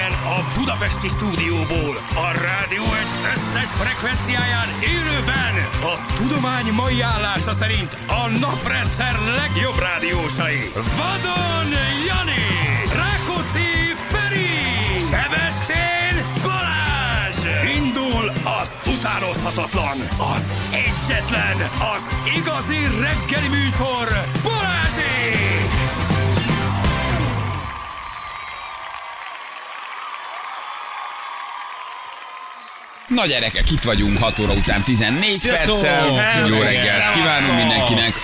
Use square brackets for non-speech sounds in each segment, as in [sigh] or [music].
Élőben a Budapesti stúdióból, a rádió egy összes frekvenciáján élőben a tudomány mai állása szerint a naprendszer legjobb rádiósai. Vadon Jani, Rákóczi Feri, Szebestén Balázs! Indul az utánozhatatlan, az egyetlen, az igazi reggeli műsor, Balázsék! Na gyerekek, itt vagyunk 6 óra után 14 Sziasztok! perccel. Jó reggelt Sziasztok! kívánunk mindenkinek.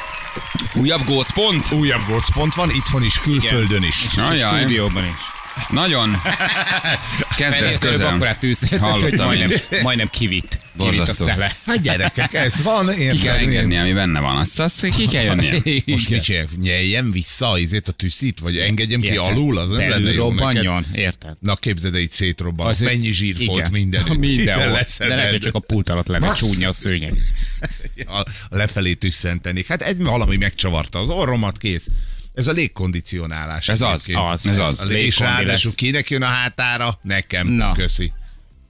Újabb gócpont? Újabb gócpont van, itthon is, külföldön is. Ajaj, stúdióban is. Nagyon. Kezdesz közel. akkor átűzhetett, hogy majdnem, én. majdnem kivit. Kivit a szele. Hát gyerekek, ez van. Ki érted? kell engedni, ami benne van. Azt, azt ki kell jönnie. Most mit csinálják? Nyeljem vissza izét a tüszit, vagy engedjem ki Érted? alul? Az nem Belül lenne jó neked? érted? Na képzeld, el, így szétrobban. Azért- Mennyi zsír [laughs] volt Igen. minden. Mindenhol. De leszeded. lehet, hogy csak a pult alatt lenne csúnya a szőnyeg. [laughs] lefelé tüsszentenék. Hát egy valami megcsavarta az orromat, kész. Ez a légkondicionálás. Ez az, az, ez ez az. A, és Légkondi ráadásul lesz. kinek jön a hátára? Nekem. Na. Köszi.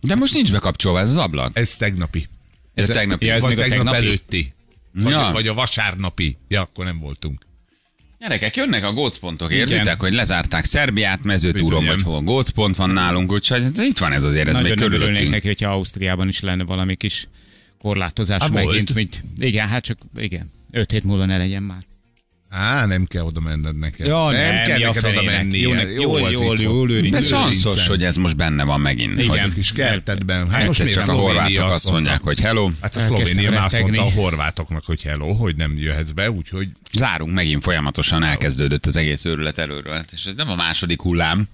De most nincs bekapcsolva ez az ablak. Ez tegnapi. Ez a tegnapi. ja, ez vagy még tegnap tegnapi? előtti. Vagy, Ja. vagy a vasárnapi. Ja, akkor nem voltunk. Gyerekek, jönnek a gócpontok, érzitek, hogy lezárták Szerbiát, mezőtúron, vagy hol gócpont van nálunk, úgyhogy ez- itt van ez azért, ez még Nagyon örülnék körülöttünk. neki, hogyha Ausztriában is lenne valami kis korlátozás Há, megint. Mint, igen, hát csak igen. Öt hét múlva ne legyen már. Á, nem kell oda menned neked. Ja, nem, nem, kell neked oda menni. Jó, az jól, itthon. jól őrít. De szanszos, hogy ez most benne van megint. Igen. Hogy Azok is kertedben. Hát most miért a horvátok azt mondják, hogy hello, Hát a Szlovénia már azt mondta a horvátoknak, hogy hello, hogy nem jöhetsz be, úgyhogy zárunk megint folyamatosan, elkezdődött az egész őrület előről. Hát, És ez nem a második hullám,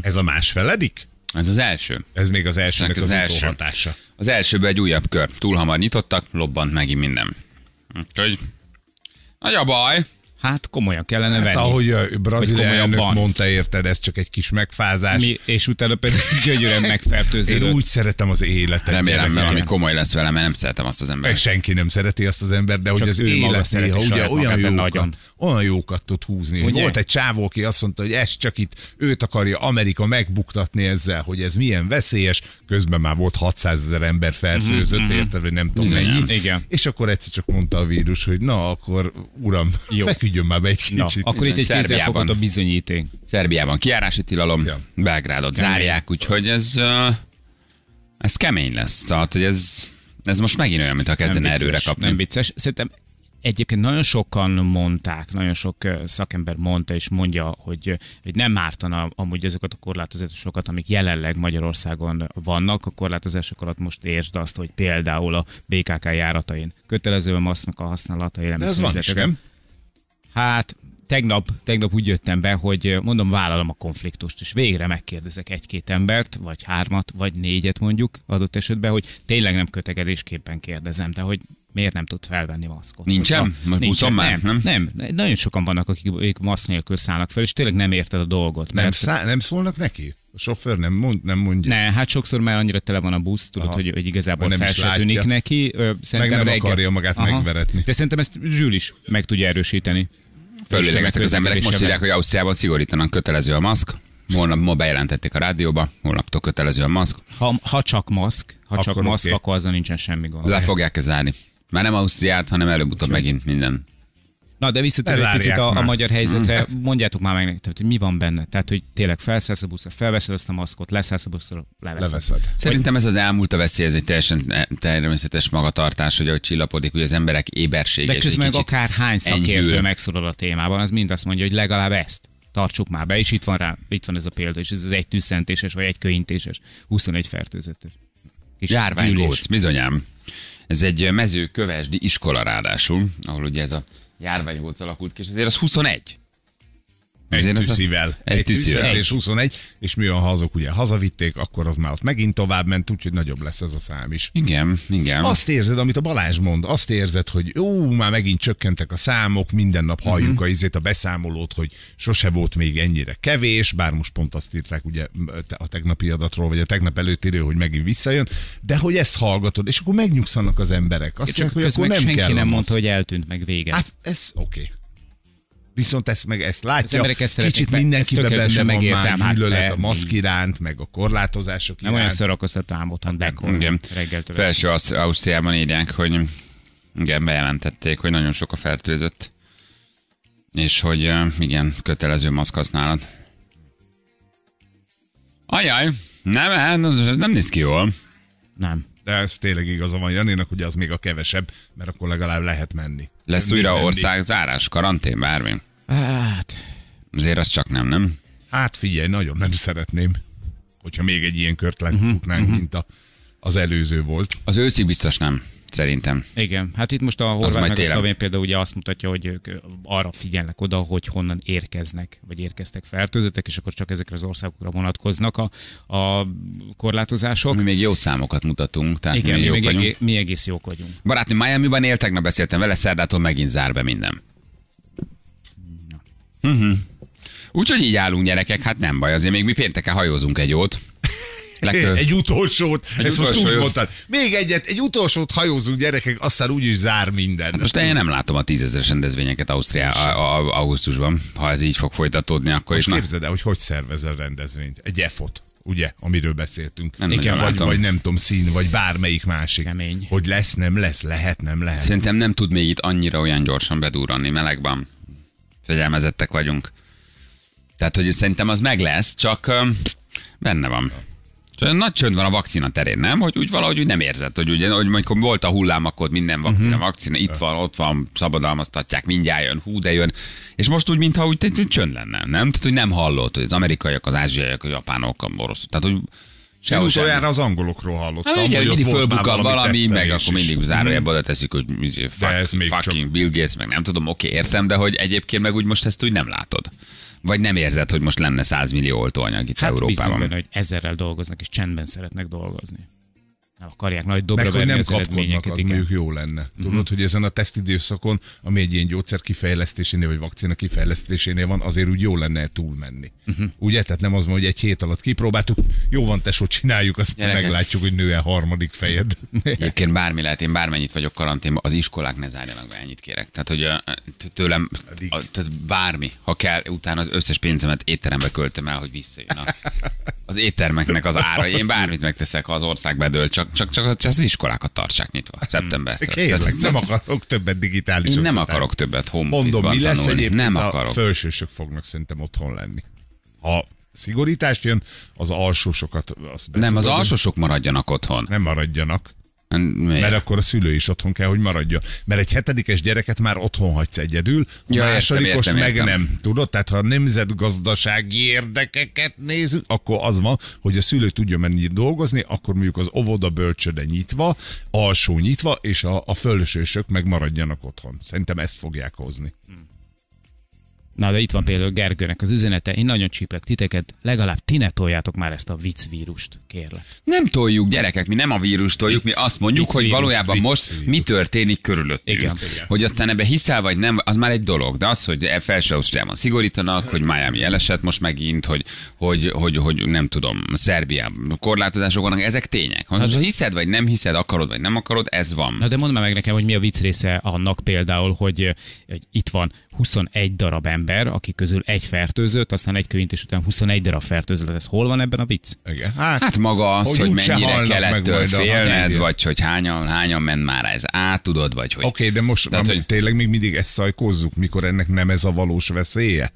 ez a másfeledik? ez az első. Ez még az elsőnek az az első. hatása. Az elsőben egy újabb kör. Túl hamar nyitottak, lobbant megint minden. Úgyhogy nagy a baj. Hát komolyan kellene Hát venni. ahogy a brazil Hogy elnök mondta, érted, ez csak egy kis megfázás. Mi, és utána pedig [laughs] gyönyörűen Én megfertőződött. úgy szeretem az életet. Remélem, gyerekek. valami komoly lesz velem, mert nem szeretem azt az embert. Senki nem szereti azt az embert, de hogy Csak az ő maga élet néha ugye olyan jókat, nagyon. Olyan jókat tud húzni. Ugye? Volt egy csávó, aki azt mondta, hogy ez csak itt őt akarja Amerika megbuktatni ezzel, hogy ez milyen veszélyes, közben már volt 600 ezer ember fertőzött, érted, vagy nem tudom mennyi. Igen. És akkor egyszer csak mondta a vírus, hogy na, akkor uram, Jó. feküdjön már be egy Na, kicsit. akkor itt egy Szerbiában. kézzelfogható bizonyíték. Szerbiában kiárási tilalom, Ja. Belgrádot Kemény. zárják, úgyhogy ez, ez kemény lesz. Tehát, hogy ez, ez most megint olyan, mintha kezdene erőre kapni. Nem vicces. Szerintem egyébként nagyon sokan mondták, nagyon sok szakember mondta és mondja, hogy, hogy nem ártana amúgy azokat a korlátozásokat, amik jelenleg Magyarországon vannak. A korlátozások alatt most értsd azt, hogy például a BKK járatain kötelező a maszknak a használata. De ez van is, nem? Hát tegnap, tegnap úgy jöttem be, hogy mondom, vállalom a konfliktust, és végre megkérdezek egy-két embert, vagy hármat, vagy négyet mondjuk adott esetben, hogy tényleg nem kötekedésképpen kérdezem, de hogy miért nem tud felvenni maszkot. Nincsen? Most buszon már? nem, Nem? nem, Nagyon sokan vannak, akik, maszk nélkül szállnak fel, és tényleg nem érted a dolgot. Nem, mert- szá- nem szólnak neki? A sofőr nem, mond, nem mondja. ne, hát sokszor már annyira tele van a busz, tudod, Aha. hogy, hogy igazából fel se tűnik neki. Szerintem nem reggel... akarja magát megveretni. De szerintem ezt Zsül is meg tudja erősíteni. Föllélegeztek az emberek, most írják, hogy Ausztriában szigorítanak kötelező a maszk. Holnap ma bejelentették a rádióba, holnaptól kötelező a maszk. Ha, ha csak maszk, ha csak Akkor maszk, oké. akkor azzal nincsen semmi gond. Le fogják zárni. Már nem Ausztriát, hanem előbb-utóbb megint minden. Na, de visszatérve egy picit a, a magyar helyzetre, mondjátok már meg nektek, hogy mi van benne. Tehát, hogy tényleg felszállsz a buszra, felveszed azt a maszkot, leszállsz a buszra, leveszed. Leveszed. Szerintem ez az elmúlt a veszély, ez egy teljesen eh, természetes magatartás, hogy ahogy csillapodik, hogy az emberek ébersége De közben meg akár hány szakértő megszólal a témában, az mind azt mondja, hogy legalább ezt tartsuk már be, és itt van rá, itt van ez a példa, és ez az egy tűzszentéses, vagy egy köintéses, 21 fertőzöttes. Kis Járványgóc, bizonyám. Ez egy mezőkövesdi iskola ráadásul, ahol ugye ez a járványgóc alakult ki, és azért az 21. Egy Azért ez a- tűzivel. Egy Egy tűzivel. tűzivel. És 21, és mi van, ha azok ugye hazavitték, akkor az már ott megint tovább ment, úgyhogy nagyobb lesz ez a szám is. Igen, igen. Azt érzed, amit a Balázs mond, azt érzed, hogy ó, már megint csökkentek a számok, minden nap halljuk uh-huh. a, izét, a beszámolót, hogy sose volt még ennyire kevés, bár most pont azt írták ugye a tegnapi adatról, vagy a tegnap előttiről, hogy megint visszajön, de hogy ezt hallgatod, és akkor megnyugszanak az emberek. Azt Csak hogy akkor nem senki kell nem mondta, hogy eltűnt meg vége. Hát ez oké. Okay. Viszont ezt meg ezt látja, ezt kicsit mindenkiben tökéletesen benne van már hát gyűlölet a persze. maszk iránt, meg a korlátozások Nem olyan iránt. szórakoztató ám otthon dekor. Igen. Reggeltől Felső Ausz- Ausztriában írják, hogy igen, bejelentették, hogy nagyon sok a fertőzött, és hogy igen, kötelező maszk használat. Ajaj, nem, hát, nem néz ki jól. Nem. De ez tényleg igaza van Janinak, hogy az még a kevesebb, mert akkor legalább lehet menni. Lesz Menni, újra menni. országzárás, karantén, bármi. Hát, Azért az csak nem, nem? Hát figyelj, nagyon nem szeretném, hogyha még egy ilyen kört Mhm, lefutnánk, mint a, az előző volt. Az őszig biztos nem, szerintem. igen. Hát itt most a horvát meg a szlovén példa ugye azt mutatja, hogy ők arra figyelnek oda, hogy honnan érkeznek, vagy érkeztek fertőzöttek, és akkor csak ezekre az országokra vonatkoznak a, a korlátozások. Mi még jó számokat mutatunk, tehát Igen, mi mi, jók még vagyunk. egész, mi egész jók vagyunk. Barátnő Miami-ban él, tegnap beszéltem vele, szerdától megint zár be minden. Mhm. Úgyhogy így állunk gyerekek, hát nem baj, azért még mi pénteken hajózunk egy jót. Legkö... Egy utolsót, Egy ezt most utolsó úgy jó. mondtad. Még egyet, egy utolsót hajózunk gyerekek, aztán úgyis zár minden. Most én nem látom a tízezeres rendezvényeket Ausztriá, a, a, augusztusban. Ha ez így fog folytatódni, akkor Most is képzeld el, hogy hogy szervezel rendezvényt. Egy EFOT, ugye, amiről beszéltünk. Nem Igen, vagy, látom. vagy nem tudom, szín, vagy bármelyik másik. Kemény. Hogy lesz, nem lesz, lehet, nem lehet. Szerintem nem tud még itt annyira olyan gyorsan bedurranni, meleg van. Fegyelmezettek vagyunk. Tehát, hogy szerintem az meg lesz, csak benne van. Csak Nagy csönd van a vakcina terén, nem? Hogy úgy valahogy úgy nem érzed, hogy, ugye, hogy amikor volt a hullám, akkor minden vakcina, uh-huh. vakcina, itt van, ott van, szabadalmaztatják, mindjárt jön, hú, de jön. És most úgy, mintha úgy hogy csönd lenne, nem? Tehát, hogy nem hallott, hogy az amerikaiak, az ázsiaiak, a japánok, a orosz. Tehát, hogy sehol semmi. utoljára az angolokról hallottam. Hát, ugye, mindig fölbukkan valami, meg akkor mindig zárójelbe oda teszik, hogy ez fuck, még fucking csak- Bill Gates, meg nem tudom, oké, értem, de hogy egyébként meg úgy most ezt úgy nem látod. Vagy nem érzed, hogy most lenne 100 millió oltóanyag itt Hát Európában. benne, hogy ezerrel dolgoznak, és csendben szeretnek dolgozni. Nem akarják nagy Meg dobra hogy verni nem az kapkodnak, eredményeket. az Igen. mondjuk jó lenne. Tudod, hogy ezen a tesztidőszakon, ami egy ilyen gyógyszer kifejlesztésénél, vagy vakcina kifejlesztésénél van, azért úgy jó lenne túlmenni. Ugye? Tehát nem az van, hogy egy hét alatt kipróbáltuk, jó van, tesó, csináljuk, azt Gyerekek. meglátjuk, hogy nő-e harmadik fejed. Egyébként bármi lehet, én bármennyit vagyok karanténban, az iskolák ne zárjanak be, ennyit kérek. Tehát, hogy t- tőlem, a, tehát bármi, ha kell, utána az összes pénzemet étterembe költöm el, hogy visszajön a, [laughs] az éttermeknek az ára. Én bármit megteszek, ha az ország bedől, csak, csak, csak, csak az iskolákat tartsák nyitva, szeptembertől. Kérlek, nem akarok többet digitális Én nem akarok többet home Mondom, mi lesz egyébként Nem a akarok. felsősök fognak szerintem otthon lenni. Ha szigorítás jön, az alsósokat azt Nem, az alsósok maradjanak otthon. nem maradjanak. Miért? Mert akkor a szülő is otthon kell, hogy maradjon. Mert egy hetedikes gyereket már otthon hagysz egyedül, a Ja, értem, másodikos értem, meg értem. nem. Tudod? Tehát ha a nemzetgazdasági érdekeket nézzük, akkor az van, hogy a szülő tudja menni dolgozni, akkor mondjuk az óvoda bölcsöde nyitva, alsó nyitva, és a, a fölsősök meg maradjanak otthon. Szerintem ezt fogják hozni. Na, de itt van például Gergőnek az üzenete. Én nagyon csíplek titeket, legalább ti ne toljátok már ezt a vicc vírust, kérlek. Nem toljuk, gyerekek, mi nem a vírus toljuk, mi Vicc, azt mondjuk, vicc hogy vírus, valójában vicc most vírus. mi történik körülöttünk. Igen. Hogy aztán ebbe hiszel vagy nem, az már egy dolog, de az, hogy e felső Ausztriában szigorítanak, hogy Miami elesett most megint, hogy, hogy, hogy, hogy nem tudom, Szerbiában korlátozások vannak, ezek tények. Ha ha hiszed vagy nem hiszed, akarod vagy nem akarod, ez van. Na de mondd már meg nekem, hogy mi a vicc része annak például, hogy, hogy itt van 21 darab ember, akik közül egy fertőzött, aztán egy könyvintés után 21 darab fertőzött. Ez hol van ebben a vicc? Igen. Hát, Hát maga az, Hogy hogy, mennyire halnak kell meg ettől majd a félned, vagy hogy hányan, hányan ment már ez át, tudod, vagy hogy... Oké, okay, de most Tehát, hogy- tényleg még mindig ezt szajkozzuk, mikor ennek nem ez a valós veszélye?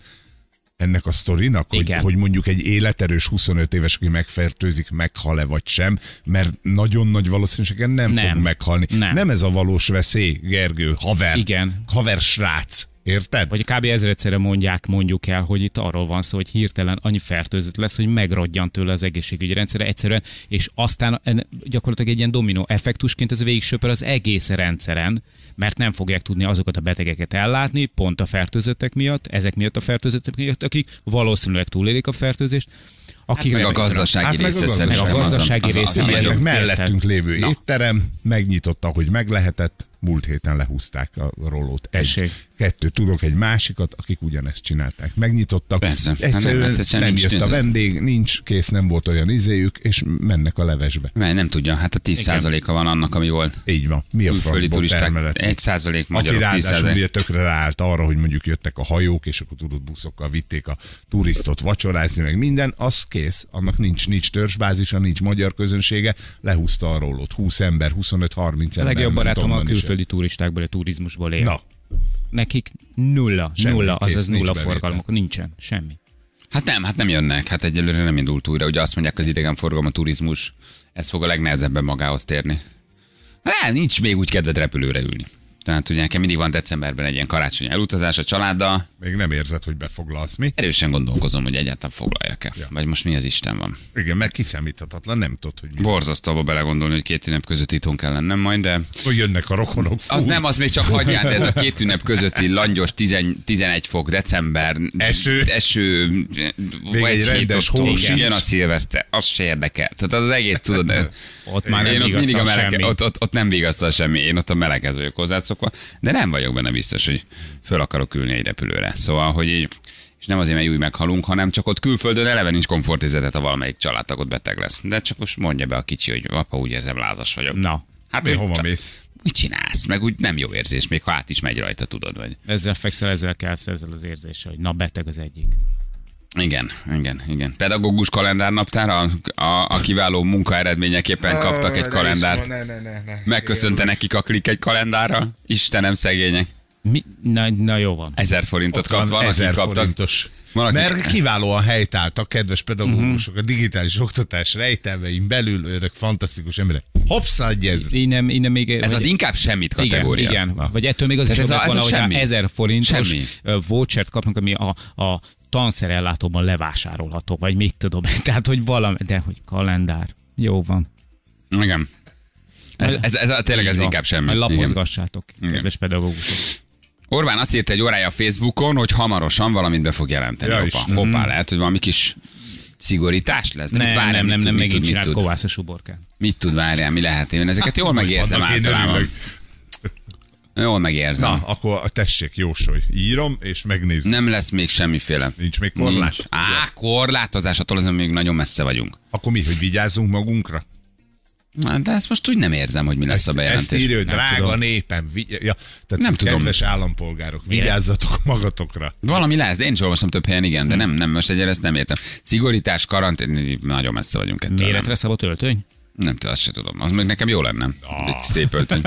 Ennek a sztorinak, hogy, Igen. hogy mondjuk egy életerős 25 éves, aki megfertőzik, meghal-e vagy sem, mert nagyon nagy valószínűséggel nem, Nem. fog meghalni. Nem. nem ez a valós veszély, Gergő, haver. Igen. Haver srác. Érted? Vagy kb. ezredszerre mondják, mondjuk el, hogy itt arról van szó, hogy hirtelen annyi fertőzött lesz, hogy megrodjan tőle az egészségügyi rendszere egyszerűen, és aztán gyakorlatilag egy ilyen dominó effektusként ez végig söpör az egész rendszeren, mert nem fogják tudni azokat a betegeket ellátni, pont a fertőzöttek miatt, ezek miatt a fertőzöttek miatt, akik valószínűleg túlélik a fertőzést, akik meg a gazdasági Hát meg a része gazdaság- szerintem meg a az gazdasági az, az, része az, nagyon- Figyeljetek, Érted? mellettünk lévő Na. étterem megnyitotta, hogy meg lehetett, múlt héten lehúzták a rolót. Egy. Tessék. Kettő, tudok egy másikat, akik ugyanezt csinálták. Megnyitottak. Persze. Hát nem, Egyszerűen egyszerűen nem jött a vendég, nincs kész, nem volt olyan izéjük, és mennek a levesbe. Mert nem tudja, hát a 10%-a van annak, ami volt. Így van. Mi a Külföldi francból turisták termelet? 1% Aki magyarok ráadásul 10%. ugye tökre ráállt arra, hogy mondjuk jöttek a hajók, és akkor tudod buszokkal vitték a turistot vacsorázni, meg minden, az kész. Annak nincs, nincs törzsbázisa, nincs magyar közönsége, lehúzta a rólót. 20 ember, 25-30 A ember. legjobb ment barátom a külföldi turistákból, a turizmusból él. Na, Nekik nulla, Semmi, nulla, kész, azaz nulla forgalmuk. Nincsen, semmi. Hát nem, hát nem jönnek, hát egyelőre nem indult újra. Ugye azt mondják, az idegenforgalom, a turizmus, ez fog a legnehezebben magához térni. Hát nincs még úgy kedved repülőre ülni. Tehát ugye nekem mindig van decemberben egy ilyen karácsonyi elutazás a családdal. még nem érzed, hogy befoglalsz mi? Erősen gondolkozom, hogy egyáltalán foglaljak-e. Ja. Vagy most mi az Isten van. Igen, mert kiszámíthatatlan, nem tudod, hogy mi. Borzasztó abba belegondolni, hogy két ünnep között itthon kell lennem majd, de Hogy jönnek a rokonok. Fú, az nem, az még csak hagyját, ez a két ünnep közötti langyos 10, 11 fok december, Eső. eső Még egy rendes október, hó sincs. jön a szilveszter, az se érdekel. Tehát az, egész, tudod, Ott már nem én ott mindig a vigasztal meleg, semmi. ott, ott, ott, nem vigasztal semmi, én ott a meleghez vagyok hozzászokva, de nem vagyok benne biztos, hogy föl akarok ülni egy repülőre. Szóval, hogy így, és nem azért, mert úgy meghalunk, hanem csak ott külföldön eleve nincs komfortézetet, ha valamelyik családtagod beteg lesz. De csak most mondja be a kicsi, hogy apa, úgy érzem, lázas vagyok. Na, Hát Mi, hova mész? Mit csinálsz? Meg úgy nem jó érzés, még ha át is megy rajta, tudod, vagy. ezzel fekszel, ezzel kelsz, ezzel az érzéssel, hogy na beteg az egyik. Igen, igen, igen. Pedagógus kalendárnaptár, a, a, a kiváló munka eredményeképpen kaptak egy kalendárt. Ne, ne, ne, ne. Megköszönte nekik a klik egy kalendárra. Istenem, szegények. Mi? Na, na jó van. Ezer forintot van kap, van, ezer kaptak. forintos. Van, akik- Mert kiválóan helytáltak, kedves pedagógusok, a digitális oktatás rejtelmein belül őrök fantasztikus emberek. Hoppsz, adj ez! Innen, innen még... Ez vagy- az inkább semmit igen, kategória. igen. Vagy ettől még az is Tehát ez jobb a- ez a volna, hogy semmi. ezer forintos Semmi. vouchert kapnak, ami a, a tanszerellátóban levásárolható, vagy mit tudom. [laughs] Tehát, hogy valami, de hogy kalendár. Jó van. Igen. Ez, ez, ez, ez tényleg ez van. inkább semmi. Majd Igen. Lapozgassátok, kedves pedagógusok. Orbán azt írta egy órája a Facebookon, hogy hamarosan valamit be fog jelenteni. Ja, Hoppá, hoppá, lehet, hogy valami kis szigorítás lesz. De mit Nem, várjál, nem, nem, tud, nem, megint csinált tud? kovászos uborkát. Mit tud, várjál, mi lehet? Én ezeket jól megérzem általában. Jól megérzem. Na, akkor tessék, jósolj. Írom, és megnézzük. Nem lesz még semmiféle. Nincs még korlát? Nincs. Á, korlátozás, attól azon még nagyon messze vagyunk. Akkor mi, hogy vigyázzunk magunkra? Na, De ezt most úgy nem érzem, hogy mi lesz Ezt, a ezt bejelentés. írja, hogy drága tudom. népem. Vigy... Ja, tehát Nem tudom. kedves állampolgárok, vigyázzatok magatokra. Valami lesz, de én is olvastam több helyen, igen, de nem, nem most egyre ezt nem értem. Szigorítás, karantén, nagyon messze vagyunk ettől. Méretre szabott öltöny? Nem tudom, azt se tudom. Az meg nekem jó lenne. Egy szép öltöny.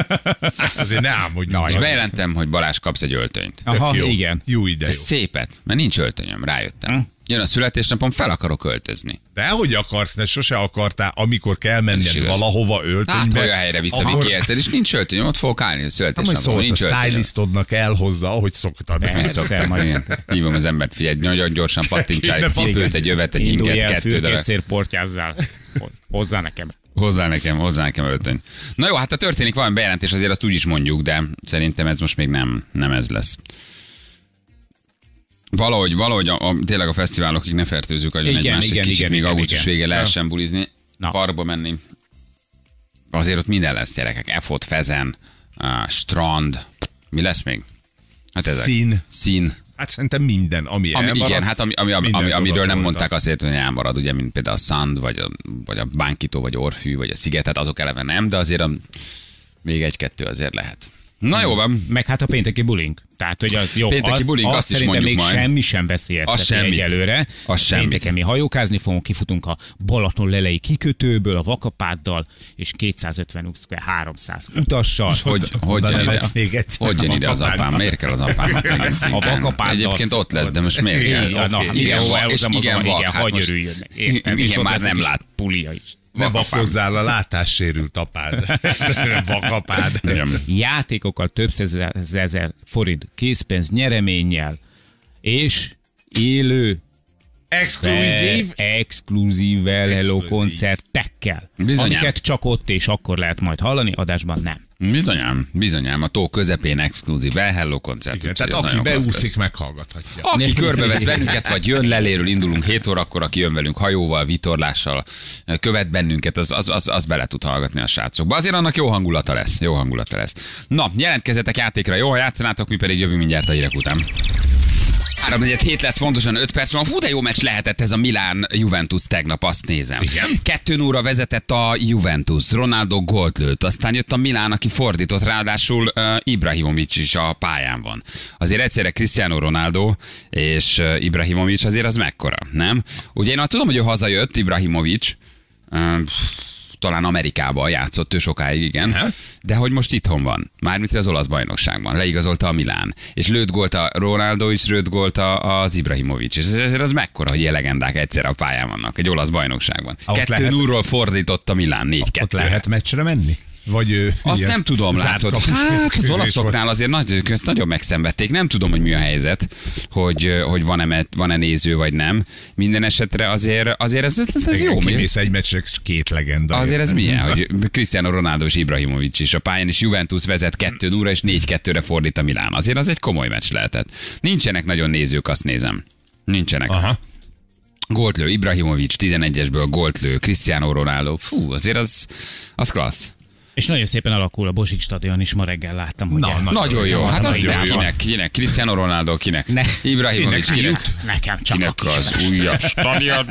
Hát azért ne álmodjunk. És bejelentem, hogy Balázs kapsz egy öltönyt. Aha, jó. igen. Jó ide, jó. szépet, mert nincs öltönyöm, rájöttem. Hm. Jön a születésnapom, fel akarok öltözni. De hogy akarsz, de sose akartál, amikor kell menned valahova öltönybe. Hát olyan helyre vissza, akkor- érted, és nincs öltönyöm, ott fogok állni a születésnapon, a nincs öltönyöm. stylistodnak elhozza, ahogy szoktad. Persze. Visszoktak, majd-. Hívom az embert, figyelj, nagyon gyorsan pattintsál egy cipőt, egy jövet, egy Indulj inget, el, kettő darab. portyázzál. Hoz- Hozzá nekem. Hozzá nekem, hozzá nekem öltöny. Na jó, hát ha történik valami bejelentés, azért azt úgy is mondjuk, de szerintem ez most még nem, nem ez lesz. Valahogy, valahogy a, a, tényleg a fesztiválokig ne fertőzzük agyon Igen, egymást, igen, egy kicsit igen, még igen, augusztus igen. végén lehessen bulizni, Na. parkba menni. Azért ott minden lesz, gyerekek. Efot, fezen, uh, strand. Mi lesz még? Hát ezek. Szín. Szín. Hát szerintem minden, ami, Ami, elmarad, igen, hát ami, ami, ami, ami, amiről nem mondták azért, hogy elmarad, ugye, mint például a Sand, vagy a, vagy a Bánkító, vagy Orfű, vagy a Szigetet, azok eleve nem, de azért a, még egy-kettő azért lehet. Na jó van, Meg hát a pénteki bulink. Tehát, hogy az, jó, Pénteki azt, bulink, azt, azt is szerintem még majd. semmi sem veszélyezteti Az egyelőre. Az semmit. Pénteken mi hajókázni fogunk, kifutunk a Balaton lelei kikötőből, a vakapáddal, és 250 300 utassal. hogy, hogy Oda jön ide? Hogy jön ide az apám? Miért kell az megint cintálni? vakapáddal. Egyébként ott lesz, de most miért Igen, kell? Igen, na, oké. igen, Igen, jó, va- elhozom és magam, igen, igen, vak, hát hagy most- örüljön meg. Értem, Igen, és ott már lesz egy nem kis lát. Pulia is. Ne Vakapám. vakozzál a látássérült apád. Vakapád. Játékokkal több ezer forint készpénz nyereménnyel, és élő Exkluzív. exkluzív Hello koncertekkel, Bizonyám. amiket csak ott és akkor lehet majd hallani, adásban nem. Bizonyám, bizonyám. A tó közepén exkluzív El Hello koncert. Igen, tehát aki beúszik, meghallgathatja. Aki [laughs] körbevesz bennünket, vagy jön leléről, indulunk 7 órakor, aki jön velünk hajóval, vitorlással, követ bennünket, az, az, az, az bele tud hallgatni a srácokba. Azért annak jó hangulata lesz. Jó hangulata lesz. Na, jelentkezzetek játékra, jó? Ha játszanátok, mi pedig jövünk mindjárt a hírek után. 3 hét lesz, pontosan 5 perc van. Fú, de jó meccs lehetett ez a Milán Juventus tegnap, azt nézem. Igen? Kettő óra vezetett a Juventus, Ronaldo gólt lőtt, aztán jött a Milán, aki fordított, ráadásul uh, Ibrahimovic is a pályán van. Azért egyszerre Cristiano Ronaldo és uh, Ibrahimovic azért az mekkora, nem? Ugye én azt tudom, hogy ő hazajött, Ibrahimovic, uh, talán Amerikába játszott ő sokáig, igen. Aha. De hogy most itthon van, mármint az olasz bajnokságban, leigazolta a Milán, és lőtt gólt a Ronaldo is, lőtt gólt a- az Ibrahimovic, és ezért az mekkora, hogy ilyen legendák egyszer a pályán vannak, egy olasz bajnokságban. Ott Kettő lehet- núról fordított a Milán, négy Ott kettő. lehet meccsre menni? Vagy ő Azt nem tudom, látod. Hát az olaszoknál azért nagy, ezt nagyon megszenvedték. Nem tudom, hogy mi a helyzet, hogy, hogy van-e, van-e néző, vagy nem. Minden esetre azért, azért ez, ez, ez jó. Kimész egy meccsre, két legenda. Azért ez milyen, hogy Cristiano Ronaldo és Ibrahimovic is a pályán, és Juventus vezet 2 0 és 4-2-re fordít a Milán. Azért az egy komoly meccs lehetett. Nincsenek nagyon nézők, azt nézem. Nincsenek. Aha. Góltlő, Ibrahimovic 11-esből góltlő, Cristiano Ronaldo. Fú, azért az, az klassz. És nagyon szépen alakul a Bozsik stadion is, ma reggel láttam, hogy Na, el- na, Nagyon jó. Hát az Nagyon kinek, jó. kinek, kinek? Cristiano Ronaldo, kinek? Ne. Ibrahimovic, Kinek? Nekem csak Kinek az újabb [laughs] stadion?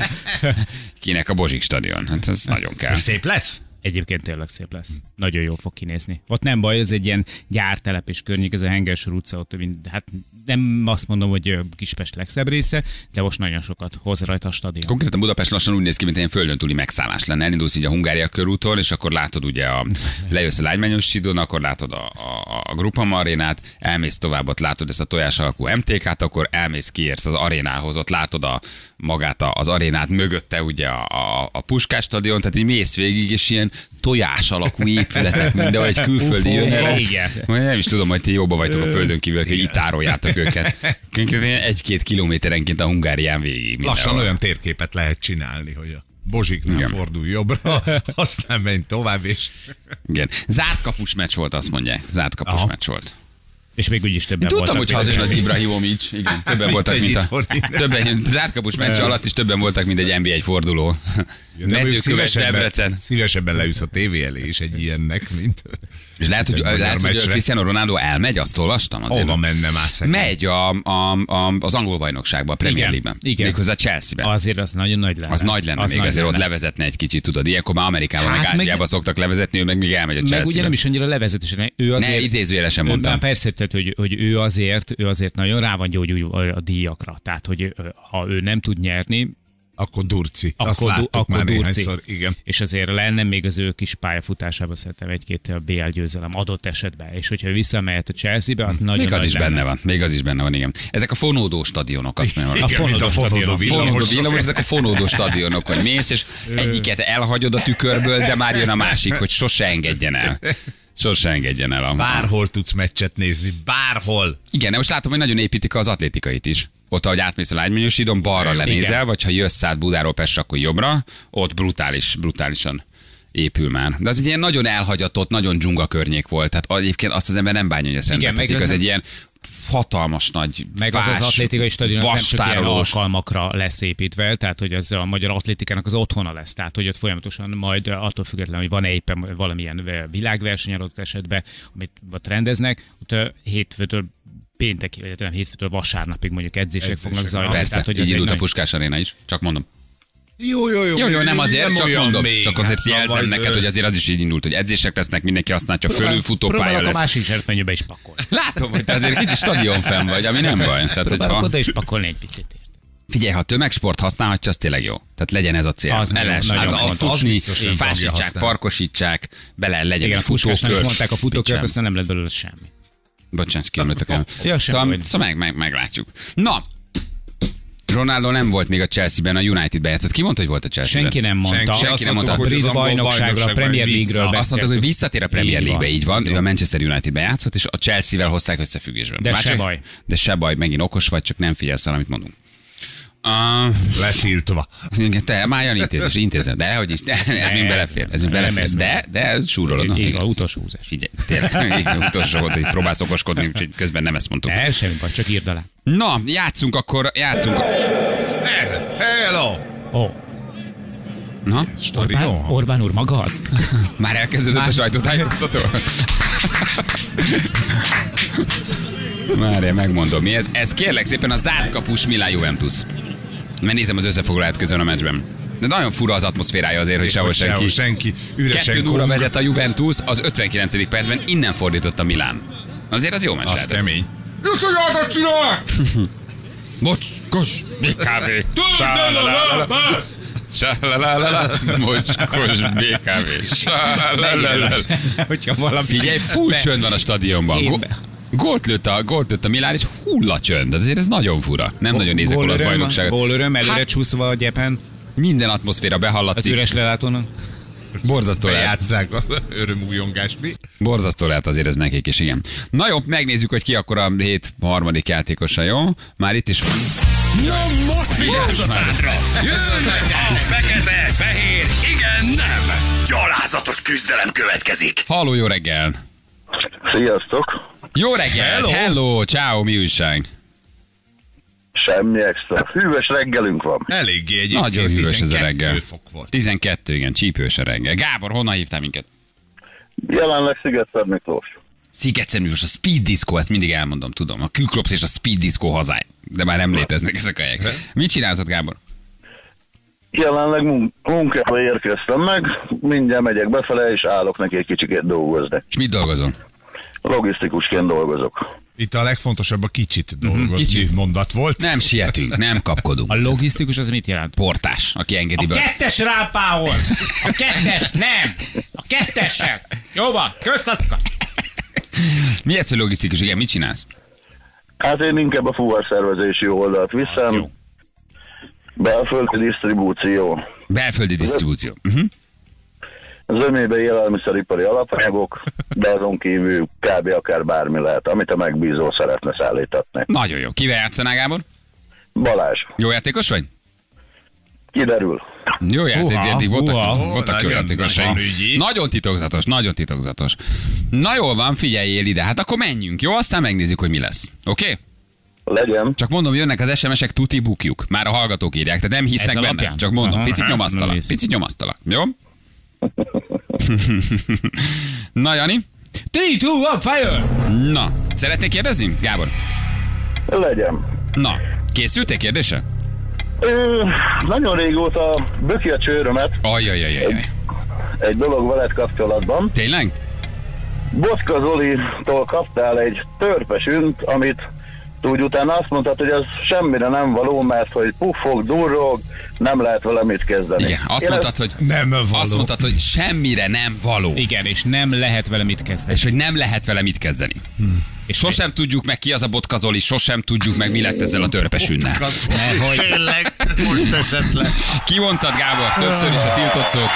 Kinek a Bozsik stadion? Hát ez nagyon kell. És szép lesz? Egyébként tényleg szép lesz. Nagyon jól fog kinézni. Ott nem baj, ez egy ilyen gyártelep és környék, ez a Hengelsor utca, ott mind, hát nem azt mondom, hogy Kispest legszebb része, de most nagyon sokat hoz rajta a stadion. Konkrétan Budapest lassan úgy néz ki, mint egy földön túli megszállás lenne. Elindulsz így a Hungária körúton, és akkor látod ugye a, lejössz a Lágymányos Sidon, akkor látod a, a, a Grupama arénát, elmész tovább, ott látod ezt a tojás alakú MTK-t, akkor elmész kiérsz az arénához, ott látod a, magát a, az arénát, mögötte ugye a, a, a Puskás stadion, tehát így mész végig, és ilyen tojás alakú épületek, mindenhol egy külföldi jön el. nem is tudom, hogy ti jobban vagytok a földön kívül, hogy itt tároljátok őket. Egy-két kilométerenként a Hungárián végig. Lassan olyan térképet lehet csinálni, hogy a Bozsiknál Igen. fordulj jobbra, [laughs] aztán menj tovább, és Igen. Zárt kapus meccs volt, azt mondják. Zárt kapus Aha. meccs volt. És még úgyis többen Én tudtam, voltak. hogy hazajön az Ibrahimovic. Igen, [laughs] többen voltak, egy mint a... Többen, zárt kapus meccs alatt is többen voltak, mint egy NBA forduló. Ja, Mezőköves, szívesebben, Debrecen. szívesebben leülsz a tévé elé is egy ilyennek, mint És lehet, hogy, lehet, hogy. Cristiano Ronaldo elmegy, azt olvastam azért. Hova menne már szerintem? Megy a, a, a, az angol bajnokságba, a Premier League-ben. igen. Méghozzá Chelsea-ben. Azért az nagyon nagy lenne. Az nagy lenne az még, nagy ezért ott lenne. levezetne egy kicsit, tudod. Ilyenkor már Amerikában, Hát meg meg- Ázsiában szoktak levezetni, ő meg még elmegy a chelsea Meg ugye nem is annyira levezetesen. Ő azért, Ne, idézőjelesen mondtam. Már persze, tehát, hogy, hogy ő, azért, ő azért nagyon rá van gyógyulva a díjakra. Tehát, hogy ha ő nem tud nyerni, Akkor durci. Azt akkor, du- láttuk akkor már durci. Igen. És azért lenne még az ő kis pályafutásában szerintem egy-két BL győzelem adott esetben. És hogyha visszamehet a Chelsea-be, az nagyon Még az nagy is lenne. benne van, még az is benne van, igen. Ezek a fonódó stadionok, azt mondom. Igen, a fonódó fonódó stadionok. Fonódó villamos. villamos, ezek a fonódó stadionok, hogy mész, és egyiket elhagyod a tükkörből, de már jön a másik, hogy sose engedjen el. Sose engedjen el. A, Bárhol tudsz meccset nézni, bárhol. Igen, de most látom, hogy nagyon építik az atlétikait is. Ott, ahogy átmész a Lágymányos hídon, balra lenézel, vagy ha jössz át Budáról Pestre, akkor jobbra, ott brutális, brutálisan épül már. De az egy ilyen nagyon elhagyatott, nagyon dzsunga környék volt. Tehát egyébként azt az ember nem bánja, hogy ezt rendbe meg teszik. az Az nem- egy ilyen hatalmas nagy Meg az az vás, atlétikai stadion az nem csak ilyen alkalmakra lesz építve, tehát hogy az a magyar atlétikának az otthona lesz, tehát hogy ott folyamatosan majd attól függetlenül, hogy van-e éppen valamilyen világverseny adott esetben, amit rendeznek, ott eh, hétfőtől péntekig, illetve nem hétfőtől vasárnapig mondjuk edzések, Edzések, fognak zajlani. Persze, tehát, hogy így indult a nagy- Puskás aréna is, csak mondom. Jó, jó, jó. Jó, jó, nem azért, csak olyan mondom. még. Csak azért Hát, jelzem vagy, neked, hogy azért az is így indult, hogy edzések lesznek, mindenki használ, csak fölülfutó pálya Próbálok a lesz. másik zserpenyőbe is pakolni. [laughs] Látom, hogy te azért kicsi stadion fenn vagy, ami nem baj. Tehát, hogy Próbálok ha, oda is pakolni egy picit. figyelj, ha tömegsport használhatja, az tényleg jó. Tehát legyen ez a cél. Az El nagyon- lehessen nagyon hát, fontos. futni, fásítsák, parkosítsák, bele legyen Igen, a futókör. mondták a futókört, aztán nem lett belőle semmi. Bocsánat, kiemlítek el. Ja, szóval, szóval meg, meg, meglátjuk. Na, Ronaldo nem volt még a Chelsea-ben, a United-ben játszott. Ki mondta, hogy volt a Chelsea-ben? Senki nem mondta. Senki. Senki Azt nem mondta. hogy brit bajnokságra, a Premier. League-ről Azt mondtuk, hogy visszatér a Premier. League-be, így van. Ő a Manchester United-ben játszott, és a Chelsea-vel hozták összefüggésben. De Már se baj. De se baj, megint okos vagy, csak nem figyelsz el, amit mondunk. Ah, Letiltva. igen, te, már olyan intézés, [laughs] intézed, de hogy is, de, ez mind belefér, ez mind Nem, belefér, de, de súrolod. igen. a utolsó húzás. Figyelj, tényleg, [laughs] igen, utolsó volt, hogy próbálsz okoskodni, úgyhogy közben nem ezt mondtuk. Ne, semmi baj, csak írd alá. Na, játszunk akkor, játszunk. Hello! Ó, Na, Stori, Orbán? Orbán úr maga az? [laughs] már elkezdődött a Már- sajtótájékoztató? Várjál, megmondom, mi ez? Ez kérlek szépen a zárt kapus Milán Juventus. Mert nézem az összefoglalát közön a meccsben. De nagyon fura az atmoszférája azért, hogy sehol senki. Sehol senki. Üresen 2 0 kong. vezet a Juventus, az 59. percben innen fordított a Milán. Azért az jó meccs Az kemény. Mocskos BKV. Sálalala. Mocskos BKV. Sálalala. Hogyha valami... Figyelj, full csönd van a stadionban. Go- Gólt lőtt a, gólt lőtt a Milán, és hulla csönd. De azért ez nagyon fura. Nem nagyon nézek olasz bajnokságot. Gólöröm, előre Hát- csúszva a gyepen, Minden atmoszféra az behallatszik. üres lelátónak. Borzasztó lehet. Bejátszák az örömújongást. Mi? Borzasztó lehet azért ez nekik is, igen. Na jó, megnézzük, hogy ki akkor a hét harmadik játékosa, jó? Már itt is van. Na most figyelj a szádra! Jönnek a fekete, fehér, igen, nem! Gyalázatos küzdelem következik! Halló, jó reggel! Sziasztok! Jó reggel! Hello. Hello, ciao, mi újság? Semmi extra. Hűvös reggelünk van. Eléggé egyébként. Nagyon hűvös ez a 12 reggel. fok volt. 12, igen, csípős a reggel. Gábor, honnan hívtál minket? Jelenleg Sziget Miklós. Sziget Miklós, a Speed Disco, ezt mindig elmondom, tudom. A Küklops és a Speed Disco hazály. De már nem léteznek ezek a helyek. Mit csinálsz ott, Gábor? Jelenleg mun- munkába érkeztem meg, mindjárt megyek befele, és állok neki egy kicsikét dolgozni. És mit dolgozol? Logisztikusként dolgozok. Itt a legfontosabb a kicsit dolgozni kicsit. mondat volt. Nem sietünk, nem A kapkodunk. logisztikus az mit jelent? Portás, aki engedi A be. kettes rápához! A kettes, nem! A ketteshez! Jó van, köztacka! Mi ez, hogy logisztikus? Igen, mit csinálsz? Hát én inkább a fuvarszervezési oldalt viszem. Belföldi disztribúció. Belföldi disztribúció. Uh-huh. Zömébe élelmiszeripari alapanyagok, de azon kívül kb. akár bármi lehet, amit a megbízó szeretne szállítatni. Nagyon jó. Kivel játszanál, Gábor? Balázs, Jó játékos vagy? kiderül. Jó játék, Húha, eddig voltak, húha. voltak jó Nagyon- játékosai. nagyon titokzatos, nagyon titokzatos. Na jól van, figyeljél ide. Hát akkor menjünk, jó? Aztán megnézzük, hogy mi lesz. Oké? Okay? Legyen. Csak mondom, jönnek az SMS-ek, tuti bukjuk. Már a hallgatók írják, tehát nem hisznek Ez benne. alapján? Csak mondom, Aha. picit Na, nyomasztalak. Picit nyomasztalak. Jó? Na, Jani? 3, 2, 1, fire! Na, szeretnék kérdezni, Gábor? Legyen. Na, készültél kérdése? Ö, nagyon régóta böki a csőrömet Ajajajajaj. egy dolog veled kapcsolatban. Tényleg? Boszka Zolitól kaptál egy törpes ünt, amit úgy utána azt mondtad, hogy az semmire nem való, mert hogy puffog, durrog, nem lehet vele mit kezdeni. Igen, azt Én mondtad, hogy Nem való. azt mondtad, hogy semmire nem való. Igen, és nem lehet vele mit kezdeni. És hogy nem lehet vele mit kezdeni. És sosem tudjuk meg ki az a botkazoli, sosem tudjuk meg mi lett ezzel a törpesünnel. Tényleg, most esett le. Kimondtad, Gábor, többször is a tiltott szót.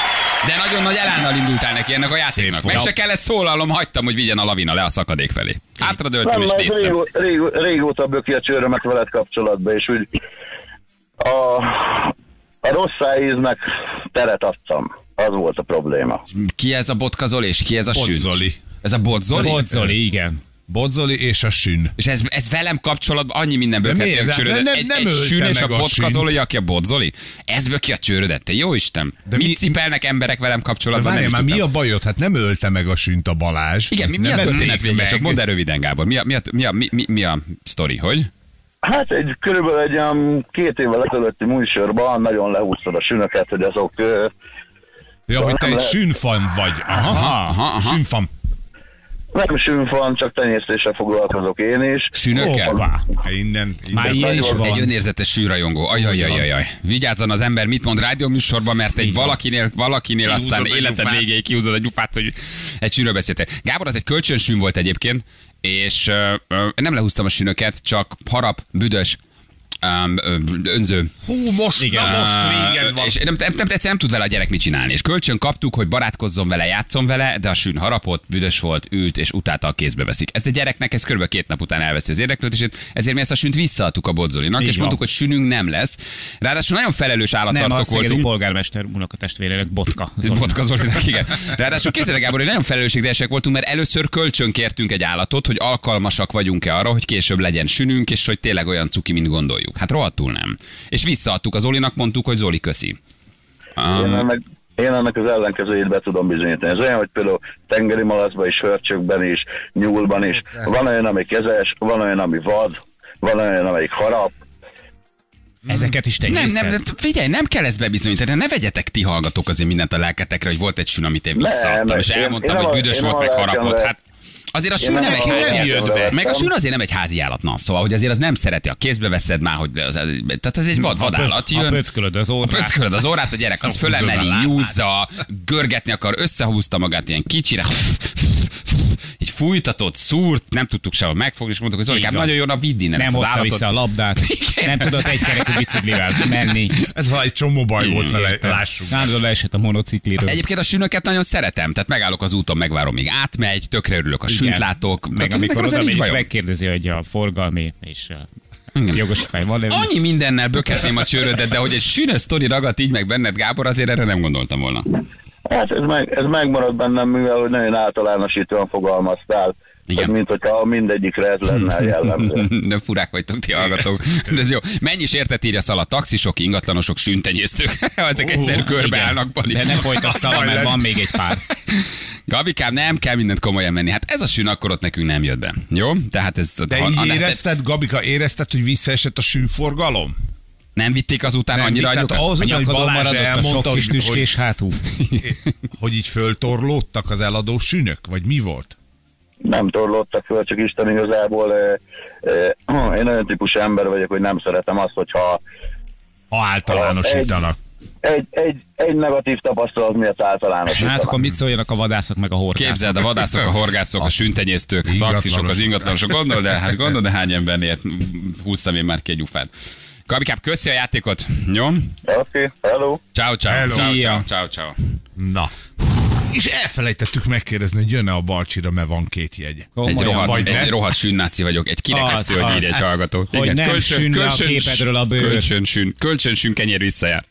De nagyon nagy elánnal indultál neki ennek a játéknak. Meg se kellett szólalom, hagytam, hogy vigyen a lavina le a szakadék felé. Hátra döltem Nem, és néztem. régó, régó, régóta böki a csőrömet veled kapcsolatban, és úgy a, a rossz szájíznek teret adtam. Az volt a probléma. Ki ez a botkazoli és ki ez a sün? Bodzoli. Ez a botzoli? Bodzoli, igen. Bodzoli és a sün. És ez, ez velem kapcsolatban annyi mindenből De kell a csőrödet. Nem- egy, nem egy sün és a botkazoli, aki a bodzoli. Ez böki a csőrödet, te jó Isten. De Mit mi- cipelnek emberek velem kapcsolatban? Nem várjál már, mi a bajod? Hát nem ölte meg a sünt a Balázs. Igen, mi, mi Nem a történet vége? meg. Csak mondd el röviden, Gábor. Mi a, mi a, mi a, mi, mi, mi a sztori, hogy? Hát egy körülbelül egy olyan két évvel ezelőtti műsorban nagyon lehúztad a sünöket, hogy azok Ja, hogy te egy lehet. sünfan vagy. Aha, Aha, aha, aha. Sünfan. Nem sünfan, csak tenyésztéssel foglalkozok én is. Sünökkel? Hoppá. Hát Innen, Már innen. ilyen is Egy Egy van. önérzetes sűrajongó. Ajajajajaj. Vigyázzon az ember, mit mond rádióműsorban, mert egy valakinél, valakinél Kihúzod aztán életed végéig kihúzod a gyufát, hogy egy sűrről beszéltél. Gábor, az egy kölcsönsűn volt egyébként, és ö, ö, nem lehúztam a sünöket, csak harap, büdös, um, önző. Hú, most, Igen. na most véged van. És nem, nem, nem, nem tud vele a gyerek mit csinálni. És kölcsön kaptuk, hogy barátkozzon vele, játszon vele, de a sűn harapott, büdös volt, ült, és utáta a kézbe veszik. Ezt a gyereknek ez kb. két nap után elveszi az érdeklődését, ezért mi ezt a sünt visszaadtuk a bodzolinak, Így és van. mondtuk, hogy sününk nem lesz. Ráadásul nagyon felelős Nem, állattartók szegedi voltunk. polgármester unokatestvérének Botka. Zolinak. Botka Zolinak, igen. Ráadásul képzeld Gábor, hogy nagyon felelősségteljesek voltunk, mert először kölcsön kértünk egy állatot, hogy alkalmasak vagyunk-e arra, hogy később legyen sününk, és hogy tényleg olyan cuki, mint gondoljuk. Hát rohadtul nem. És visszaadtuk az Zolinak, mondtuk, hogy Zoli, köszi. Én ennek, én ennek az ellenkezőjét be tudom bizonyítani. Ez olyan, hogy például tengeri malacban is, hörcsökben is, nyúlban is. Van olyan, ami kezes, van olyan, ami vad, van olyan, amelyik harap. Ezeket is Nem, tenyészted. nem, nem, figyelj, nem kell ezt bebizonyítani, ne vegyetek ti hallgatók azért mindent a lelketekre, hogy volt egy sün, amit én visszaadtam, Nem, és én- elmondtam, én hogy nem- büdös én volt, nem meg harapott. Hát azért a sün nem nem egy a házi lelkemre állat. vettem. Meg a sün azért nem egy házi állat, na, szóval, hogy azért az nem szereti, a kézbe veszed már, hogy az, tehát ez egy vad, vadállat jön. pöckölöd az A órát. pöckölöd az órát, a gyerek az [laughs] fölemeli, nyúzza, görgetni akar, összehúzta magát ilyen kicsire, [laughs] fújtatott, szúrt, nem tudtuk sehol megfogni, és mondtuk, hogy Zolikám, nagyon jó, na vidd innen Nem hozta állatot. vissza a labdát. [laughs] Igen. Nem tudott egy kerekű biciklivel menni. Ez egy csomó baj volt vele, lássuk. Nándor leesett a monocikliről. Egyébként a sünöket nagyon szeretem, tehát megállok az úton, megvárom, míg átmegy, tökre örülök, a sünt Igen. látok. Meg Tehát amikor oda megy és megkérdezi, hogy a forgalmi és Igen. a jogosítvány van -e? Annyi mindennel böketném a csőrödet, de hogy egy sünös sztori ragadt így meg benned, Gábor, azért erre nem gondoltam volna. Hát ez, meg, ez megmarad bennem, mivel hogy nagyon általánosítóan fogalmaztál. Igen. Hogy mint hogyha mindegyikre ez lenne a jellemző. [laughs] De furák vagytok ti hallgatók. De ez jó. Mennyi is értet írja szala? Taxisok, ingatlanosok, süntenyésztők. [laughs] Ezek egyszer körbeállnak, Bali. De nem folytas [laughs] szala, mert van még egy pár. Gabikám, nem kell mindent komolyan menni. Hát ez a sün akkor ott nekünk nem jött be. Jó? Tehát ez... De ha- így ha- érezted, Gabika, érezted, hogy visszaesett a sűforgalom? Nem vitték azután Nem, annyira tehát anyukat? az, A hogy Balázs elmondta, sok kis hogy, hogy, hátú. [laughs] hogy így föltorlódtak az eladó sünök, vagy mi volt? nem torlódtak föl, csak Isten igazából eh, eh, [clears throat] én olyan típusú ember vagyok, hogy nem szeretem azt, hogyha Ha általánosítanak. egy, egy, egy negatív tapasztalat miatt általánosítanak. Hát akkor mit szóljanak a vadászok meg a horgászok? Képzeld, a vadászok, a horgászok, a süntenyésztők, a taxisok, az ingatlanosok. Gondol, de hát gondol, de hány embernél húztam én már ki egy ufát. Gabikám, köszi a játékot. Jó? Oké, hello. Ciao, ciao, Hello. ciao, ciao, ciao, ciao. Na. És elfelejtettük megkérdezni, hogy jön-e a Balcsira, mert van két jegy. Egy Komolyan. rohadt, vagy egy rohadt sünnáci vagyok, egy kirekesztő, hogy írja egy hallgató. Hogy nem sünn le a képedről a bőr. Kölcsön sün, kölcsön sün kenyér visszajár.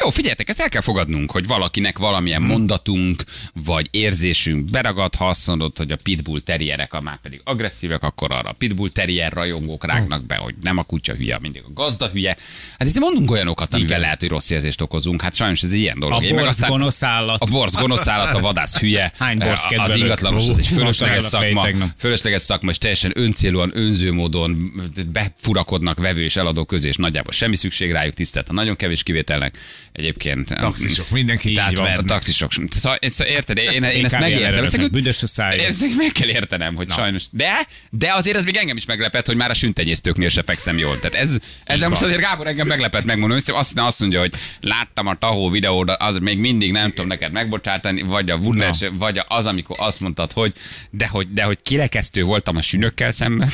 Jó, figyeljetek, ezt el kell fogadnunk, hogy valakinek valamilyen Hmm. mondatunk, vagy érzésünk beragad, ha azt mondod, hogy a pitbull terrierek, a már pedig agresszívek, akkor arra a pitbull terrier rajongók rágnak be, hogy nem a kutya hülye, mindig a gazda hülye. Hát ezért mondunk olyanokat, amivel lehet, hogy rossz érzést okozunk. Hát sajnos ez egy ilyen dolog. A Én borz gonosz állat. A borz gonosz állat, a vadász hülye, [laughs] Hány borz az ingatlanos, az egy fölösleges szakma, fölösleges szakma, és teljesen öncélúan, önző módon befurakodnak vevő és eladó közé, és nagyjából semmi szükség rájuk, tisztelt a nagyon kevés kivételnek. Egyébként Taxisok, mindenkit így van, taxisok. Szóval, szóval érted, én, én ezt megértem. Ezt, meg büdös a szája. ezt meg kell értenem, hogy sajnos. De, de azért ez még engem is meglepett, hogy már a süntenyésztőknél se fekszem jól. Tehát ez, ezzel most azért Gábor engem meglepett, megmondom. Azt, azt, azt mondja, hogy láttam a tahó videót, az még mindig nem tudom neked megbocsátani, vagy a Woodless, vagy az, amikor azt mondtad, hogy de hogy, de hogy kirekesztő voltam a sünökkel szemben.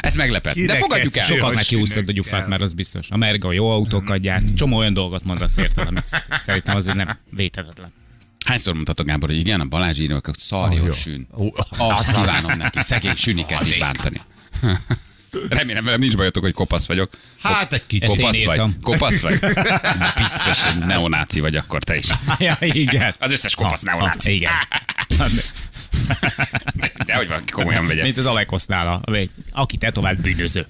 Ez meglepett. De Kirekesztő. fogadjuk el. Sokat hogy meg kiúsztad a gyufát, már az biztos. A merga jó autókat gyárt. Csomó olyan dolgot mondasz érted, amit szerintem azért nem vétetetlen. Hányszor mondhatok, Gábor, hogy igen, a Balázs írja, hogy szarjon jó. sün. Ó, Azt kívánom neki, szegény süniket így bántani. Remélem, velem nincs bajotok, hogy kopasz vagyok. Hát egy kicsit. Kopasz vagy? Kopasz vagy? [laughs] Biztos, hogy neonáci vagy akkor te is. [laughs] Ja, igen. Az összes kopasz neonáci. Igen. [laughs] De hogy valaki komolyan vegye. Mint az Alekosznál, a, aki tetovált bűnöző.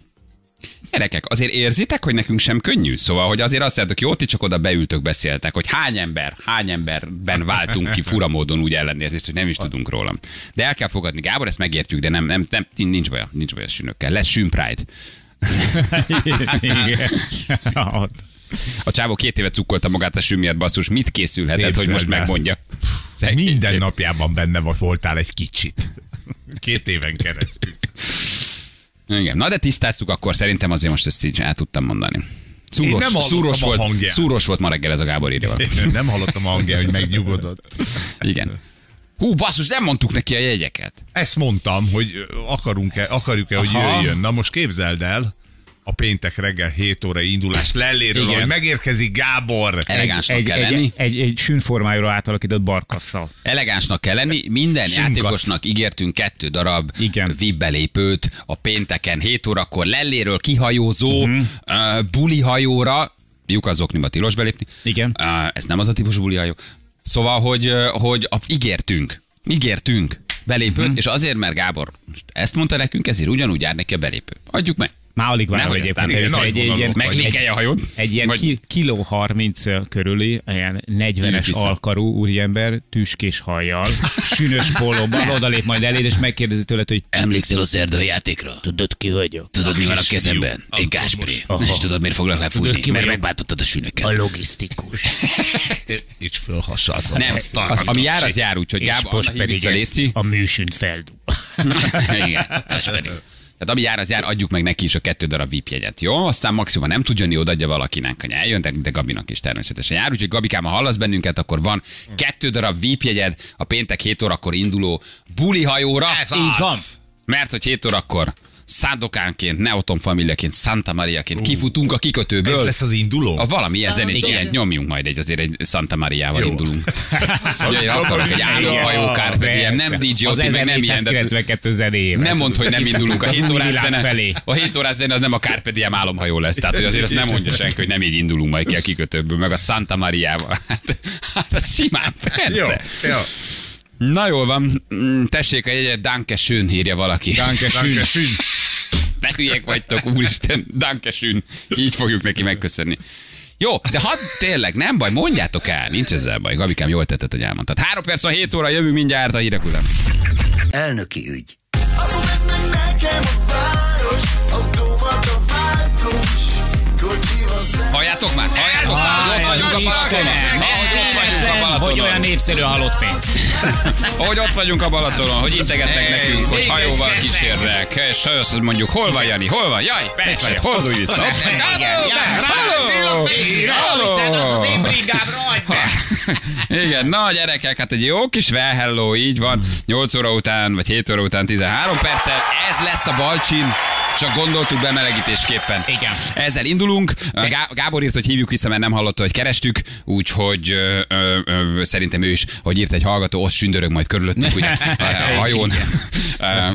Gyerekek, azért érzitek, hogy nekünk sem könnyű? Szóval, hogy azért azt mondjátok, jó, ti csak oda beültök, beszéltek, hogy hány ember, hány emberben váltunk ki fura módon úgy ellenérzést, hogy nem is tudunk róla. De el kell fogadni, Gábor, ezt megértjük, de nem, nem, nem nincs baj, nincs baj a sünökkel. Lesz sün Pride. Igen. A csávó két éve cukkolta magát a sün miatt, basszus, mit készülhetett, hogy Képzeld most el. megmondja? Szegény Minden napjában benne volt- voltál egy kicsit. Két éven keresztül. Igen. Na de tisztáztuk, akkor szerintem azért most ezt így el tudtam mondani. Szúros, nem szúros, volt, hangját. szúros volt ma reggel ez a Gábor írja. Nem hallottam a hangja, hogy megnyugodott. Igen. Hú, basszus, nem mondtuk neki a jegyeket. Ezt mondtam, hogy akarunk-e, akarjuk-e, hogy jöjjön. Na most képzeld el, a péntek reggel 7 órai indulás Lelléről, Igen. hogy megérkezik Gábor. Elegánsnak egy, kell egy, lenni. egy, egy, egy sűnformájúra átalakított barkasszal. Elegánsnak kell lenni, minden Sinkasz. játékosnak ígértünk kettő darab Igen. VIP belépőt a pénteken 7 órakor Lelléről kihajózó Mhm. uh-huh. uh, bulihajóra, lyuk az okniba tilos belépni. Igen. Uh, ez nem az a típusú bulihajó. Szóval, hogy, hogy a, ígértünk, ígértünk belépőt, Mhm. uh-huh. és azért, mert Gábor ezt mondta nekünk, ezért ugyanúgy jár neki a belépő. Adjuk meg. Már alig várom Nehogy egyébként. aztán Egy, egy, egy, ilyen. Meglinkelj a hajót. egy ilyen Vagy- ki, kiló 30 körüli, ilyen 40-es vissza. alkarú úriember, tüskés hajjal, sűnös pólóban, odalép majd elér, és megkérdezi tőled, hogy Emlékszel a szerdai játékra? Tudod ki vagyok? Tudod, mi van a kezemben? Gáspri. Aha. És tudod, miért foglak lefújni? Mert megbántottad a A sűnöket. logisztikus. [laughs] És fölhassalsz Nem, ami jár, az jár, úgyhogy Gábor, most pedig a műsűnt feldú. [laughs] [laughs] Igen, ez pedig. Tehát ami jár, az jár, adjuk meg neki is a kettő darab VIP jegyet, jó? Aztán maximum, nem tud jönni, odaadja valakinek, hogy eljön, de de Gabinak is természetesen jár. Úgyhogy Gabikám, ha hallasz bennünket, akkor van kettő darab VIP jegyed a péntek 7 órakor induló bulihajóra. Ez Így az. van. Mert hogy 7 órakor Szándokánként, Neoton Familiaként, Santa Mariaként kifutunk a Ez kikötőből. lesz az induló? A valami ezen egy Igen. ilyen nyomjunk majd egy azért egy Santa Mariával Jó. indulunk. [laughs] Ugye én akarok egy álomhajó Carpe Diem, nem DJ az meg nem ilyen, de 1492 zenéjével. nem mondd, hogy nem indulunk. A Az 7 új órás zene, felé. a 7 órás zene az nem a Carpe Diem álomhajó lesz. Tehát, hogy azért azt nem mondja senki, hogy nem így indulunk majd ki a kikötőből, meg a Santa Mariával. Hát, hát az simán, Jó, persze. jó. Na jól van, Mm, tessék a jegyet, Danke schön írja valaki. Danke schön. Ne hülyek vagytok, úristen, Danke schön. Így fogjuk neki megköszönni. Jó, de hadd tényleg, nem baj, mondjátok el, nincs ezzel baj. Gabikám, jól tetted, hogy elmondtad. Három perc van, 7 óra, jövünk mindjárt a hírek után. Elnöki ügy. Halljátok már, halljátok már, hogy ott vagyunk a Balatonon. Ahogy ott vagyunk a Hogy Balatonon. olyan népszerű a halott pénz. Hogy ott vagyunk a Balatonon, hogy integetnek Hey, nekünk, hogy hajóval kísérnek, és azt mondjuk, hol van Jani, hol van? Jaj, persze, fordulj vissza. Halló, halló. [laughs] Igen, na gyerekek, hát egy jó kis well hello, így van. 8 óra után, vagy 7 óra után 13 perccel. Ez lesz a Balcsin, csak gondoltuk bemelegítésképpen. Igen. Ezzel indulunk. Gá- Gábor írt, hogy hívjuk vissza, mert nem hallotta, hogy kerestük, úgyhogy ö, ö, ö, szerintem ő is, hogy írt egy hallgató, ott sündörög majd körülöttük, ugye, [laughs] a, a hajón.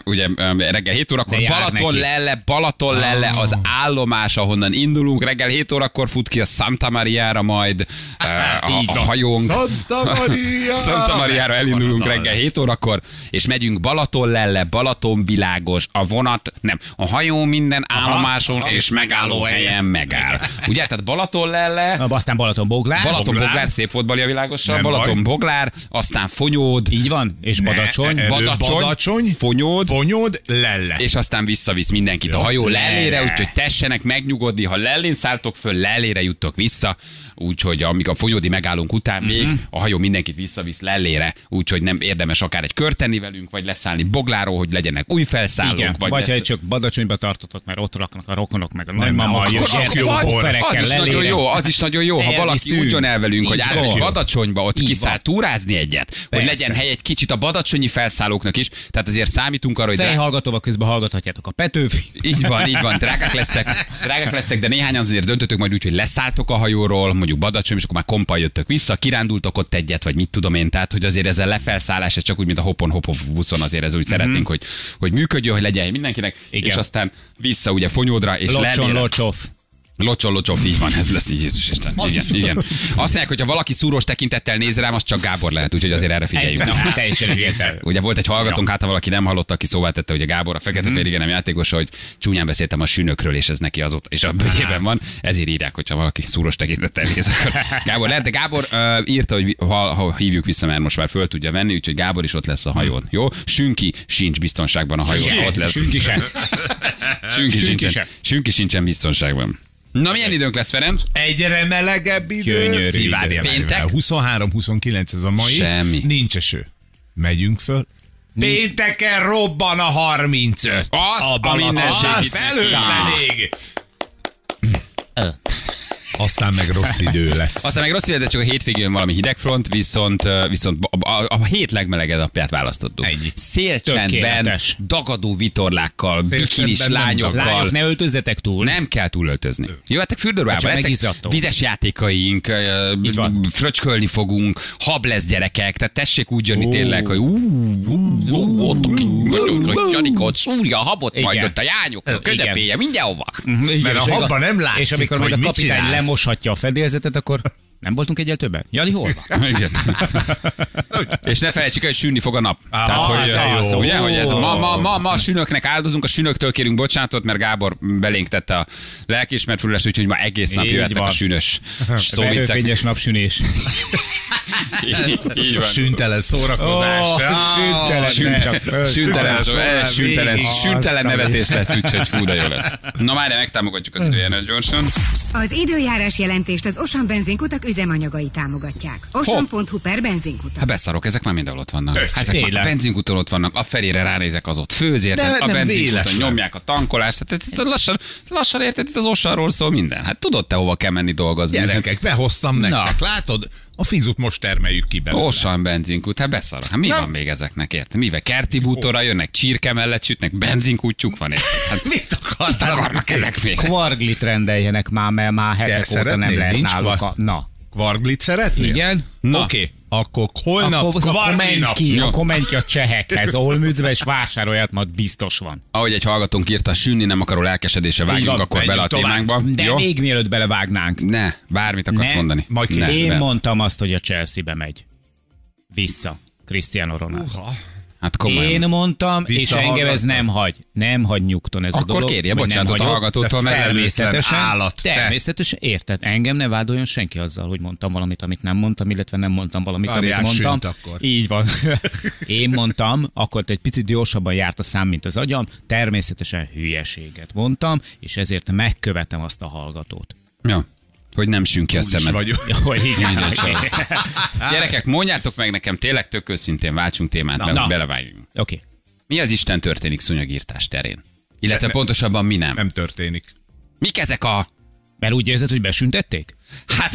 Ugye reggel 7 órakor Balaton neki. lelle, Balaton lelle az állomás, ahonnan indulunk. Reggel 7 órakor fut ki a Santa Mariára majd ö, a, a hajónk. Santa Maria! [laughs] Santa Mariára elindulunk reggel 7 órakor, és megyünk Balaton lelle, Balaton világos, a vonat, nem, a hajó minden állomáson és megállóhelyen megáll. Ugye, tehát Balaton lelle, Na, Aztán Balaton Boglár. Balaton Boglár. Boglár, szép volt Bali a világossal, Nem Balaton baj. Boglár, aztán Fonyód, Így van, és Badacsony. Badacsony, Badacsony, Fonyód, Fonyód, Lelle. és aztán visszavisz mindenkit a hajó lellére, úgyhogy tessenek megnyugodni, ha lellén szálltok föl, lellére juttok vissza, úgyhogy amíg a folyódi megállunk után Mhm. még a hajó mindenkit visszavisz lellére, úgyhogy nem érdemes akár egy kört tenni velünk, vagy leszállni Bogláról, hogy legyenek új felszállók, Igen, vagy, vagy lesz... ha csak Badacsonyba tartotok, mert ott raknak a rokonok, meg a nagymama, bokferekkel az is nagyon jó, az is nagyon jó, ha valaki úgy jön el velünk, hogy van. Badacsonyba, ott kiszáll túrázni egyet, hogy legyen hely egy kicsit a badacsonyi felszállóknak is, tehát azért számítunk arra, hogy Fejhallgatóval közben hallgathatjátok a Petőfi. így van, így van, drágák lesztek, drágák lesztek, de néhányan azért döntötök majd úgy, hogy leszálltok a hajóról, mondjuk Badacsony, és akkor már kompal jöttök vissza, kirándultok ott egyet, vagy mit tudom én, tehát hogy azért ez a lefelszállás, ez csak úgy, mint a hopon hopon buszon, azért ez úgy szeretnénk, hogy, hogy működjön, hogy legyen mindenkinek, Igen. és aztán vissza ugye Fonyódra, és Locson, lelére. Locsov. Locsol, locsol, így van, ez lesz így, Jézus Isten. Igen, igen. Azt mondják, hogy ha valaki szúrós tekintettel néz rám, az csak Gábor lehet, úgyhogy azért erre figyeljünk. Na, teljesen egyértelmű. Ugye volt egy hallgatónk, hát ha valaki nem hallotta, aki szóvá tette, hogy a Gábor a fekete Mhm. fél nem játékos, hogy csúnyán beszéltem a sünökről, és ez neki azóta, és a bögyében van, ezért írják, hogyha valaki szúros tekintettel néz, akkor Gábor lehet, de Gábor uh, írta, hogy ha, ha, hívjuk vissza, mert most már föl tudja venni, úgyhogy Gábor is ott lesz a hajón. Jó? Sünki sincs biztonságban a hajón. Ott lesz. Sünki sem. Sünki, Sünki sincsen. Sünki sincsen biztonságban. Na milyen időnk lesz, Ferenc? Egyre melegebb idő. Gyönyörű idő. Péntek? várjál. 23-29 ez a mai. Semmi. Nincs eső. Megyünk föl. Pénteken robban a 35. Azt a Balaton. mindenségit. Azt Felőtlen ég. Aztán meg rossz idő lesz. Aztán meg rossz idő, de csak a hétvégén jön valami hidegfront, viszont, viszont a, a, a hét legmelegebb napját választottuk. Ennyi. Szélcsendben, Tökéletes. dagadó vitorlákkal, bikinis lányokkal. Lányok, ne öltözzetek túl. Nem kell túlöltözni. Jöhetek fürdőruhába, Csak lesznek vizes játékaink, fröcskölni fogunk, hab lesz gyerekek, tehát tessék úgy jönni tényleg, hogy Janikot szúrja a habot majd ott a jányok, a Igen. közepéje, mindenhova. Mert a És habban nem látszik, És amikor majd a kapitány csinálsz. lemoshatja a fedélzetet, akkor nem voltunk egyel többen? Jani, hol van? [laughs] Igen. És ne felejtsük el, hogy sűnni fog a nap. Tehát, hogy, az, az, ugye, hogy ez, ma, ma, ma, ma a sünöknek áldozunk, a sünöktől kérünk bocsánatot, mert Gábor belénk tette a lelkiismert úgyhogy ma egész nap Így jöhetnek van. a sünös szóvicek. Verőfényes napsünés. [laughs] Így- van. Süntelen szórakozás. Ah, süntelen. Süntelen, süntelen, süntelen Azt a nevetés lesz, úgyhogy fú, de jó lesz. Na már megtámogatjuk az időjárás gyorsan. Az időjárás jelentést az Osan benzinkutak üzemanyagai támogatják. Osan.hu per benzinkutak. Hát beszarok, ezek már mindenhol ott vannak. Hát ezek már a Tényleg. benzinkúton ott vannak, a felére ránézek, az ott főzért, De a nem benzinkúton véletlen. nyomják a tankolást, tehát lassan, lassan érted, itt az osanról szól minden. Hát tudod te hova kell menni dolgozni. Gyerekek, behoztam nektek. Látod? A fizut most termeljük ki belőle. Osan benzinkút, hát beszarok. Hát mi van még ezeknek, érted? Mivel kerti bútorra jönnek, csirke mellett sütnek, benzinkútjuk van, érted? Hát [laughs] Mit mit akartál? akarnak ezek még? Kvarglit rendeljenek már, mert már hetek óta nem lehet náluk. A... Na. Kvarglit szeretnél? Igen? Na. Oké, akkor holnap Akkor, akkor menj ki, Jó. akkor menj ki a csehekhez, Olmützbe, és vásárolját, majd biztos van. Ahogy egy hallgatónk írta, sünni nem akaró lelkesedése vágjunk akkor bele a tovább. témánkba. De Jó? még mielőtt belevágnánk. Ne, bármit akarsz Ne. mondani. Majd ne. Én mondtam azt, hogy a Chelsea-be megy. Vissza. Cristiano Ronaldo. Hát komolyan. Én mondtam, és engem ez nem hagy. Nem hagy nyugton ez a Akkor dolog. kérje vagy nem bocsánatot a hallgatótól, mert Természetesen, állat, te. természetesen, érted, engem ne vádoljon senki azzal, hogy mondtam valamit, amit nem mondtam, illetve nem mondtam valamit, Várják amit mondtam. akkor. Így van. [laughs] Én mondtam, akkor egy picit gyorsabban járt a szám, mint az agyam, természetesen hülyeséget mondtam, és ezért megkövetem azt a hallgatót. Ja. Hogy nem sünk ki a szemed. vagyok. Jó, igen. Gyerekek, mondjátok meg nekem tényleg tök őszintén, váltsunk témát, Na, mert na. belevágjunk. Oké. Mi az Isten történik szúnyogírtás terén? Illetve Se- pontosabban mi nem? Nem történik. Mik ezek a... Mert úgy érzed, hogy besüntették? Hát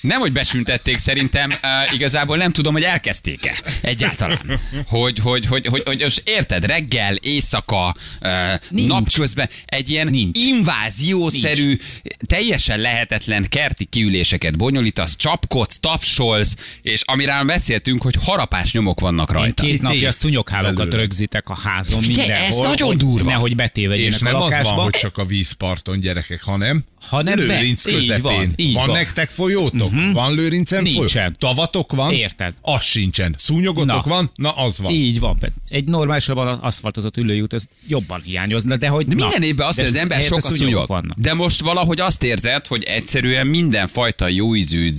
nem, hogy besüntették, szerintem uh, igazából nem tudom, hogy elkezdték-e egyáltalán. Hogy, hogy, hogy, hogy, hogy most érted, reggel, éjszaka, uh, Nincs. napközben egy ilyen Nincs. inváziószerű, teljesen lehetetlen kerti kiüléseket bonyolítasz, csapkodsz, tapsolsz, és amiről beszéltünk, hogy harapás nyomok vannak Én rajta. két Itt napja szúnyoghálókat rögzítek a házon Figyelj, mindenhol. ez nagyon hogy durva. Nehogy betévedjenek És a nem az lakásba. van, hogy csak a vízparton gyerekek, hanem, Hanem be- Lőrinc így közepén. van, így van van. nektek folyótok? Uh-huh. Van Lőrincen folyó? Nincsen. Tavatok van? Érted. Az sincsen. Szúnyogotok Na. van? Na az van. Így van. Egy normálisabban az aszfaltozott ülőjút, ez jobban hiányozna, de hogy... De na, minden évben azt, hogy az ember sok a szúnyog. vannak. De most valahogy azt érzed, hogy egyszerűen mindenfajta jóízű,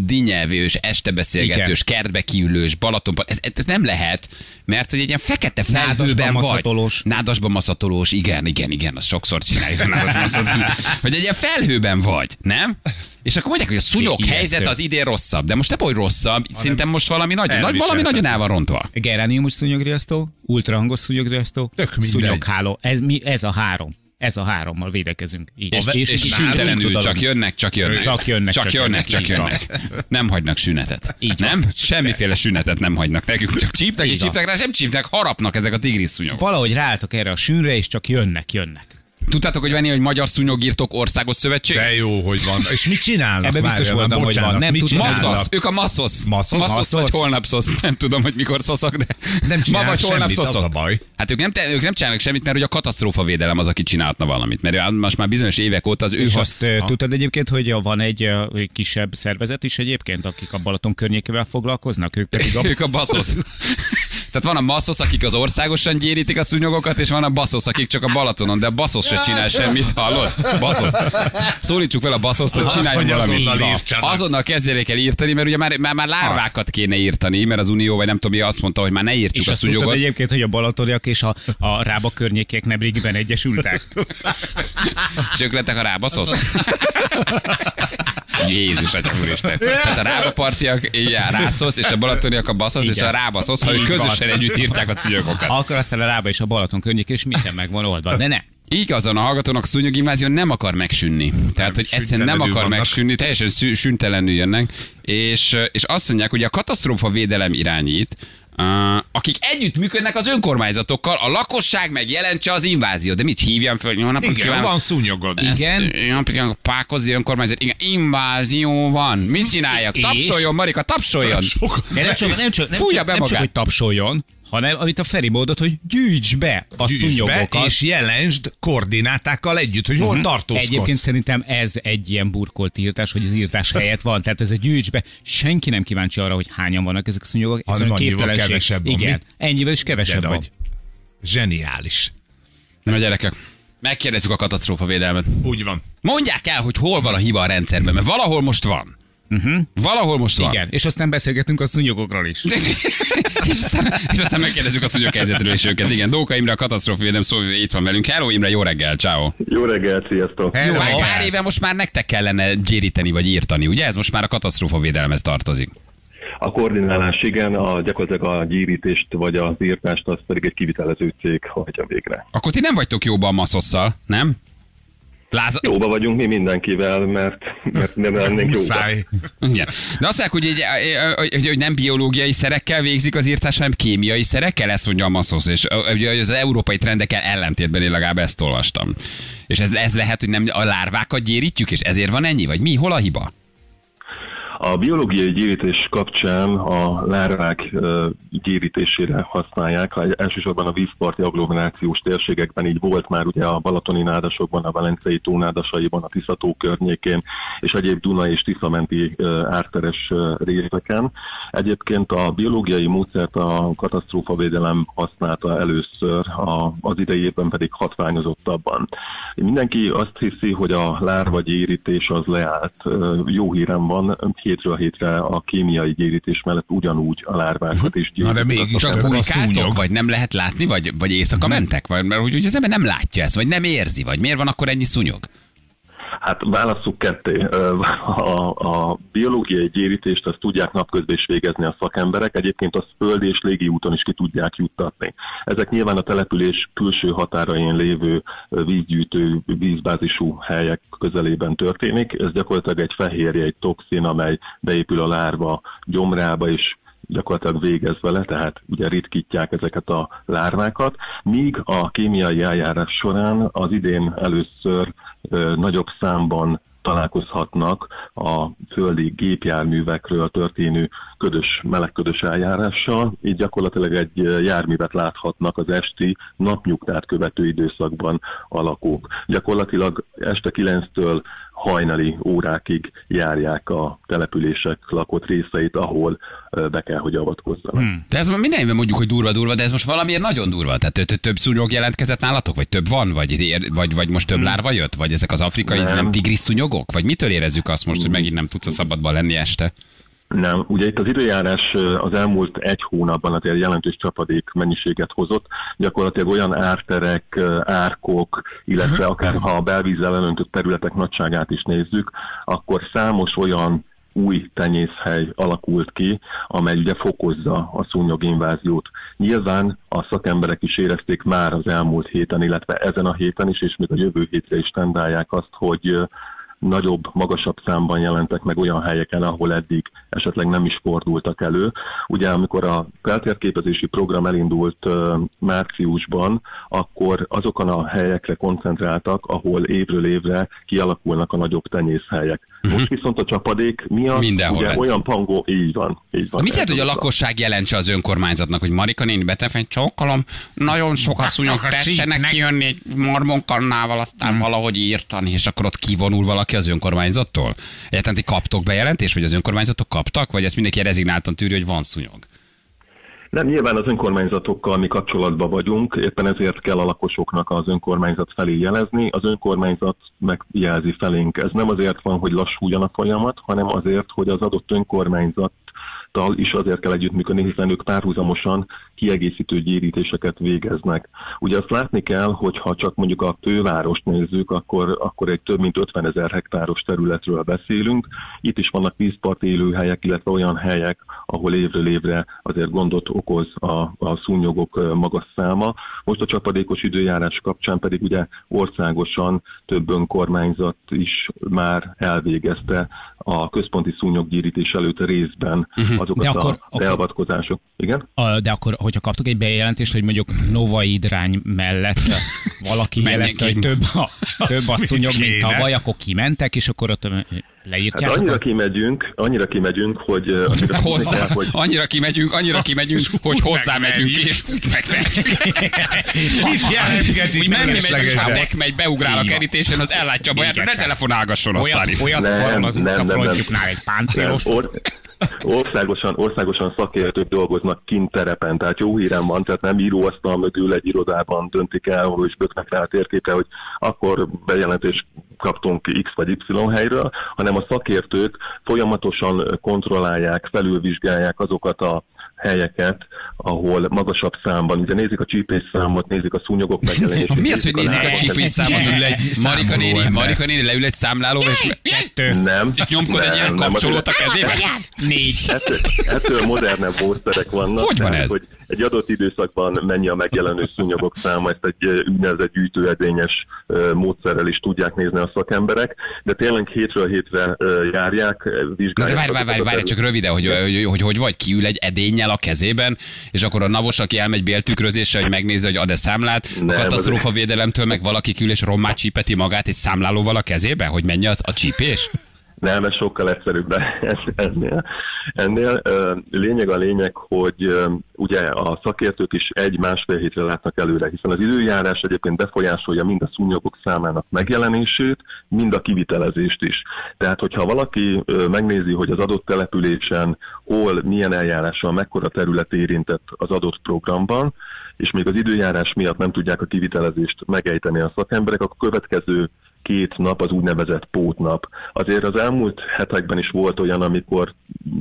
dinnyelvős, estebeszélgetős, kertbe kiülős, Balatonban, ez, ez nem lehet, mert hogy egy ilyen fekete felhőben vagy. maszatolós. Nádasban maszatolós, igen, igen, igen, azt sokszor csináljuk a nádasban maszatolós. [laughs] Hogy egy ilyen felhőben vagy, nem? És akkor mondják, hogy a szúnyog helyzet az idén rosszabb. De most nem, hogy rosszabb, szerintem most valami nagyon, nagy, valami nagyon el van rontva. Gerániumos szúnyogriasztó, ultrahangos szúnyogriasztó, szúnyogháló. Ez, mi, ez a három. Ez a hárommal védekezünk. Így. És, és, és így süntelenül csak jönnek, csak jönnek. Csak jönnek, csak jönnek, csak van. jönnek. Nem hagynak sünetet. Így van. nem? Semmiféle sünetet nem hagynak nekünk, csak csípnek és van. csípnek rá, sem csípnek, harapnak ezek a tigriszúnyogok. Valahogy ráálltok erre a sűnre, és csak jönnek, jönnek. Tudtátok, hogy venni, hogy Magyar Szúnyogírtók Országos Szövetség? De jó, hogy van. És mit csinálnak? Ebben biztos Várjál, voltam, már, hogy van. bocsánat, Nem csinálnak? Maszosz, ők a maszosz. Maszosz? Maszosz vagy holnap szosz. [laughs] Nem tudom, hogy mikor szoszok, de Nem ma vagy holnap semmit, az a baj. Hát ők nem, te, ők nem csinálnak semmit, mert hogy a katasztrófa védelem az, aki csinálhatna valamit. Mert most már bizonyos évek óta az ő És has- azt uh, tudtad egyébként, hogy van egy kisebb szervezet is egyébként, akik a Balaton környékével foglalkoznak, ők pedig a... [laughs] ők a baszosz. [laughs] Tehát van a baszosz, akik az országosan gyérítik a szúnyogokat, és van a baszosz, akik csak a Balatonon, de a baszosz se csinál semmit, hallod? Baszosz. Szólítsuk fel a baszoszt, hogy csinálj Hogy valamit. azonnal. Azonnal kezdjenek el írtani, mert ugye már, már, már lárvákat kéne írtani, mert az Unió, vagy nem tudom, mi azt mondta, hogy már ne írtsuk És a szúnyogot. egyébként, hogy a balatoniak és a, a rába környékek nemrégiben egyesültek? Lettek a rábaszosz? Jézus, atya úristen. Tehát a rábapartiak, így a rászosz, és a balatoniak a baszosz, és a rábaszosz, ha ők Közösen együtt írtják a szúnyogokat. Akkor aztán a rába és a Balaton környék, és minden meg van oldva. De ne. igazan a hallgatónak szúnyoginvázió nem akar megsünni. Tehát, hogy egyszerűen nem akar vannak. megsünni, teljesen szü- süntelenül jönnek, és, és azt mondják, hogy a katasztrófa védelem irányít, akik együtt működnek az önkormányzatokkal, a lakosság meg jelentse az inváziót. De mit hívjam föl? Jó napot Igen, kívánok! van szúnyogod. Igen. Jó napot kívánok, Pákozzi önkormányzat. Igen, invázió van. Mit csináljak? És? Tapsoljon, Marika, tapsoljon! De nem csak, nem csak, nem Fújja csak, be nem csak, magát. hogy tapsoljon, hanem amit a Feri mondott, hogy gyűjts be a Gyűjtsd be, szúnyogokat. és jelentsd koordinátákkal együtt, hogy hol tartózkodsz. Egyébként szerintem ez egy ilyen burkolt írtás, hogy az írtás helyett van. Tehát ez egy gyűjts be. Senki nem kíváncsi arra, hogy hányan vannak ezek a szúnyogok. Hanem Egyszerűen annyival kevesebb van, Igen, mi? ennyivel is kevesebb De van. vagy. Zseniális. Na gyerekek, megkérdezzük a katasztrófa védelmet. Úgy van. Mondják el, hogy hol van a hiba a rendszerben, mert valahol most van. Uh-huh. Valahol most van. Igen, és aztán beszélgetünk a szúnyogokról is. [laughs] és, aztán, és aztán megkérdezzük a helyzetről is őket. Igen, Dóka Imre, a katasztrófa védelem szóvivő itt van velünk. Hello Imre, jó reggel, ciao. Jó reggelt, sziasztok! Hello. Pár, pár éve most már nektek kellene gyéríteni vagy írtani, ugye? Ez most már a katasztrófa védelemhez tartozik. A koordinálás igen, a, gyakorlatilag a gyírítést vagy az írtást az pedig egy kivitelező cég hajtja végre. Akkor ti nem vagytok jóban a maszosszal, nem? Láza... Jóba vagyunk mi mindenkivel, mert, mert nem lennénk jóba. Igen. De azt mondják, hogy, egy, hogy, hogy nem biológiai szerekkel végzik az írtás, hanem kémiai szerekkel, ezt mondja a maszosz, és ugye az európai trendekkel ellentétben én legalább ezt olvastam. És ez, ez lehet, hogy nem a lárvákat gyérítjük, és ezért van ennyi? Vagy mi? Hol a hiba? A biológiai gyérítés kapcsán a lárvák gyérítésére használják, ha elsősorban a vízparti agglomerációs térségekben így volt már ugye a balatoni nádasokban, a velencei tónádasaiban, a Tiszató környékén, és egyéb Duna és Tiszamenti árteres részeken. Egyébként a biológiai módszert a katasztrófavédelem használta először, az idejében pedig hatványozottabban. Mindenki azt hiszi, hogy a lárva gyérítés az leállt. Jó hírem van, hétről hétre a kémiai gyérítés mellett ugyanúgy a lárvákat is Na de gyérítik. mégis Csak szúnyog. vagy nem lehet látni, vagy, vagy éjszaka mentek? Vagy, mert úgy, úgy az ember nem látja ezt, vagy nem érzi, vagy miért van akkor ennyi szúnyog? Hát válasszuk ketté. A, a biológiai gyérítést azt tudják napközben is végezni a szakemberek, egyébként azt föld és légi úton is ki tudják juttatni. Ezek nyilván a település külső határain lévő vízgyűjtő, vízbázisú helyek közelében történik. Ez gyakorlatilag egy fehérje, egy toxin, amely beépül a lárva gyomrába, és gyakorlatilag végez vele, tehát ugye ritkítják ezeket a lárvákat, míg a kémiai eljárás során az idén először ö, nagyobb számban találkozhatnak a földi gépjárművekről történő ködös, melegködös eljárással, így gyakorlatilag egy járművet láthatnak az esti napnyugtát követő időszakban a lakók. Gyakorlatilag este 9-től hajnali órákig járják a települések lakott részeit, ahol be kell, hogy avatkozzanak. Hmm. De ez minden évben mondjuk, hogy durva-durva, de ez most valamiért nagyon durva. Tehát tö- tö- több szúnyog jelentkezett nálatok, vagy több van, vagy, vagy, vagy most több lárva jött, vagy ezek az afrikai nem, Nem. nem tigris szúnyogok? Vagy mitől érezzük azt most, hogy megint nem tudsz a szabadban lenni este? Nem, ugye itt az időjárás az elmúlt egy hónapban azért jelentős csapadék mennyiséget hozott, gyakorlatilag olyan árterek, árkok, illetve akár ha a belvízzel elöntött területek nagyságát is nézzük, akkor számos olyan új tenyészhely alakult ki, amely ugye fokozza a szúnyoginváziót. Nyilván a szakemberek is érezték már az elmúlt héten, illetve ezen a héten is, és még a jövő hétre is tendálják azt, hogy nagyobb, magasabb számban jelentek meg olyan helyeken, ahol eddig esetleg nem is fordultak elő. Ugye amikor a feltérképezési program elindult márciusban, akkor azokon a helyekre koncentráltak, ahol évről évre kialakulnak a nagyobb tenyészhelyek. Most viszont a csapadék miatt Mindenhol ugye lett. olyan pangó, így van. Így van Mit jelent, hogy a lakosság jelentse az önkormányzatnak, hogy Marika néni betefenyt csókolom, nagyon sok a szúnyog, tessenek kijönni egy marmonkannával, aztán valahogy írtani, és akkor ott kivonul valaki az önkormányzattól? Egyáltalán ti kaptok bejelentést, vagy az önkormányzatok kaptak, vagy ezt mindenki rezignáltan tűri, hogy van szúnyog? Nem, nyilván az önkormányzatokkal mi kapcsolatban vagyunk, éppen ezért kell a lakosoknak az önkormányzat felé jelezni. Az önkormányzat megjelzi felénk. Ez nem azért van, hogy lassuljon a folyamat, hanem azért, hogy az adott önkormányzat állattal is azért kell együttműködni, hiszen ők párhuzamosan kiegészítő gyérítéseket végeznek. Ugye azt látni kell, hogy ha csak mondjuk a fővárost nézzük, akkor, akkor egy több mint 50 ezer hektáros területről beszélünk. Itt is vannak vízpart élőhelyek, illetve olyan helyek, ahol évről évre azért gondot okoz a, a szúnyogok magas száma. Most a csapadékos időjárás kapcsán pedig ugye országosan több önkormányzat is már elvégezte a központi szúnyoggyérítés előtt részben azokat De akkor- a beavatkozások. Igen? A, de akkor, hogyha kaptok egy bejelentést, hogy mondjuk Novaidrány mellett valaki [laughs] jelezte, hogy több a, [laughs] több a szúnyog, mint tavaly, akkor kimentek, és akkor ott ö, leírtják. Hát annyira kimegyünk, annyira kimegyünk, hogy amit azt Hozzá, mondják, hogy annyira kimegyünk, annyira kimegyünk, hogy hozzá megyünk ki, és úgy jelentketik Úgy menni megy, és hát meg beugrál a kerítésen, az ellátja a baját, ne telefonálgasson aztán Olyat, is. olyat Nem, van az utcafrontjuknál egy páncélos. or, országosan, országosan szakértők dolgoznak kint terepen, tehát jó hírem van, tehát nem íróasztal mögül egy irodában döntik el, hogy böknek rá a térképre, hogy akkor bejelentést kaptunk X vagy Y helyről, hanem a szakértők folyamatosan kontrollálják, felülvizsgálják azokat a helyeket, ahol magasabb számban, ugye nézik a csípés számot, nézik a szúnyogok megjelenését. [laughs] Mi az, hogy nézik a lábot. csípés számot? Kiül egy Marika néni. Marika néni leül egy számlálóra, és Kettő, Nem. és nyomkod egy nem, ilyen nem, kapcsolót a kezébe? négy. Ettől, ettől modernebb módszerek vannak. Hogy van tehát, ez? Hogy egy adott időszakban mennyi a megjelenő szúnyogok száma, ezt egy ö, úgynevezett gyűjtőedényes ö, módszerrel is tudják nézni a szakemberek, de tényleg hétről hétre ö, járják, vizsgálják. de várj, várj, várj, a várj, csak röviden, hogy hogy, hogy hogy vagy, kiül egy edénnyel a kezében, és akkor a navos, aki elmegy béltükrözésre, hogy megnézi, hogy ad-e számlát, a Nem, katasztrófa védelemtől meg valaki kiül és rommá csípeti magát egy számlálóval a kezébe, hogy mennyi a, a csípés? Nem, ez sokkal egyszerűbb en- ennél. Ennél lényeg a lényeg, hogy ugye a szakértők is egy-másfél hétre látnak előre, hiszen az időjárás egyébként befolyásolja mind a szúnyogok számának megjelenését, mind a kivitelezést is. Tehát, hogyha valaki megnézi, hogy az adott településen hol, milyen eljárással, mekkora terület érintett az adott programban, és még az időjárás miatt nem tudják a kivitelezést megejteni a szakemberek, akkor következő két nap az úgynevezett pótnap. Azért az elmúlt hetekben is volt olyan, amikor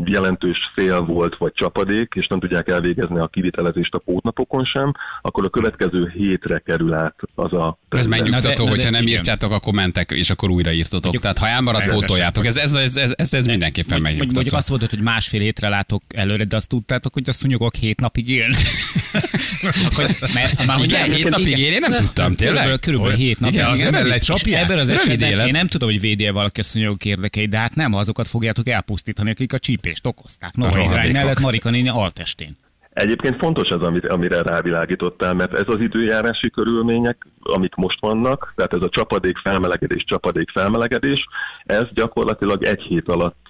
jelentős szél volt, vagy csapadék, és nem tudják elvégezni a kivitelezést a pótnapokon sem, akkor a következő hétre kerül át az a... Ez megnyugtató, hogyha nem igen. írtátok, akkor mentek, és akkor újra írtotok. Tehát ha elmaradt, pótoljátok. Ez, ez, ez, ez, ez, ez mindenképpen Mondjuk, mondjuk megnyugtató. azt mondod, hogy másfél hétre látok előre, de azt tudtátok, hogy a szúnyogok hét napig élnek. [laughs] Már, hogy hét napig él, én nem tudtam, tényleg? Körülbelül, körülbelül hét napig. Igen, az ember lecsapják? Ebben az esetben élet. én nem tudom, hogy védi valaki a szúnyogok érdekeit, de hát nem, azokat fogjátok elpusztítani, akik a csípést okozták. No, irány rohadékok. mellett Marika néni altestén. Egyébként fontos az, amit, amire rávilágítottál, mert ez az időjárási körülmények, amik most vannak, tehát ez a csapadék felmelegedés, csapadék felmelegedés, ez gyakorlatilag egy hét alatt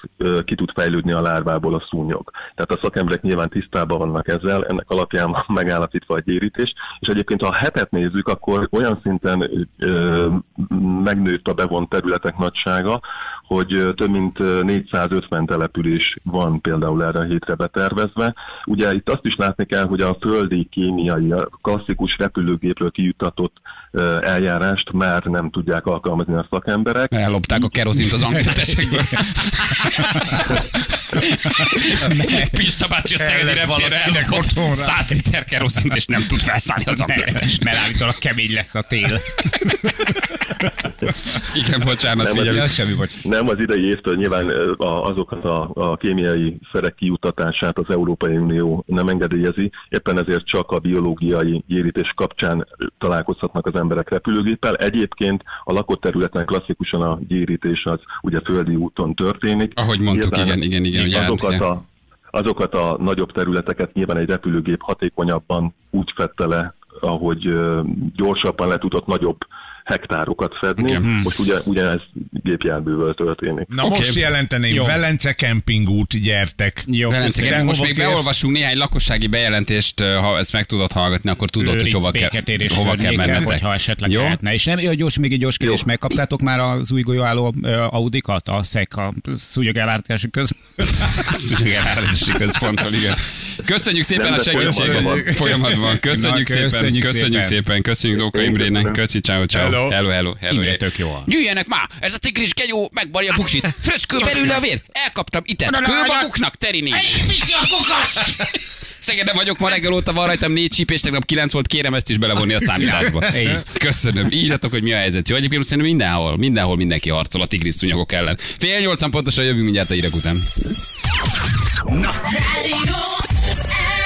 ki tud fejlődni a lárvából a szúnyog. Tehát a szakemberek nyilván tisztában vannak ezzel, ennek alapján [laughs] megállapítva a gyérítés, és egyébként ha a hetet nézzük, akkor olyan szinten megnőtt a bevont területek nagysága, hogy több mint ö, 450 település van például erre a hétre betervezve. Ugye itt azt is látni kell, hogy a földi kémiai, a klasszikus repülőgépről kijuttatott eljárást már nem tudják alkalmazni a szakemberek. Ellopták a kerozint az ankétesekből. Pista bácsi a Szegedi reptérre ellopott otthonra. 100 liter kerozint, és nem tud felszállni az ankétes. Mert állítólag kemény lesz a tél. Igen, bocsánat, Nem, figyelj. az- Az semmi, vagy. Nem az idei évtől nyilván ö, a- azokat a, a kémiai szerek kijutatását az Európai Unió nem engedélyezi, éppen ezért csak a biológiai gyérítés kapcsán találkozhatnak az emberek repülőgéppel. Egyébként a lakott területen klasszikusan a gyérítés az ugye földi úton történik. Ahogy mondtuk, Nyilván igen, igen, igen, Azokat a, azokat a nagyobb területeket nyilván egy repülőgép hatékonyabban úgy fette le, ahogy gyorsabban le tudott nagyobb hektárokat fedni. Igen. Most ugye, ugyanez gépjárművel történik. Na Oké. most jelenteném, Jó. Velence kempingút, gyertek. Jó, Velence, De Gergő, most még kérsz? beolvasunk néhány lakossági bejelentést, ha ezt meg tudod hallgatni, akkor tudod, hogy hova kell, hova kell mennetek. hogyha esetleg Jó? lehetne. És nem, jó, gyors, még egy gyors kérdés, Jó. megkaptátok már az új golyóálló ö, Audikat, a SZEK, a szúnyog elártási köz. [laughs] Szülegeláratási központtól, igen. Köszönjük szépen Nem, a segítséget. folyamatban. Köszönjük Na, szépen. köszönjük Köszönjük szépen. Köszönjük Dóka Én Imrének. Köszi, ciao, ciao. Hello. hello, hello, hello. Imre tök jó. Gyűjjenek már! Ez a tigris genyó megvarja a buksit. Fröcskő belőle a vér. Elkaptam itt. Kőmaguknak, Terini. Viszi a kukaszt! Szegeden vagyok, ma reggel óta van rajtam négy csíp, és tegnap kilenc volt, kérem ezt is belevonni a számításba. [laughs] Köszönöm. Írjatok, hogy mi a helyzet. Jó, egyébként szerintem mindenhol, mindenhol mindenki harcol a tigris szúnyogok ellen. Fél nyolcan pontosan jövünk mindjárt a hírek után.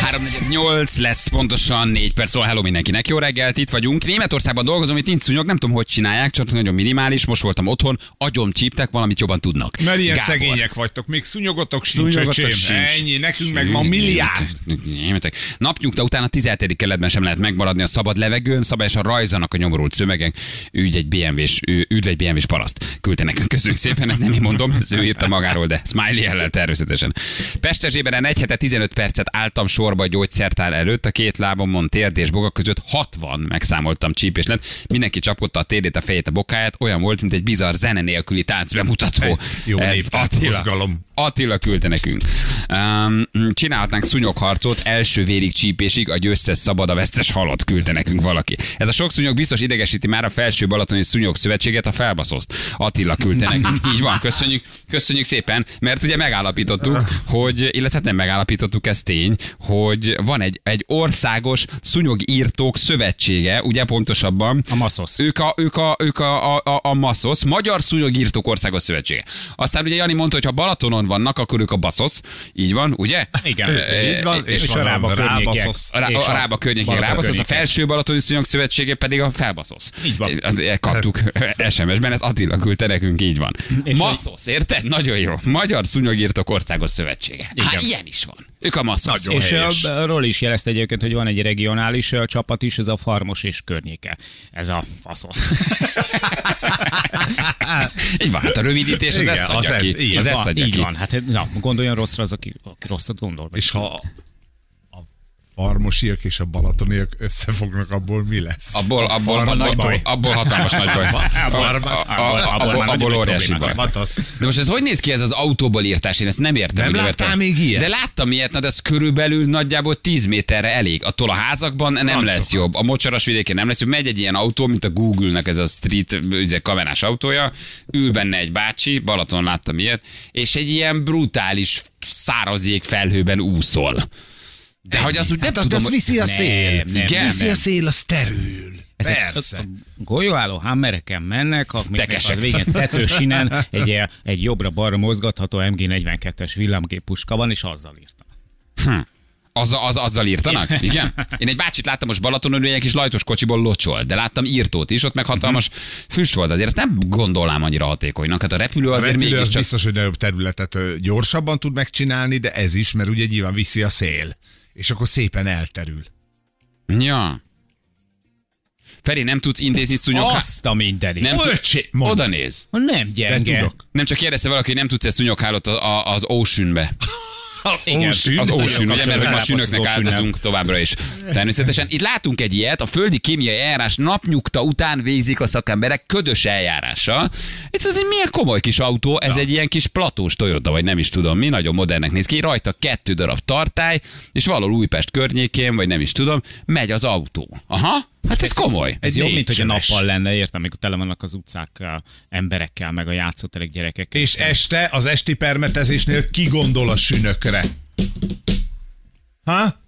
348 lesz pontosan 4 perc, szóval hello mindenkinek. Jó reggelt, itt vagyunk. Németországban dolgozom, itt nincs szúnyog, nem tudom, hogy csinálják, csak nagyon minimális. Most voltam otthon, agyom csíptek, valamit jobban tudnak. Mert ilyen Gábor. szegények vagytok, még szúnyogotok sincs, Szúnyogotok sincs. Ennyi, nekünk meg van milliárd. Németek. Napnyugta után a 17. keletben sem lehet megmaradni a szabad levegőn, szabályosan rajzanak a nyomorult szövegek. Ügy egy BMW-s, üdv egy BMW-s paraszt. Küldte nekünk, köszönjük szépen, nem én mondom, ez ő írta magáról, de smiley ellel természetesen. Pesterzsében egy hete 15 percet álltam sorba a gyógyszertár előtt, a két lábamon térd és boga között 60 megszámoltam csípéslet. Mindenki csapkodta a térdét, a fejét, a bokáját, olyan volt, mint egy bizarr zene nélküli tánc bemutató. Jó Ez Attila, mozgalom. Attila küldte nekünk. Um, csinálhatnánk szúnyogharcot első vérig csípésig, a győztes szabad, a vesztes halott küldte nekünk valaki. Ez a sok szúnyog biztos idegesíti már a felső Balatoni Szúnyog Szövetséget, a felbaszoszt. Attila küldte nekünk. Így van, köszönjük, köszönjük szépen, mert ugye megállapítottuk, hogy, illetve hát nem megállapítottuk, ez tény, hogy van egy, egy országos szúnyogírtók szövetsége, ugye pontosabban. A Maszosz. Ők a, ők a, ők a, a, a, a Maszosz, Magyar Szúnyogírtók Országos Szövetsége. Aztán ugye Jani mondta, hogy ha Balatonon vannak, akkor ők a Baszosz. Így van, ugye? Igen. Így van, és, És van a Rába környékiek. A, rá, És a Rába környékén Balaton Rábaszosz, a felső Balatoni Szúnyog Szövetsége pedig a Felbaszosz. Így van. Az- e- Kaptuk [laughs] SMS-ben, ez Attila küldte nekünk, így van. És Maszosz, érted? Nagyon jó. Magyar Szúnyogírtók Országos Szövetsége. Hát Igen. ilyen is van. Ők a Maszosz. Nagyon És helyes. Ö, arról is jelezte egyébként, hogy van egy regionális csapat is, ez a Farmos és környéke. Ez a faszosz. [laughs] Így van, hát a rövidítés az Igen, ezt az adja ez, ki. igen. Az ezt van, adja így ki. van. Hát na, gondoljon rosszra az, aki, aki rosszat gondol. És ha farmosiak és a balatoniak összefognak, abból mi lesz? Abból, abból, farmató- abból, abból, abból hatalmas nagy baj. [laughs] Abból- nagy óriási baj. Hát. De most ez hogy néz ki ez az autóból írtás? Én ezt nem értem. Nem láttál értem. még ilyet? De láttam ilyet, na de ez körülbelül nagyjából 10 méterre elég. Attól a házakban nem lesz jobb. A mocsaras vidéken nem lesz jobb. Megy egy ilyen autó, mint a Google-nek ez a street ugye, kamerás autója. Ül benne egy bácsi, Balaton láttam ilyet, és egy ilyen brutális száraz jég felhőben úszol. De hogy azt úgy nem Hát tudom, azt viszi a szél. Nem, nem, Igen, viszi nem. a szél, az terül. Ezek Persze. a golyóálló hammereken mennek, amiknek a végén tetősinen egy, egy jobbra-balra mozgatható MG42-es villámgéppuska van, és azzal írtam. Hm. Az, az, azzal írtanak? Igen? Én egy bácsit láttam most Balatonon, ő egy kis lajtos kocsiból locsol, de láttam írtót is, ott meg hatalmas füst volt azért. Ezt nem gondolnám annyira hatékonynak. Hát a repülő A azért repülő az mégiscsak... biztos, hogy nagyobb területet gyorsabban tud megcsinálni, de ez is, mert ugye nyilván viszi a szél. És akkor szépen elterül. Ja. Feri, nem tudsz intézni szúnyog... Azt a mindenit. Nem, Öcsé, oda néz. nem gyenge. Nem csak kérdezte valaki, hogy nem tudsz-e szúnyoghálót az Oceanbe. Igen. Az Ocean, ugye, mert ma az sünöknek áldozunk továbbra is. Természetesen. Itt látunk egy ilyet, a földi kémiai eljárás napnyugta után végzik a szakemberek ködös eljárással. Ez az egy milyen komoly kis autó, ez egy ilyen kis platós Toyota, vagy nem is tudom mi, nagyon modernek néz ki, rajta kettő darab tartály, és valahol Újpest környékén, vagy nem is tudom, megy az autó. Aha, hát ez komoly. Ez jobb, mint hogy a nappal lenne, értem, amikor tele vannak az utcák emberekkel, meg a játszóterek gyerekekkel. És este, az esti permetezésnél ki gondol a sünökre? Ha?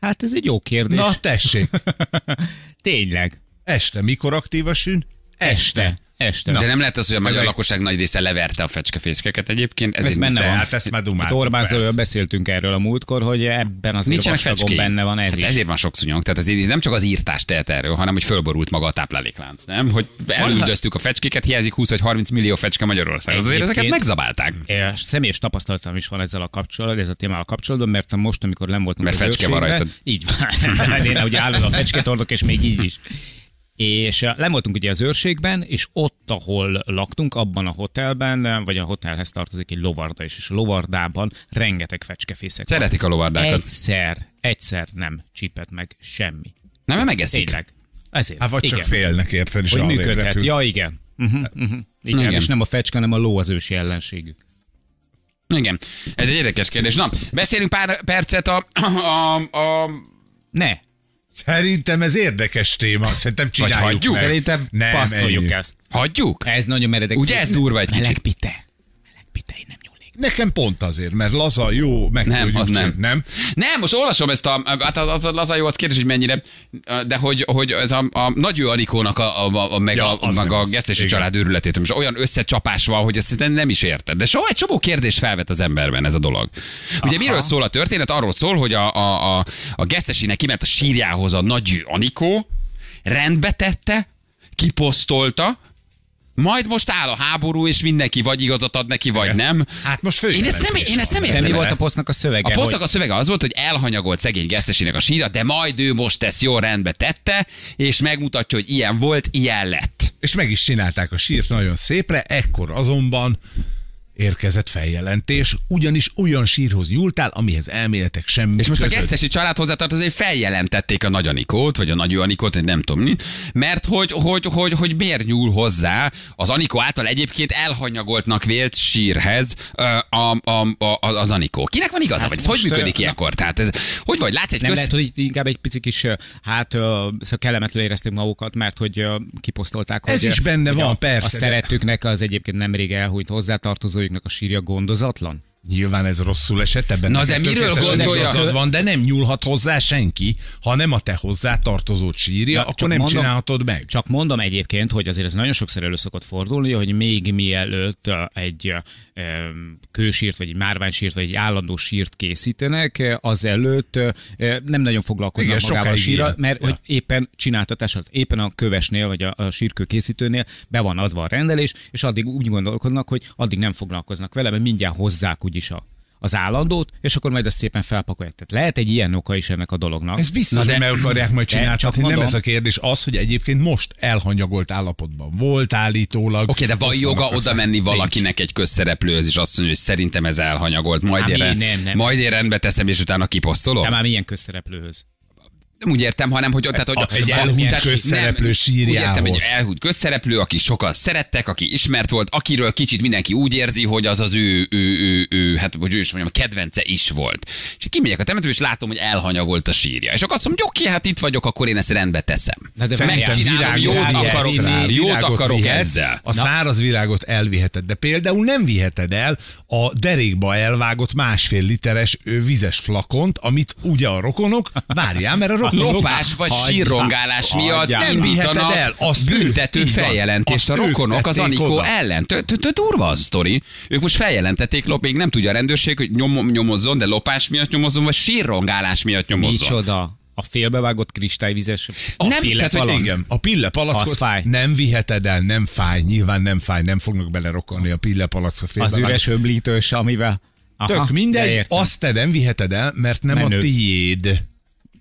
Hát ez egy jó kérdés. Na, tessék. [laughs] Tényleg. Este mikor aktív a sün? Este. Este. De nem lehet az, hogy a magyar lakosság nagy része leverte a fecskefészkeket egyébként. Ez, Ez egy- benne van. hát ezt már Hát dumáltuk. Orbán persze. Zolival beszéltünk erről a múltkor, hogy ebben az vastagon benne van ez hát is. Ezért van sok szúnyog. Tehát azért nem csak az írtás tehet erről, hanem hogy fölborult maga a tápláléklánc. Nem? Hogy elüldöztük a fecskéket, hiányzik 20 vagy 30 millió fecske Magyarországon. Azért ezeket megzabálták. Személyes tapasztalatom is van ezzel a kapcsolatban, ez a témával kapcsolatban, mert most, amikor nem voltunk Mert fecske van rajtad. Így van. [laughs] Én ugye állandóan fecskét hordok, és még így is. És eh, nem voltunk ugye az őrségben, és ott, ahol laktunk, abban a hotelben, eh, vagy a hotelhez tartozik egy lovarda is, és a lovardában rengeteg fecskefészek van. Szeretik a lovardákat. Egyszer, egyszer nem csípett meg semmi. Nem, mert megeszik. Tényleg. Ezért. Hát vagy igen. csak félnek érted, és Hogy működhet. repül. Ja, igen. Uh-huh, uh-huh. Igen, Igen. igen, és nem a fecske, hanem a ló az ősi ellenségük. Igen. Ez egy érdekes kérdés. Na, beszélünk pár percet a, a, a Ne! Szerintem ez érdekes téma, szerintem csináljuk hagyjuk? meg. Szerintem Nem, passzoljuk ezt. Hagyjuk? Ez nagyon meredek. Ugye ez durva egy Meleg kicsit? pite. Meleg pite, én nem nyúlnék. Nekem pont azért, mert laza, jó, meg Nem, az nem. nem? Nem, most olvasom ezt a, hát az, az, az a jó, az kérdés, hogy mennyire, de hogy, hogy ez a, a nagy Anikónak a, a, a, meg Ja, a, meg a gesztesi család őrületét, most olyan összecsapás van, hogy ezt nem- nem is érted. De soha egy csomó kérdés felvet az emberben ez a dolog. Ugye Aha. miről szól a történet? Arról szól, hogy a, a, a, a gesztesinek kiment a sírjához a nagy Anikó, rendbe tette, kiposztolta, majd most áll a háború, és mindenki vagy igazat ad neki, vagy nem. Hát most Én ezt nem, én ezt nem De értem. mi volt a posztnak a szövege? A posztak hogy- a szövege az volt, hogy elhanyagolt szegény gesztesinek a síra, de majd ő most ezt jól rendbe tette, és megmutatja, hogy ilyen volt, ilyen lett. És meg is csinálták a sírt nagyon szépre, ekkor azonban érkezett feljelentés, ugyanis olyan sírhoz nyúltál, amihez elméletek semmi És most a közöd. gesztesi család hozzátartozó, hogy feljelentették a nagy Anikót, vagy a nagy Anikót, nem tudom mi, mert hogy, hogy, hogy, hogy miért nyúl hozzá az Anikó által egyébként elhanyagoltnak vélt sírhez ö, a, a, a, az Anikó. Kinek van igaza? Hát vagy ez hogy működik ö, ilyenkor? Tehát ez, hogy vagy, látsz egy Nem köz... lehet, hogy inkább egy picit is, ö, hát szóval kellemetlenül érezték magukat, mert hogy kiposztolták, Ez hogy, is benne hogy van, a, persze, A szeretőknek az egyébként nemrég elhújt hozzátartozóiknak a sírja gondozatlan. Nyilván ez rosszul esett, ebben Na, de miről gondolja? van, de nem nyúlhat hozzá senki, ha nem a te hozzá tartozót sírja, Na, akkor nem mondom- csinálhatod meg. Csak mondom egyébként, hogy azért ez nagyon sokszor elő szokott fordulni, hogy még mielőtt egy kősírt, vagy egy márványsírt, vagy egy állandó sírt készítenek, ö, azelőtt ö, nem nagyon foglalkoznak Igen, magával a sírral, mert Ja. hogy éppen csináltatás éppen a kövesnél, vagy a, a sírkő készítőnél be van adva a rendelés, és addig úgy gondolkodnak, hogy addig nem foglalkoznak vele, mert mindjárt hozzák úgyis a az állandót, és akkor majd azt szépen felpakolják. Tehát lehet egy ilyen oka is ennek a dolognak. Ez biztos, Na hogy de- meg akarják majd de csak csináltatni. Nem mondom. ez a kérdés, az, hogy egyébként most elhanyagolt állapotban volt állítólag. Oké, de van joga oda menni Nincs. valakinek egy közszereplőhöz, és azt mondja, hogy szerintem ez elhanyagolt, majd, Á, én, mi? re- Nem, nem. majd én rendbe teszem, és utána kiposztolom. De már milyen közszereplőhöz? Nem úgy értem, hanem hogy, tehát, hogy A- egy elhúnyt közszereplő Úgy sírjához. értem, egy elhúnyt közszereplő, aki sokan szerettek, aki ismert volt, akiről kicsit mindenki úgy érzi, hogy az az ő, ő, ő, ő hát hogy ő is mondjam, a kedvence is volt. És kimegyek a temetőbe, és látom, hogy elhanyagolt a sírja. És akkor azt mondom, oké, hát itt vagyok, akkor én ezt rendbe teszem. Na de Megcsinálom, jót akarok, rá, jót akarok vihetsz, ezzel. A száraz virágot elviheted, de például nem viheted el a derékba elvágott másfél literes vizes flakont, amit ugye a rokonok, várjál, mert a rokonok... Lopás vagy Hagyjál. sírrongálás miatt viheted indítanak el, azt büntető van. feljelentést a rokonok az Anikó oda. ellen. Durva az sztori. Ők most feljelentették, lop, még nem tudja a rendőrség, hogy nyom, nyomozzon, de lopás miatt nyomozzon, vagy sírrongálás miatt nyomozzon. Micsoda? A félbevágott kristályvizes A Nem, pille tehát, hogy palack. igen. A pille Az palackot fáj. nem viheted el, nem fáj, nyilván nem fáj, nem fognak belerokolni a pille palack a Az félbevágott. üres öblítős, amivel... Aha, Tök de mindegy, azt te nem viheted el, mert nem Menő. a tiéd.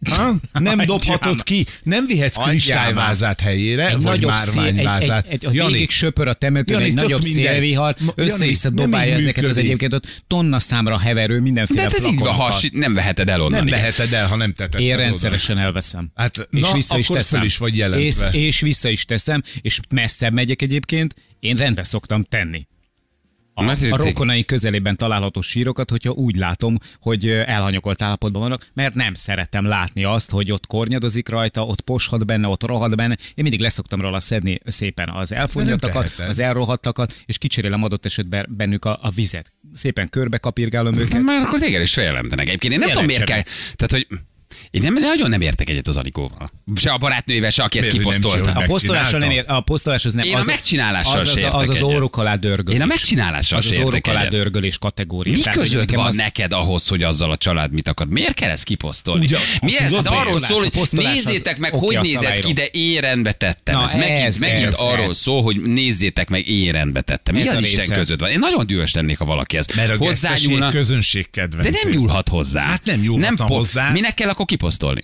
Ha? Nem dobhatod ki, nem vihetsz Hagyjál kristályvázát helyére, egy vagy nagyobb szél, egy, egy, márványvázát. egy, a végig söpör a temetőn, Jani, egy nagyobb szélvihar, össze-vissza dobálja ezeket az működik. egyébként ott tonna számra heverő mindenféle De hát ez így van, ha nem veheted el onnan. nem igen. veheted el, ha nem teted. Én rendszeresen elveszem. Hát, és na, vissza is teszem. is vagy jelentve. És, és vissza is teszem, és messzebb megyek egyébként, én rendbe szoktam tenni. Ez- A rokonai közelében található sírokat, hogyha úgy látom, hogy elhanyagolt állapotban vannak, mert nem szeretem látni azt, hogy ott kornyadozik rajta, ott poshat benne, ott rohad benne. Én mindig leszoktam róla szedni szépen az elfonyatokat, teheted. az elrohadtakat, és kicserélem adott esetben bennük a, a vizet. Szépen körbe kapirgálom őket. Már akkor téged is feljelentenek. Egyébként én nem tudom, miért kell. Tehát, hogy én nem, de nagyon nem értek egyet az Anikóval. Se a barátnőjével, se aki ezt Miért, kiposztolta. A posztolással nem ér, a posztoláshoz nem. Én a az megcsinálással az, az, értek az, az egyet. orrok alá dörgölés. Én a megcsinálással az az orrok alá dörgölés kategória. Mi között van az- neked ahhoz, hogy azzal a család mit akar? Miért kell ezt kiposztolni? Ugye, Mi ez? Ez a arról szól, a hogy az- nézzétek meg, hogy nézett ki, de én rendbe tettem. Na, ez megint, megint arról szól, hogy nézzétek meg, én rendbe tettem. Mi Ez az a Isten között van? Én nagyon dühös lennék, ha valaki ezt Mert a hozzányúlna. közönség. De nem nyúlhat hozzá. Hát nem nyúlhatna po- hozzá. Minek kell akkor kiposztolni?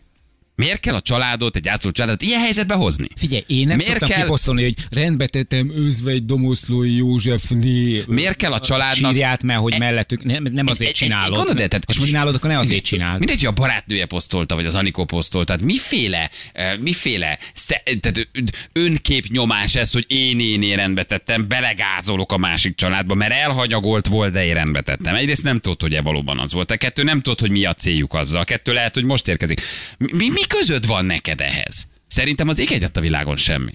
Miért kell a családot, egy játszó családot ilyen helyzetbe hozni? Figyelj, én nem Miért szoktam kell- kiposztolni, hogy rendbe tettem özvegy Domoszlói Józsefné Miért kell a családnak- sírját, mert hogy E- mellettük, nem, nem azért egy- csinálod. gondold el, tehát- ha csinálod, akkor ne azért csináld. Mindegy, hogy a barátnője posztolta, vagy az Anikó posztolta. Tehát miféle, eh, miféle sze- tehát önképnyomás ez, hogy én én én rendbe tettem, belegázolok a másik családba, mert elhanyagolt volt, de én rendbe tettem. Egyrészt nem tudod, hogy e valóban az volt. A kettő nem tudod, hogy mi a céljuk azzal. A kettő lehet, hogy most érkezik. Mi, mi, mi közöd van neked ehhez? Szerintem az ég egyet a világon semmi.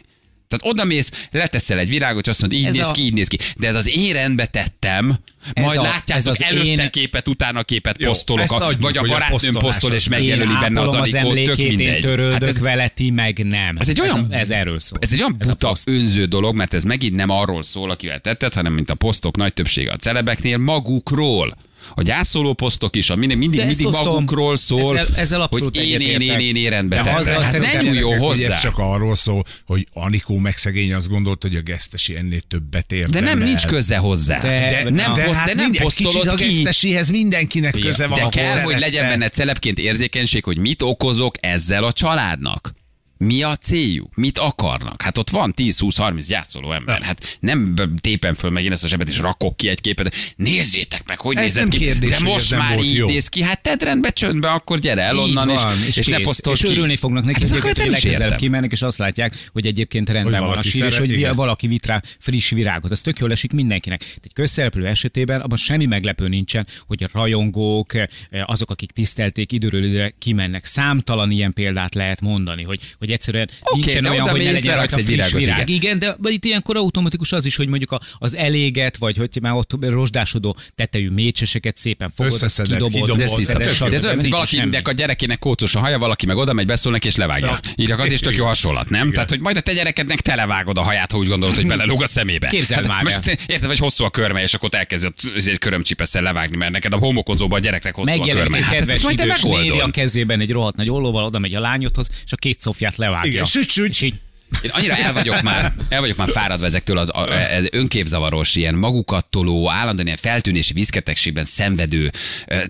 Tehát oda mész, leteszel egy virágot, és azt mondod, így Ez néz a- ki, így néz ki. De ez az én rendbe tettem, majd a- látjátok ez az előtte én- képet, utána képet Jó, posztolok, a, adjuk, vagy a a barátnőm posztolás posztol, és megjelöli én benne az anikót, tök én mindegy. törődök Hát ez, vele, ti meg nem. ez egy olyan, ez, ez erről szól. Ez egy olyan Ez a buta, önző dolog, mert ez megint nem arról szól, akivel tetted, hanem mint a posztok nagy többsége a celebeknél, magukról. A gyászoló posztok is, a mindig, mindig, De mindig osztom. magukról szól, Ezzel- ezzel hogy én, én, én, én, én rendben De azzal Hát szerintem ne nyúljon Hogy ez hozzá. csak arról szól, hogy Anikó meg szegény azt gondolt, hogy a gesztesi ennél többet ér. De nem, nincs köze hozzá. De- De, nem, de, hát de nem posztolod a gesztesihez mindenkinek köze van. De kell, hogy legyen benne celebként érzékenység, hogy mit okozok ezzel a családnak. Mi a céljuk? Mit akarnak? Hát ott van 10-20-30 gyászoló ember. Hát nem tépem föl megint ezt a zsebet, és rakok ki egy képet. Nézzétek meg, hogy Ez nézett ki. kérdés, De ez most már így jó. néz ki. Hát tedd rendbe, csöndbe, akkor gyere el onnan, Így és, van, és, és ne posztold és ki. örülni fognak neki, Hát ezeket hogy legközelebb kimennek, és azt látják, hogy egyébként rendben Hogy van a sír, és hogy igen. valaki vitt rá friss virágot. Az tök jól esik mindenkinek. Egy közszereplő esetében abban semmi meglepő nincsen, hogy a rajongók, eh, azok, akik tisztelték, időről időre kimennek. Számtalan ilyen példát lehet mondani, hogy, hogy egyszerűen Oké, nincsen de olyan, hogy ne legyen rajta egy friss virágot, virág. igen. Igen, de itt ilyenkor automatikus az is, hogy mondjuk a- az eléget, vagy hogy már ott rozsdásodó tetejű mécseseket szépen fogod, kidobod, De ez olyan, mint valakinek a gyerekének kócos a haja, valaki meg oda megy, beszól neki és levágja. Így az is tök jó hasonlat, nem? Tehát, hogy majd a te gyerekednek televágod a haját, ha úgy gondolod, hogy belelóg a szemébe. Képzeld már most érted, vagy hosszú a körme, és akkor elkezded egy körömcsipesszel levágni, mert neked a homokozóban a gyereknek hosszú a Megjelenik körme. egy Hát ezt kedves majd te idős néni a kezében egy rohadt nagy ollóval, oda megy a lányodhoz, és a két szofját levágja. Igen, süt, süt. Így Én annyira el vagyok már, el vagyok már fáradva ezektől az a, ez önképzavaros, ilyen magukat állandóan ilyen feltűnési viszketegségben szenvedő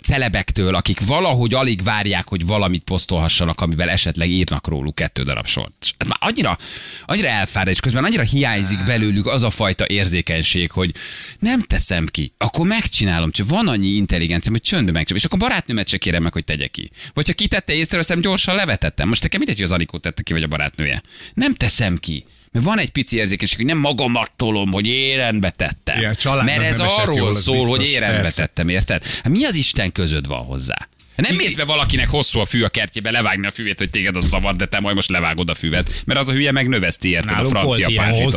celebektől, akik valahogy alig várják, hogy valamit posztolhassanak, amivel esetleg írnak róluk kettő darab sort. Ez már annyira, annyira elfárad, és közben annyira hiányzik belőlük az a fajta érzékenység, hogy nem teszem ki, akkor megcsinálom, csak van annyi intelligencia, hogy csöndbe meg, és akkor barátnőmet se kérem meg, hogy tegye ki. Vagy ha kitette, észreveszem, gyorsan levetettem. Most nekem mindegy, hogy az Anikó tette ki, vagy a barátnője. Nem teszem ki. Mert van egy pici érzékenység, hogy nem magamat tolom, hogy én rendbe tettem. Igen, Mert ez arról jól, szól, biztos, hogy én rendbe persze. tettem, érted? Hát mi az Isten közöd van hozzá? Nem mész be valakinek hosszú a fű a kertjébe, levágni a füvét, hogy téged az zavar, de te majd most levágod a füvet. Mert az a hülye meg növeszti, érted, a Nálunk volt francia pázsitot.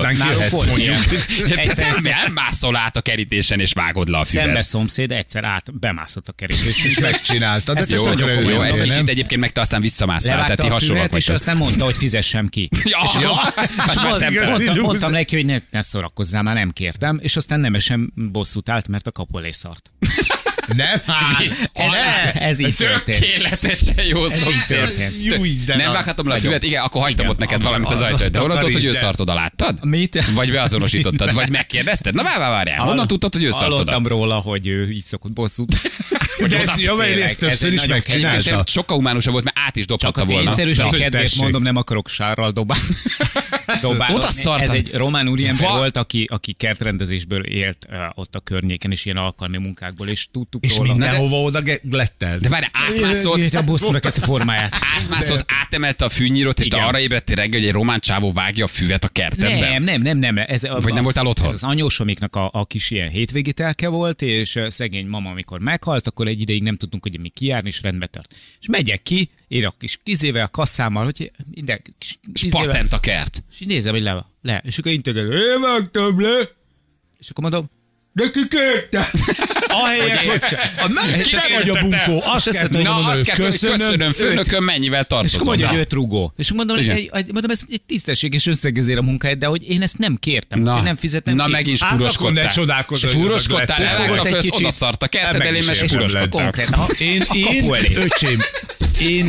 [laughs] Egyszer, Nem, mászol át a kerítésen és vágod le a szembe füvet. szomszéd egyszer át bemászott a kerítést, és meg Megcsináltad, de Ez ez Jó, nagyon jó, jó, ez nem? kicsit egyébként meg te aztán visszamásztál, tehát levágta ti a hasonlóak füvet, és aztán mondta, hogy fizessem ki. Ja, mondtam, neki, hogy ne, ne szórakozzál, már nem kértem, és aztán nemesen bosszút állt, mert a kapu elé szart. Nem, hát, Ez, ez így történt. Tökéletesen jó szomszéd. Nem vághatom le a füvet? Igen, akkor hagytam ott neked valamit az ajtajt. De honnan tudod, hogy ő szart oda, láttad? Mit? Vagy beazonosítottad, vagy [laughs] megkérdezted? Na, várjál, várjál. Honnan tudtad, hogy ő szart oda? Hallottam róla, hogy ő így szokott bosszút. [laughs] De ez, oda ja, mert ezt többször is megcsinálta. Sokkal humánusabb volt, mert át is Csak dobhatta a volna. kényszerűség Na, kedvéért tessék. mondom, nem akarok sárral dobálni. [laughs] dobálni. Oda szartam. Ez egy román úriember Va- volt, aki, aki kertrendezésből élt uh, ott a környéken, és ilyen alkalmi munkákból, és tudtuk És róla. mindenhova oda ge- gletteld. De várj, átmászott, a bosszúnak ezt a formáját. átmászott, átemelte a fűnyírót, és te Igen. arra ébredtél reggel, hogy egy román csávó vágja a füvet a kertedben. Nem, nem, nem, nem. Ez, a, Vagy nem voltál otthon? Ez az anyósomiknak a, a kis ilyen hétvégi telke volt, és szegény mama, amikor meghalt, akkor egy ideig nem tudtunk, hogy mi kijárni, és rendbe tart. És megyek ki, én a kis kizével, a kasszámmal, hogy minden kis És kizével, patent a kert. és így nézem, hogy le, le. És akkor integet, én vágtam le. És akkor mondom, de ki kérte? [laughs] Ahelyett, hogy a, Ki te vagy a bunkó. Azt kell Na, mondanom, azt hogy kell, hogy köszönöm, főnököm, mennyivel És tartozom. akkor mondja, hogy öt rugó. És mondom, hogy mondom, ez egy tisztességes összegezér a munkáját, de hogy én ezt nem kértem, Na, hogy nem fizetem na megint Hát akkor spuroskodtál. ne csodálkozz, hogy Spuroskodtál, ördög lett. elvágta Fogott egy föl, kicsit. oda szart a kerted Meg elé, is mert a, Én, én, öcsém, én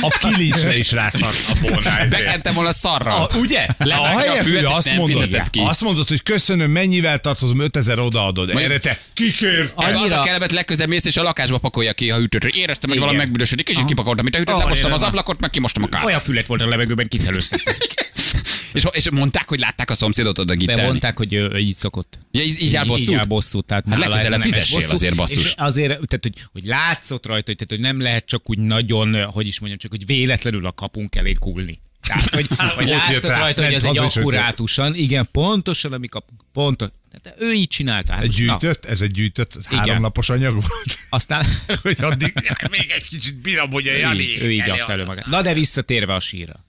a kilincsre is rászartam volna. Bekentem volna szarra. A, ugye? Levágja a hogy és azt mondod, ki. azt mondod, hogy köszönöm, mennyivel tartozom, 5000 odaadod. Majd- Erre te kikért. Annyira... Az a kellemet legközebb mész, és a lakásba pakolja ki a hűtőt, éreztem, hogy valami megbűnösödik, és így kipakoltam, mint a hűtőt, lemostam az ablakot, meg kimostam a kárt. Olyan fület volt a levegőben, kiszelőztek. [laughs] És, és mondták, hogy látták a szomszédot oda gittelni. Bevonták, hogy ő, ő így szokott. Ja, így, így áll bosszút? Így áll bosszút. Tehát Hát legközelebb fizessél bosszú. azért, basszus. És azért, tehát, hogy, hogy látszott rajta, hogy, tehát, hogy nem lehet csak úgy nagyon, hogy is mondjam, csak hogy véletlenül a kapunk elé kulni. Tehát, hogy, [laughs] hogy látszott rá, rajta, hogy ez egy akkurátusan, igen, pontosan, ami kapunk, pontos. Tehát ő így csinálta. Hát Egy most, na, gyűjtött, ez egy gyűjtött háromnapos anyag volt. aztán [laughs] hogy addig [laughs] még egy kicsit bírom, hogy a ő Jani. így, ő így adta elő magát. Na de visszatérve a sírra.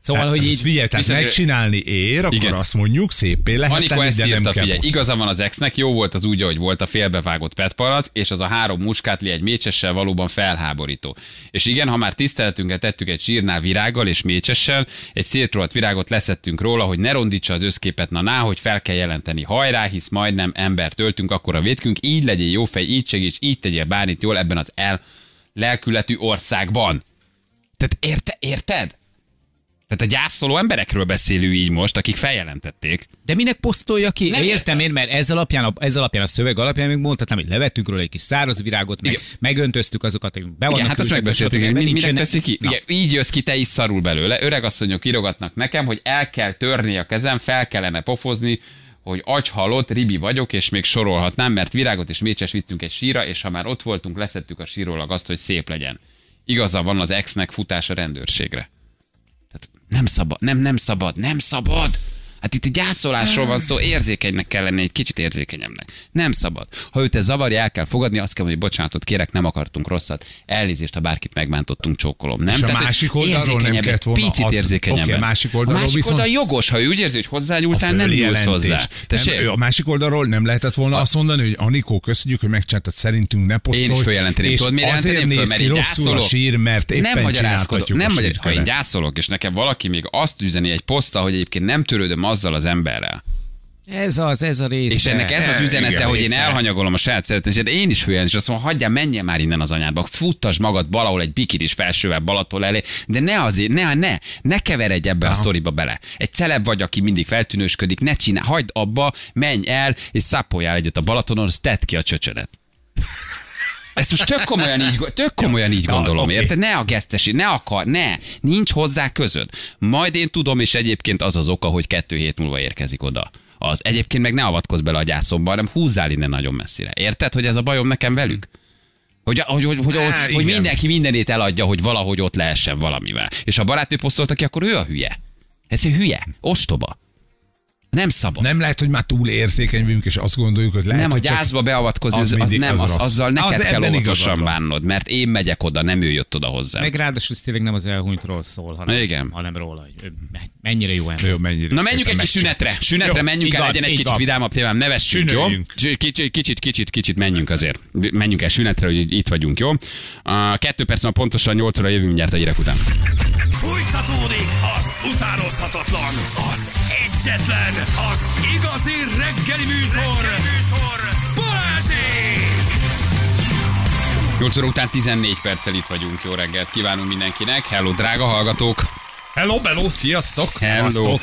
Szóval, hogy így... Figyelj, tehát Viszont- megcsinálni ér, akkor Igen. azt mondjuk szépé lehet Anikó ezt írta, figyelj, bosszú. igaza van az exnek, jó volt az úgy, ahogy volt a félbevágott petpalac, és az a három muskátli egy mécsessel valóban felháborító. És igen, ha már tiszteletünket tettük egy sírnál virággal és mécsessel, egy szétrolt virágot leszettünk róla, hogy ne rondítsa az összképet, na ná, hogy fel kell jelenteni hajrá, hisz majdnem embert öltünk, akkor a vétkünk, így legyél jó fej, így segíts, így tegyél bármit jól ebben az el lelkületű országban. Tehát érte, érted? Tehát a gyászoló emberekről beszélő így most, akik feljelentették. De minek posztolja ki? Nem értem én, mert ez alapján, a, ez alapján a szöveg alapján még mondhatnám, hogy levettünk róla egy kis száraz virágot, meg Igen. megöntöztük azokat, hogy be vannak hát azt megbeszéltük, hogy minek teszi ki. Na. Ugye, így jössz ki, te is szarul belőle. Öregasszonyok írogatnak nekem, hogy el kell törni a kezem, fel kellene pofozni, hogy agyhalott, ribi vagyok, és még sorolhatnám, mert virágot és mécses vittünk egy síra, és ha már ott voltunk, leszettük a sírólag azt, hogy szép legyen. Igaza van az exnek futás a rendőrségre. Nem szabad, nem, nem szabad, nem szabad. Hát itt egy gyászolásról van szó, érzékenynek kell lenni, egy kicsit érzékenyebbnek. Nem szabad. Ha őt ez zavarja, el kell fogadni, azt kell, hogy bocsánatot kérek, nem akartunk rosszat. Elnézést, ha bárkit megbántottunk, csókolom. Nem? És a Tehát, hogy másik oldalról nem kellett volna Picit az- érzékenyebben. oké, a másik oldalról a másik viszont- oldal jogos, ha ő úgy érzi, hogy hozzányúltál, nem nyúlsz hozzá. Tessék? Nem, ő a másik oldalról nem lehetett volna azt mondani, hogy Anikó, köszönjük, hogy megcsináltad, szerintünk ne posztolj. Én is följelenteném. Tudod, miért jelenteném föl? Mert én rosszul a gyászolok. sír, mert éppen nem magyarázkodok, nem a magyar, ha én gyászolok, és nekem valaki még azt üzeni egy poszta, hogy egyébként nem törődöm azzal az emberrel, Ez az, ez a rész. És ennek ez az üzenete, igen, hogy én elhanyagolom a saját szeretetését, én is főjelent, és azt mondom, hagyjál, menjen már innen az anyádba, futtas magad valahol egy bikinis felsővel Balaton elé, de ne azért, ne, ne, ne keveredj ebbe a sztoriba bele. Egy celeb vagy, aki mindig feltűnősködik, ne csinálj, hagyd abba, menj el, és szappoljál egyet a Balatonon, azt tedd ki a csöcsödet. Ezt most tök komolyan így, tök komolyan így gondolom, oké. érted? Ne a gesztesi, ne akar, ne, nincs hozzá közöd. Majd én tudom, és egyébként az az oka, hogy kettő hét múlva érkezik oda. Az egyébként meg ne avatkozz bele a gyászomba, hanem húzzál innen nagyon messzire. Érted, hogy ez a bajom nekem velük? Hogy, hogy, hogy, hogy, hogy, hogy mindenki mindenét eladja, hogy valahogy ott lehessen valamivel. És ha a barátnő posztolta ki, akkor ő a hülye. Ez egy hülye, ostoba. Nem szabad. Nem lehet, hogy már túl érzékeny vagyunk, és azt gondoljuk, hogy lehet, nem a hogy csak- gyászba beavatkozni, az az, az, nem, az az, azzal neked Az kell ebben óvatosan bánnod, mert én megyek oda, nem ő jött oda hozzám. Meg ráadásul ez tényleg nem az elhunytról szól, hanem, Igen. hanem róla, hogy mennyire jó ember. Jó, mennyire Na menjünk egy kis szünetre. Szünetre Jó, menjünk el, legyen egy kicsit vidámabb témám, nevessünk, jó? Sünöljünk. Kicsit, kicsit, kicsit, kicsit menjünk azért. Menjünk el szünetre, hogy itt vagyunk, jó? A kettő perc pontosan 8 óra jövünk mindjárt a hírek után. Fújtatódik az utánozhatatlan, az egyetlen, az igazi reggeli műsor, reggeli műsor. Balázsék! 8 óra után 14 perccel itt vagyunk. Jó reggelt kívánunk mindenkinek. Hello, drága hallgatók. Hello, bello, sziasztok! Hello.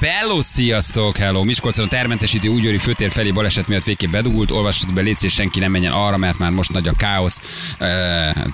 Bello, sziasztok, hello. Miskolcon a termentesítő úgyőri főtér felé baleset miatt végképp bedugult. Olvassatok be, légy senki nem menjen arra, mert már most nagy a káosz. Uh,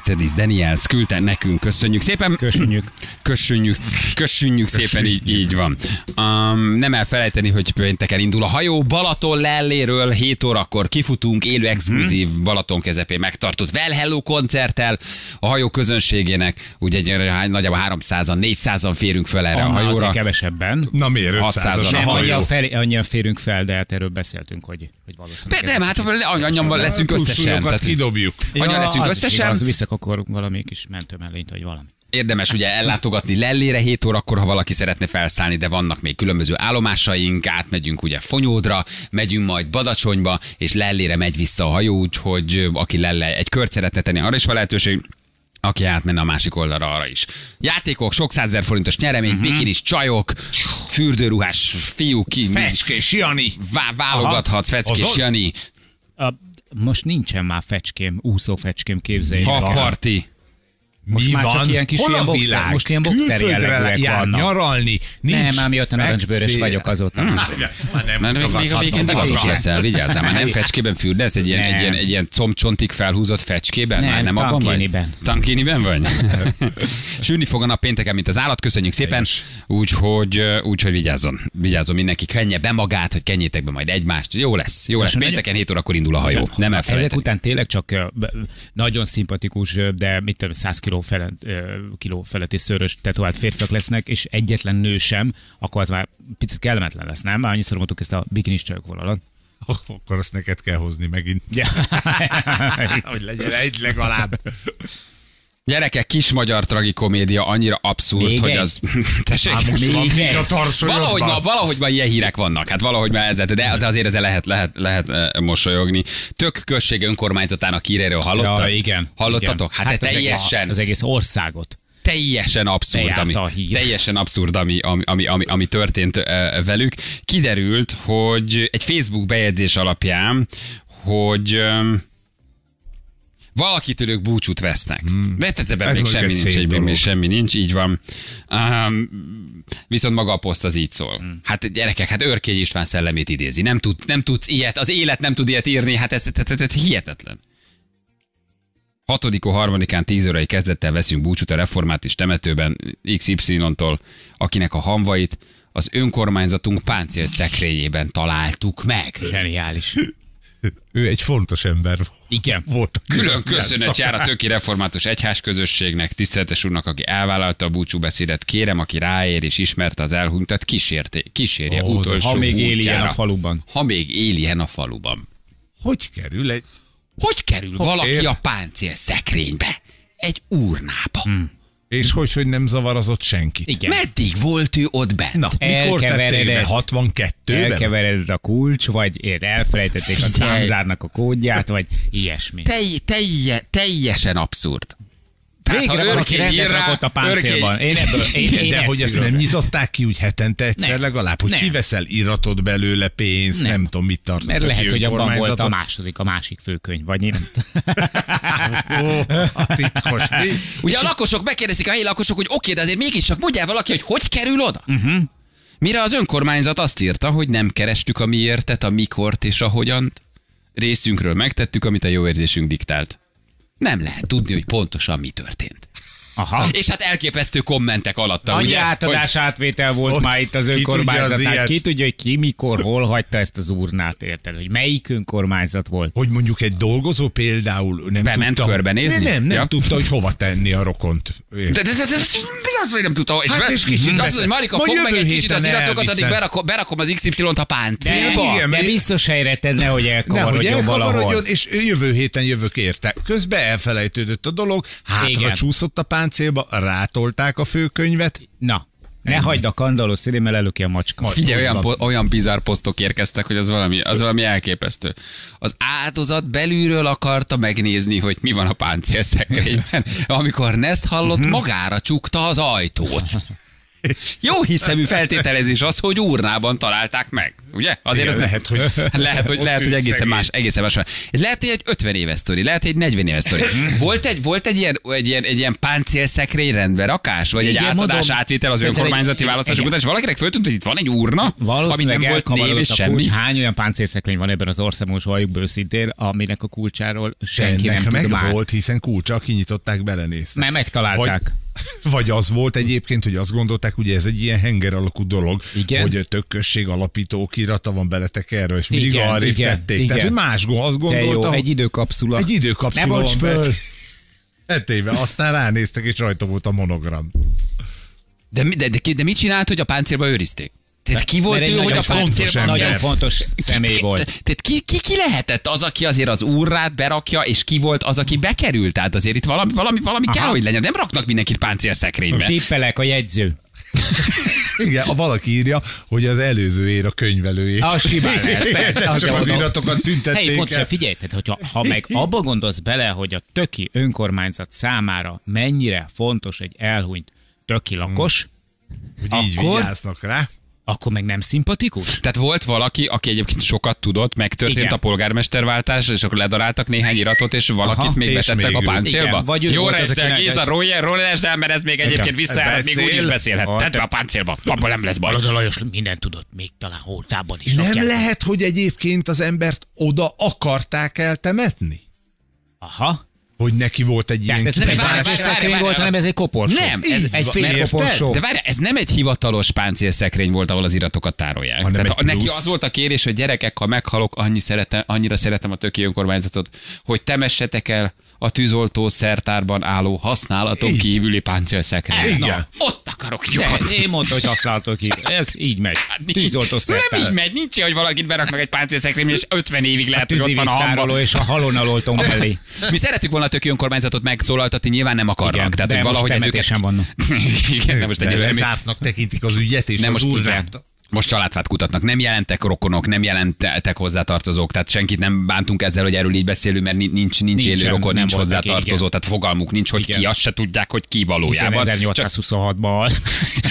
Tedis Daniels küldte nekünk, köszönjük szépen. Köszönjük. Köszönjük, köszönjük szépen, így, így van. Um, nem elfelejteni, hogy pénteken indul a hajó Balaton lelléről 7 órakor kifutunk, élő exkluzív Balaton közepén megtartott Well Hello koncerttel a hajó közönségének, ugye nagyjából 300-an, 400-an férünk fel erre a Annál hajóra. azért kevesebben. Na miért? 600-as 500-as a Nem, Nem, hajó. annyira, fel, annyira férünk fel, de hát erről beszéltünk, hogy, hogy valószínűleg. De nem, hát annyian leszünk összesen. Tehát kidobjuk. annyian leszünk az összesen. Igaz, viszek akkor valami kis mentőmellényt, vagy valami. Érdemes ugye ellátogatni Lellére 7 órakor, ha valaki szeretne felszállni, de vannak még különböző állomásaink, átmegyünk ugye Fonyódra, megyünk majd Badacsonyba, és Lellére megy vissza a hajó, úgyhogy aki Lelle egy kört szeretne tenni, arra is van lehetőség. Aki átmenne a másik oldalra, arra is. Játékok, sok százezer forintos nyeremény, uh-huh. bikinis csajok, fürdőruhás fiúk, ki, Fecskés Jani. vá- válogathatsz, feckés Azon? Jani, A, most nincsen már fecském, úszó fecském, képzelj. ha parti. Most Mi már csak van? ilyen kis Hol ilyen boxer- világ? most ilyen boxer Külföldre jellegűek jár vannak. nyaralni. Nincs Nem, már mióta narancsbőrös vagyok azóta. Már nem Mert még, még a végén divatos leszel, vigyázzál, már nem [laughs] fecskében fürdesz, egy ilyen, egy ilyen, egy ilyen combcsontig felhúzott fecskében? Nem, már nem abban vagy? tankiniben. Tankiniben vagy? [laughs] Sűrni fog a nap pénteken, mint az állat, köszönjük szépen, úgyhogy, úgyhogy vigyázzon, vigyázzon mindenki, kenje be magát, hogy kenjétek be majd egymást, jó lesz, jó lesz, pénteken 7 órakor indul a hajó, nem Ezek elfelejteni. után tényleg csak nagyon szimpatikus, de mit tudom, 100 kg kiló, felett, kiló feletti szőrös tetovált férfiak lesznek, és egyetlen nő sem, akkor az már picit kellemetlen lesz, nem? Már annyiszor mondtuk ezt a bikinis csajok vonalat. Akkor azt neked kell hozni megint. Ja. [laughs] Hogy legyen egy legalább. Gyerekek, kis magyar tragikomédia annyira abszurd, Még hogy egy? az... [laughs] Tessék, most van Még a. Valahogy ma, valahogy ma ilyen hírek vannak, hát valahogy már ez, de, de azért ezzel lehet, lehet, lehet eh, mosolyogni. Tök község önkormányzatának híréről hallottad? Ja, igen. Hallottatok? igen. Hát, hát az teljesen, Egész, az egész országot. teljesen abszurd, ami, teljesen abszurd, ami, ami, ami, ami, ami történt uh, velük. Kiderült, hogy egy Facebook bejegyzés alapján, hogy um, valakitől ők búcsút vesznek. Hmm. De hát ebben Ez még semmi nincs, szép egy, még semmi nincs, így van. Um, viszont maga a poszt az így szól. Hmm. Hát gyerekek, hát Örkény István szellemét idézi. Nem, tud, nem tudsz ilyet, az élet nem tud ilyet írni, hát ez, ez, ez, ez hihetetlen. Hatodikó, harmadikán, tíz órai kezdettel veszünk búcsút a református temetőben XY-tól, akinek a hamvait az önkormányzatunk páncél szekrényében találtuk meg. Zseniális. Ő egy fontos ember Igen. volt. Külön köszönet jár a töki református egyház közösségnek, tiszteletes úrnak, aki elvállalta a búcsúbeszédet. Kérem, aki ráér és ismerte az elhunytat, kísérte, kísérje oh, utolsó Ha még él ilyen útjára. a faluban. Ha még él ilyen a faluban. Hogy kerül egy... Hogy kerül valaki ér- a páncél szekrénybe? Egy urnába. Hmm. És hogy, hogy nem zavarozott senkit. Igen. Meddig volt ő ott bent? Na, mikor Elkeveredett. be? 62-ben? Elkeveredett a kulcs, vagy ér, elfelejtették a számzárnak a kódját, vagy ilyesmi. Telj, telje, teljesen abszurd. Végre valaki rendet rá, rakott a páncélban. Én ebből, én, [laughs] én de hogy ezt nem nyitották ki úgy hetente egyszer Nem. legalább, hogy Nem. kiveszel iratot belőle pénzt, nem, Nem. tudom mit tartott. Mert lehet, hogy abban volt a második, a másik főkönyv, vagy én nem [laughs] Ó, a titkos mi? Ugye a lakosok megkérdezik a helyi lakosok, hogy oké, de azért mégiscsak mondjál valaki, hogy hogy kerül oda? Uh-huh. Mire az önkormányzat azt írta, hogy nem kerestük a miértet, a mikort és a hogyant. Részünkről megtettük, amit a jó érzésünk diktált. Nem lehet tudni, hogy pontosan mi történt. Aha. És hát elképesztő kommentek alatta, Annyi ugye? átadás átvétel volt Hogy már itt az ki tudja az önkormányzatnál. Ki tudja, hogy ki mikor, hol hagyta ezt az urnát, érted? Hogy melyik önkormányzat volt? Hogy mondjuk egy dolgozó például nem Bement tudta... körbenézni? Nem, nem, nem Ja. tudta, hogy hova tenni a rokont. De, de, de, de, de, az, hogy nem tudta. És, Hát be- és kicsit mondja, hogy Marika, fog meg egy kicsit az iratokat, addig berakom, berakom az XY-t a De, páncélba. igen, de mi- biztos helyre tedd, nehogy Nehogy elkavarodjon valahol. és jövő héten jövök érte. Közben elfelejtődött a dolog, hátra csúszott a páncélba, rátolták a főkönyvet. Na, ne hagyd a kandalló szélén, mert előki a macska. Figyelj, olyan, po- olyan bizarr posztok érkeztek, hogy az valami, az valami elképesztő. Az áldozat belülről akarta megnézni, hogy mi van a páncélszekrényben. Amikor Nest hallott, magára csukta az ajtót. Jó hiszemű feltételezés az, hogy urnában találták meg. Ugye? Azért Igen, ez lehet, hogy- lehet, hogy, lehet, hogy egészen más, egészen más. Ez lehet, hogy egy 50 éves sztori, lehet, hogy egy 40 éves sztori. Volt egy, volt egy ilyen, egy ilyen, egy ilyen páncélszekrény rendbe rakás, vagy egy Igen, átadás mondom, átvétel az önkormányzati egy- választások igen. után, és valakinek föltűnt, hogy itt van egy urna, ami nem volt név és semmi. kulcs. Hány olyan páncélszekrény van ebben az országban, most valljuk be őszintén, aminek a kulcsáról senki Ennek nem meg tud már. volt, hiszen kulcsa kinyitották, belenéztek. Mert megtalálták. Vagy, vagy az volt egyébként, hogy azt gondolták, ugye ez egy ilyen henger alakú dolog, Igen. hogy a tök község alapító okirata van beletekerve, és mindig Igen, arrébb igen, tették. igen. Tehát, hogy más azt gondolta, jó, egy időkapszula. egy időkapszula Ne bonts föl! Etéve, aztán ránéztek, és rajta volt a monogram. De, de, de, de, mit csinált, hogy a páncélba őrizték? Tehát ki volt ő, hogy a páncélban... ember. Nagyon fontos személy volt. Tehát ki, ki, ki lehetett az, aki azért az úrrát berakja, és ki volt az, aki bekerült? Tehát azért itt valami, valami, valami kell, hogy legyen. Nem raknak mindenkit páncélszekrénybe. Tippelek a jegyző. Igen, a valaki írja, hogy az előző ér a könyvelőjét. Az simán lehet, persze, az Csak az mondom. iratokat tüntették Helyi fontos, el. figyelj, tehát, hogyha, ha meg abba gondolsz bele, hogy a töki önkormányzat számára mennyire fontos egy elhunyt töki lakos, Hogy így akkor- vigyáznak rá. Akkor meg nem szimpatikus? Tehát volt valaki, aki egyébként sokat tudott, megtörtént Igen. a polgármesterváltás, és akkor ledaráltak néhány iratot, és valakit Aha, még és betettek még a páncélba. Igen, vagy Jó akinek Géza, Royer, Rolesd mert ez még egyébként visszaállhat, még úgy is beszélhet. Tedd be a páncélba, abban nem lesz baj. Balada Lajos mindent tudott, még talán holtában is. Nem rakják. lehet, hogy egyébként az embert oda akarták eltemetni? Aha. Hogy neki volt egy ilyen ez nem egy páncélszekrény volt, hanem ez egy koporsó. Nem, ez- egy mert- félkoporsó. De várj, ez nem egy hivatalos páncélszekrény volt, ahol az iratokat tárolják. Hanem Tehát egy neki plusz. az volt a kérés, hogy gyerekek, ha meghalok, annyi szeretem, annyira szeretem a töki önkormányzatot, hogy temessetek el a tűzoltó szertárban álló használaton Így. kívüli páncélszekrény. Igen. Na, ott akarok De, nyugodt. én mondta, hogy használtok ki. Ez így megy. Hát Tűzoltó Nem szertár. így megy, nincs hogy valakit beraknak egy páncélszekrénybe, és 50 évig A lehet, hogy ott van a tűzivíztároló és a halonaloltó [laughs] mellé. Mi szeretük volna a töki önkormányzatot megszólaltatni, nyilván nem akarnak. Igen, Tehát, de hogy valahogy ez őket... vannak. [laughs] Igen, de most De egy lezártnak tekintik az ügyet, és nem az most. Most családfát kutatnak. Nem jelentek rokonok, nem jelentek hozzátartozók, tehát senkit nem bántunk ezzel, hogy erről így beszélünk, mert nincs, nincs, nincs élő rokon, nincs neki, hozzátartozó, igen. tehát fogalmuk nincs, hogy Igen. ki, azt se tudják, hogy ki valójában. Csak, 1826-ban.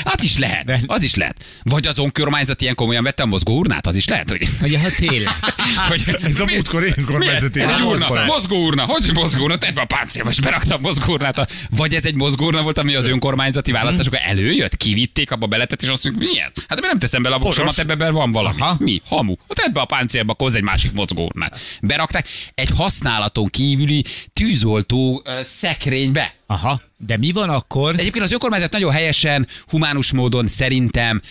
az [laughs] is lehet, De- az is lehet. Vagy az önkormányzat ilyen komolyan vette a mozgó urnát, az is lehet, hogy... Ugye, hát tényleg. [laughs] hogy Ez a múltkor én kormányzati mi ez? Egy urna, választás. mozgó urna, hogy mozgó urna, ebbe a páncélba, és beraktam mozgó urnát. Vagy ez egy mozgó urna volt, ami az önkormányzati választásokon előjött, kivitték, abba beletett, és azt mondjuk, milyen? Hát nem teszem bele a voksomat, ebbe be van valami. Aha. Mi? Hamu. Hát ebbe a páncélba hoz egy másik mozgó urnát. Berakták egy használaton kívüli tűzoltó szekrénybe. Aha, de mi van akkor? Egyébként az önkormányzat nagyon helyesen, humánus módon szerintem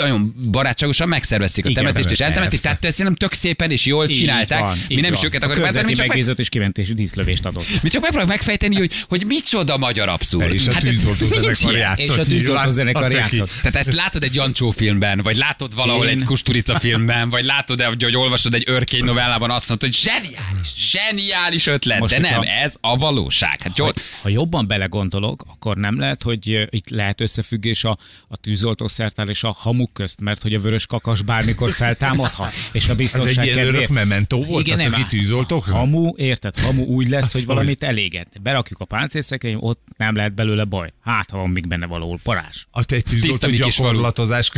nagyon barátságosan megszervezték a Igen, temetést, és persze. eltemették, tehát ezt szerintem tök szépen és jól Így csinálták. van, mi nem is őket akarjuk bázani, mi csak, meg, megbízott és kimentési díszlövést adott. mi csak megpróbáljuk megfejteni, hogy, hogy micsoda magyar abszurd. És a Hát, tűzoltó zenekar játszott. És a tűzoltó zenekar játszott. Tehát ezt látod egy Jancsó filmben, vagy látod valahol egy Kusturica filmben, vagy látod, hogy, hogy olvasod egy örkény novellában, azt mondod, hogy zseniális, zseniális ötlet, de nem, ez a valóság. Hát jó, Ha jobban belegondolok, akkor nem lehet, hogy ö, itt lehet összefüggés a, a tűzoltószertár és a hamuk közt, mert hogy a vörös kakas bármikor feltámadhat, [laughs] és a Ez biztonság egy ilyen kedvéért- örök mementó volt Igen, a nem töki áll. tűzoltóknak? Hamu, érted? Hamu úgy lesz, Az hogy valamit eléget. Berakjuk a páncélszekrény, ott nem lehet belőle baj. Hát, ha van még benne valahol parázs. A te egy Tiszta tűzoltó gyakorlatozás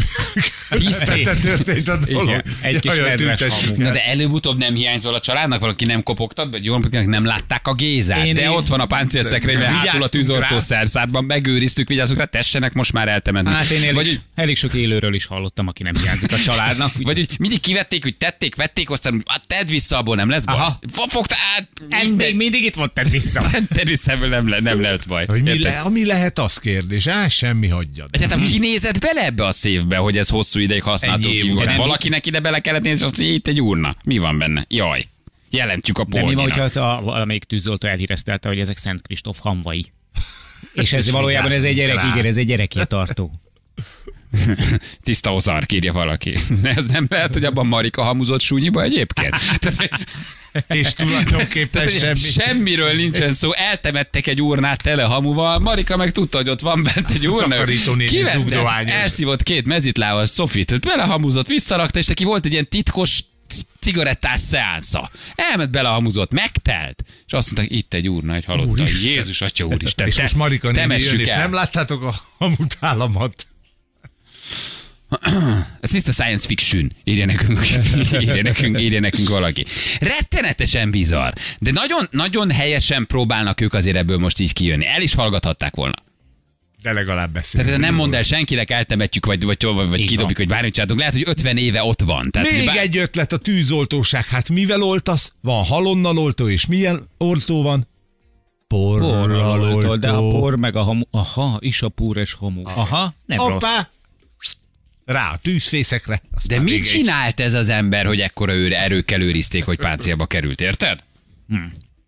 közepette [laughs] történt a dolog. Igen, egy kis Jaj, nedves hamu. Na de előbb-utóbb nem hiányzol a családnak, valaki nem kopogtat, vagy jól mondjuk, nem látták a Gézát. Én- de én- ott van a páncélszekrényben, hátul a tűzoltó rá. szerszádban, megőriztük, vigyázzunk rá, tessenek most már eltemetni. Hát én elég, vagy, elég sok élőről is hallottam, aki nem hiányzik a családnak. [laughs] vagy úgy mindig kivették, hogy tették, vették, aztán úgy, hát tedd vissza, abból nem lesz baj. Aha. Fo- Fogta át, Ez még mindig itt volt, tedd vissza. [laughs] Tedd vissza, nem, le, nem lesz baj. Hogy mi, le, ami lehet, az kérdés. Á, semmi hagyjad. Egyetem kinézett bele ebbe a szévbe, hogy ez hosszú ideig használható. Valakinek ide bele kellett nézni, és azt mondja, itt egy urna. Mi van benne? Jaj. Jelentsük a De mi van, hogyha a, valamelyik tűzoltó elhíreztelte, hogy ezek Szent Kristóf hamvai? És ez valójában ez egy gyerek, igen, ez egy gyerekét tartó. [laughs] Tiszta ozark, írja valaki. Ez nem lehet, hogy abban Marika hamuzott súnyiba egyébként? És tulajdonképpen semmi. Semmiről nincsen szó, eltemettek egy urnát tele hamuval, Marika meg tudta, hogy ott van bent egy urna. Takarító néni Kivette, elszívott két mezitlával Sofit, belehamuzott, visszarakta, és neki volt egy ilyen titkos cigarettás szeánsza. Elment bele a hamuzott, megtelt, és azt mondták, itt egy urna, egy halott. Jézus, atya úristen. És te- most Marika néni jön, és el. nem láttátok a hamutálamat? [clears throat] Ez tiszta science fiction, írja nekünk, [laughs] írja nekünk, írja nekünk valaki. Rettenetesen bizarr, de nagyon, nagyon helyesen próbálnak ők azért ebből most így kijönni. El is hallgathatták volna. De legalább beszélünk. Tehát nem mondd el senkinek, eltemetjük, vagy, vagy, vagy, vagy kidobjuk, hogy bármit csináltunk. Lehet, hogy 50 éve ott van. Tehát, Még bár... egy ötlet a tűzoltóság. Hát mivel oltasz? Van halonnal oltó, és milyen oltó van? Porral Porral oltó, oltó. de a por meg a hamu. Aha, is a púr és hamu. Aha, nem rossz. Rá a tűzfészekre. De mit csinált ez az ember, hogy ekkora őre erőkkel őrizték, hogy páncélba került, érted? Hm.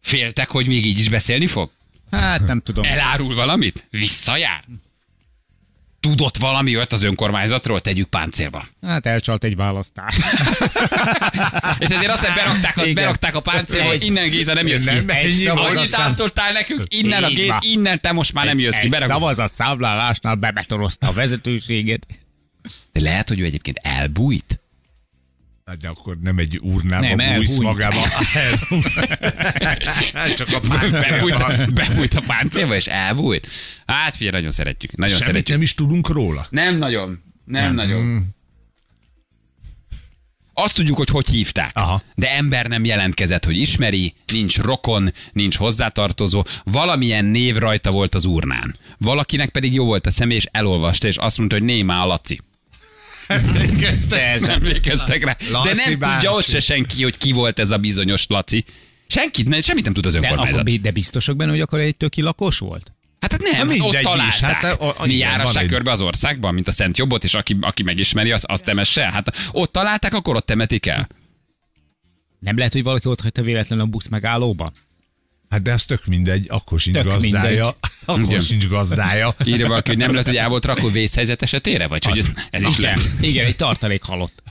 Féltek, hogy még így is beszélni fog? Hát nem tudom. Elárul valamit? Visszajár? Tudott valami olyat az önkormányzatról? Tegyük páncélba. Hát elcsalt egy választás. [laughs] És ezért azt, hogy berakták a, berakták a páncélba, hogy innen Géza nem jössz ki. Annyit ártottál nekünk, innen a gét, innen te most már nem jössz ki. Egy Berakod. szavazat számlálásnál bebetorozta a vezetőséget. De lehet, hogy ő egyébként elbújt. Hát De akkor nem egy urnába Nem, nem, bújsz magába. [laughs] Csak a Bebújt, páncélba. bebújt a páncélba, és elbújt. Hát figyelj, nagyon szeretjük. Nagyon Semmit szeretjük. nem is tudunk róla. Nem nagyon. Nem, nem nagyon. Azt tudjuk, hogy hogy hívták, Aha. de ember nem jelentkezett, hogy ismeri, nincs rokon, nincs hozzátartozó, valamilyen név rajta volt az urnán. Valakinek pedig jó volt a személy, és elolvasta, és azt mondta, hogy Némá a Laci. Kezdte. Nem emlékeztek rá. De Laci nem bácsi. tudja ott se senki, hogy ki volt ez a bizonyos Laci. Senkit, ne, semmit nem tud az De, önkormányzat. akkor, bi- de biztosok benne, hogy akkor egy töki lakos volt? Hát, hát nem, Hát ott is, találták. hát a- a- Mi járassák körbe az országban, mint a Szent Jobbot, és aki, aki megismeri, az, azt temesse. Hát ott találták, akkor ott temetik el. Nem lehet, hogy valaki ott hagyta véletlenül a busz megállóban? Hát de ez tök mindegy, akkor sincs Tök gazdája. mindegy. Akkor Igen. sincs gazdája. Írja valaki, hogy nem lehet, hogy el volt rakó vészhelyzet esetére? Vagy hogy ez, ez is lehet. igen, egy tartalék halott.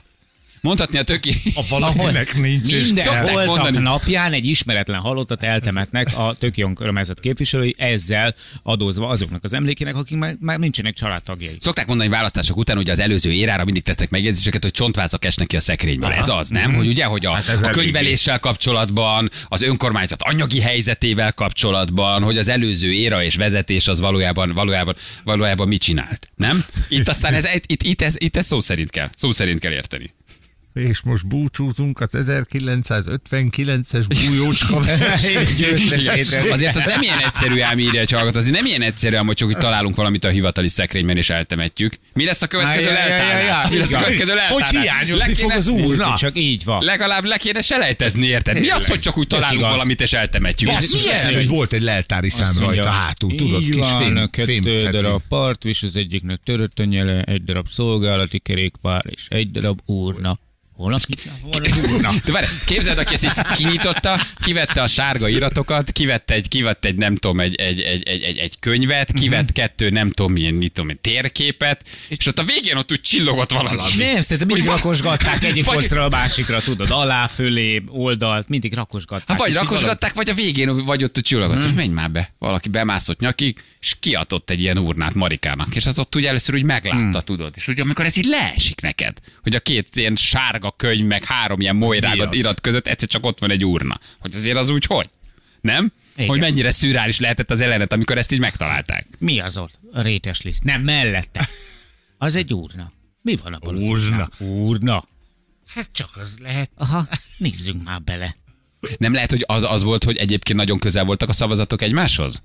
Mondhatni a töki. Ha valakinek nincs, Minden Szokták mondani. napján egy ismeretlen halottat eltemetnek a töki önkormányzat képviselői, ezzel adózva azoknak az emlékének, akik már, már nincsenek családtagjai. Szokták mondani választások után, hogy az előző érára mindig tesznek megjegyzéseket, hogy csontvácak esnek ki a szekrényből. Ez az, nem? Hogy ugye, hogy a, Hát a könyveléssel kapcsolatban, az önkormányzat anyagi helyzetével kapcsolatban, hogy az előző éra és vezetés az valójában, valójában, valójában mit csinált. Nem? Itt aztán ez, itt, itt, ez, itt ez szó szerint kell. Szó szerint kell érteni. És most búcsúzunk az 1959-es bújócska. [laughs] Azért az nem ilyen egyszerű ám írja egy hallgató, azért nem ilyen egyszerű ám, hogy csak úgy találunk valamit a hivatali szekrényben és eltemetjük. Mi lesz a következő leltárnál? Mi lesz a következő leltárnál? Hogy hiányozni fog az úrna? Csak így van. Legalább le kéne selejtezni, érted? Mi az, hogy csak úgy találunk valamit és eltemetjük? Ez Basszus, lehet, hogy volt egy leltári szám rajta hátul, tudod, kis fém, kettő darab partvis, az egyiknek törött a nyele, egy darab szolgálati kerékpár, és egy darab úrna. Holnap van az úrna. De várj, képzeld, aki ezt kinyitotta, kivette a sárga iratokat, kivette egy, kivette egy nem tudom, egy, egy, egy, egy, egy, egy könyvet, kivett kettő nem tudom milyen, mit tudom, térképet, és ott a végén ott úgy csillogott valami. Nem, szerintem mindig Vagy- rakosgatták [laughs] egyik vagy- polcra a másikra, tudod, alá, fölé, oldalt, mindig rakosgatták. Hát vagy rakosgatták, vagy a végén vagy ott csillogott, Hmm. és menj már be. Valaki bemászott nyakig, és kiadott egy ilyen urnát Marikának, és az ott úgy először úgy meglátta, Hmm. tudod. És ugye amikor ez így leesik neked, hogy a két ilyen sárga könyv, meg három ilyen az? irat között egyszer csak ott van egy urna. Hogy azért az úgy hogy? Nem? Igen. Hogy mennyire szürreális lehetett az jelenet, amikor ezt így megtalálták. Mi az ott? A rétes liszt. Nem, mellette. Az egy úrna. Mi van abban az Úrna. urnán? Úrna. Hát csak az lehet. Aha, nézzünk már bele. Nem lehet, hogy az, az volt, hogy egyébként nagyon közel voltak a szavazatok egymáshoz?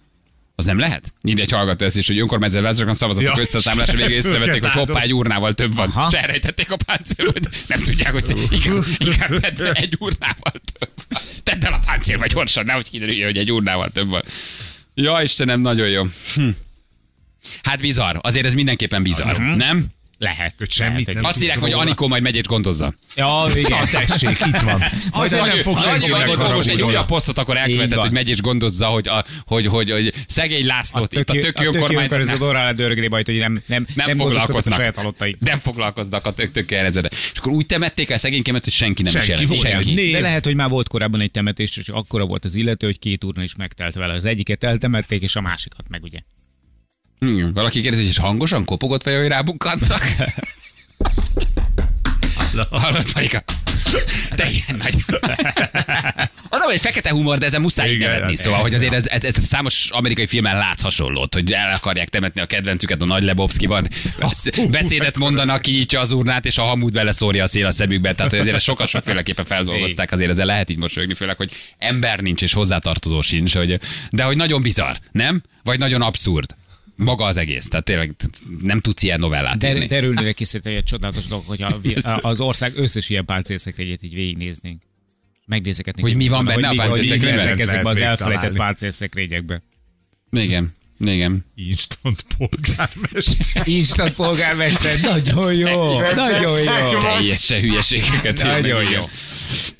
Az nem lehet? Így egy hallgató ezt is, hogy önkormányzat a szavazatok Ja. összeszámlása végén [laughs] észrevették, hogy hoppá, egy urnával több van. Aha. És elrejtették a páncélba, hogy nem tudják, hogy igen, inkább tedd egy urnával több van. Tedd el a páncélba gyorsan, nehogy kiderüljön, hogy egy urnával több van. Ja, Istenem, nagyon jó. Hm. Hát bizarr, azért ez mindenképpen bizarr, nem? Lehet. Hogy semmit Lehet, nem hogy- Azt írják, hogy. Anikó majd megy és gondozza. Ja, igen. Na tessék, itt van. Azért nem fog senki most egy újabb posztot akkor elkövetett, hogy megy és gondozza, hogy, a, hogy, hogy, hogy szegény Lászlót itt a töki önkormányzat önkormányzat orrá dörgli majd, hogy nem, nem, nem, nem a foglalkoznak. Nem foglalkoznak a tök tök. És akkor úgy temették el szegénykemet, hogy senki nem Senki is jelent. Senki. De lehet, hogy már volt korábban egy temetés, és akkora volt az illető, hogy két úrna is megtelt vele. Az egyiket eltemették, és a másikat meg ugye. Hmm, valaki kérdezi, hogy is hangosan kopogott, vagy hogy rábukkantak? Hallott, Marika? Te ilyen nagy. Az egy fekete humor, de ezen muszáj Igen, nevetni. Szóval, hogy azért ez, ez, ez számos amerikai filmen látsz hasonlót, hogy el akarják temetni a kedvencüket a Nagy Lebowski-ban. Besz- Beszédet mondanak, kinyitja az urnát, és a hamut vele szórja a szél a szemükbe. Tehát hogy azért ezt sokat sokféleképpen feldolgozták, azért ezzel lehet így mosolyogni, főleg, hogy ember nincs és hozzátartozó sincs, hogy, de hogy nagyon bizarr, nem? Vagy nagyon abszurd. Maga az egész. Tehát tényleg nem tudsz ilyen novellát De, írni. de örülnék készíteni egy csodálatos dolog, hogy a, az ország összes ilyen páncélszekrényét így végignéznénk. Megnézeketnénk. Hogy mi van hogy benne a hogy páncélszekrényben? mi ezekben az elfelejtett találni. páncélszekrényekbe. Igen, igen. Instant polgármester. [laughs] Instant polgármester, nagyon jó, nagyon jó. Teljesen hülyeségeket Nagyon jó.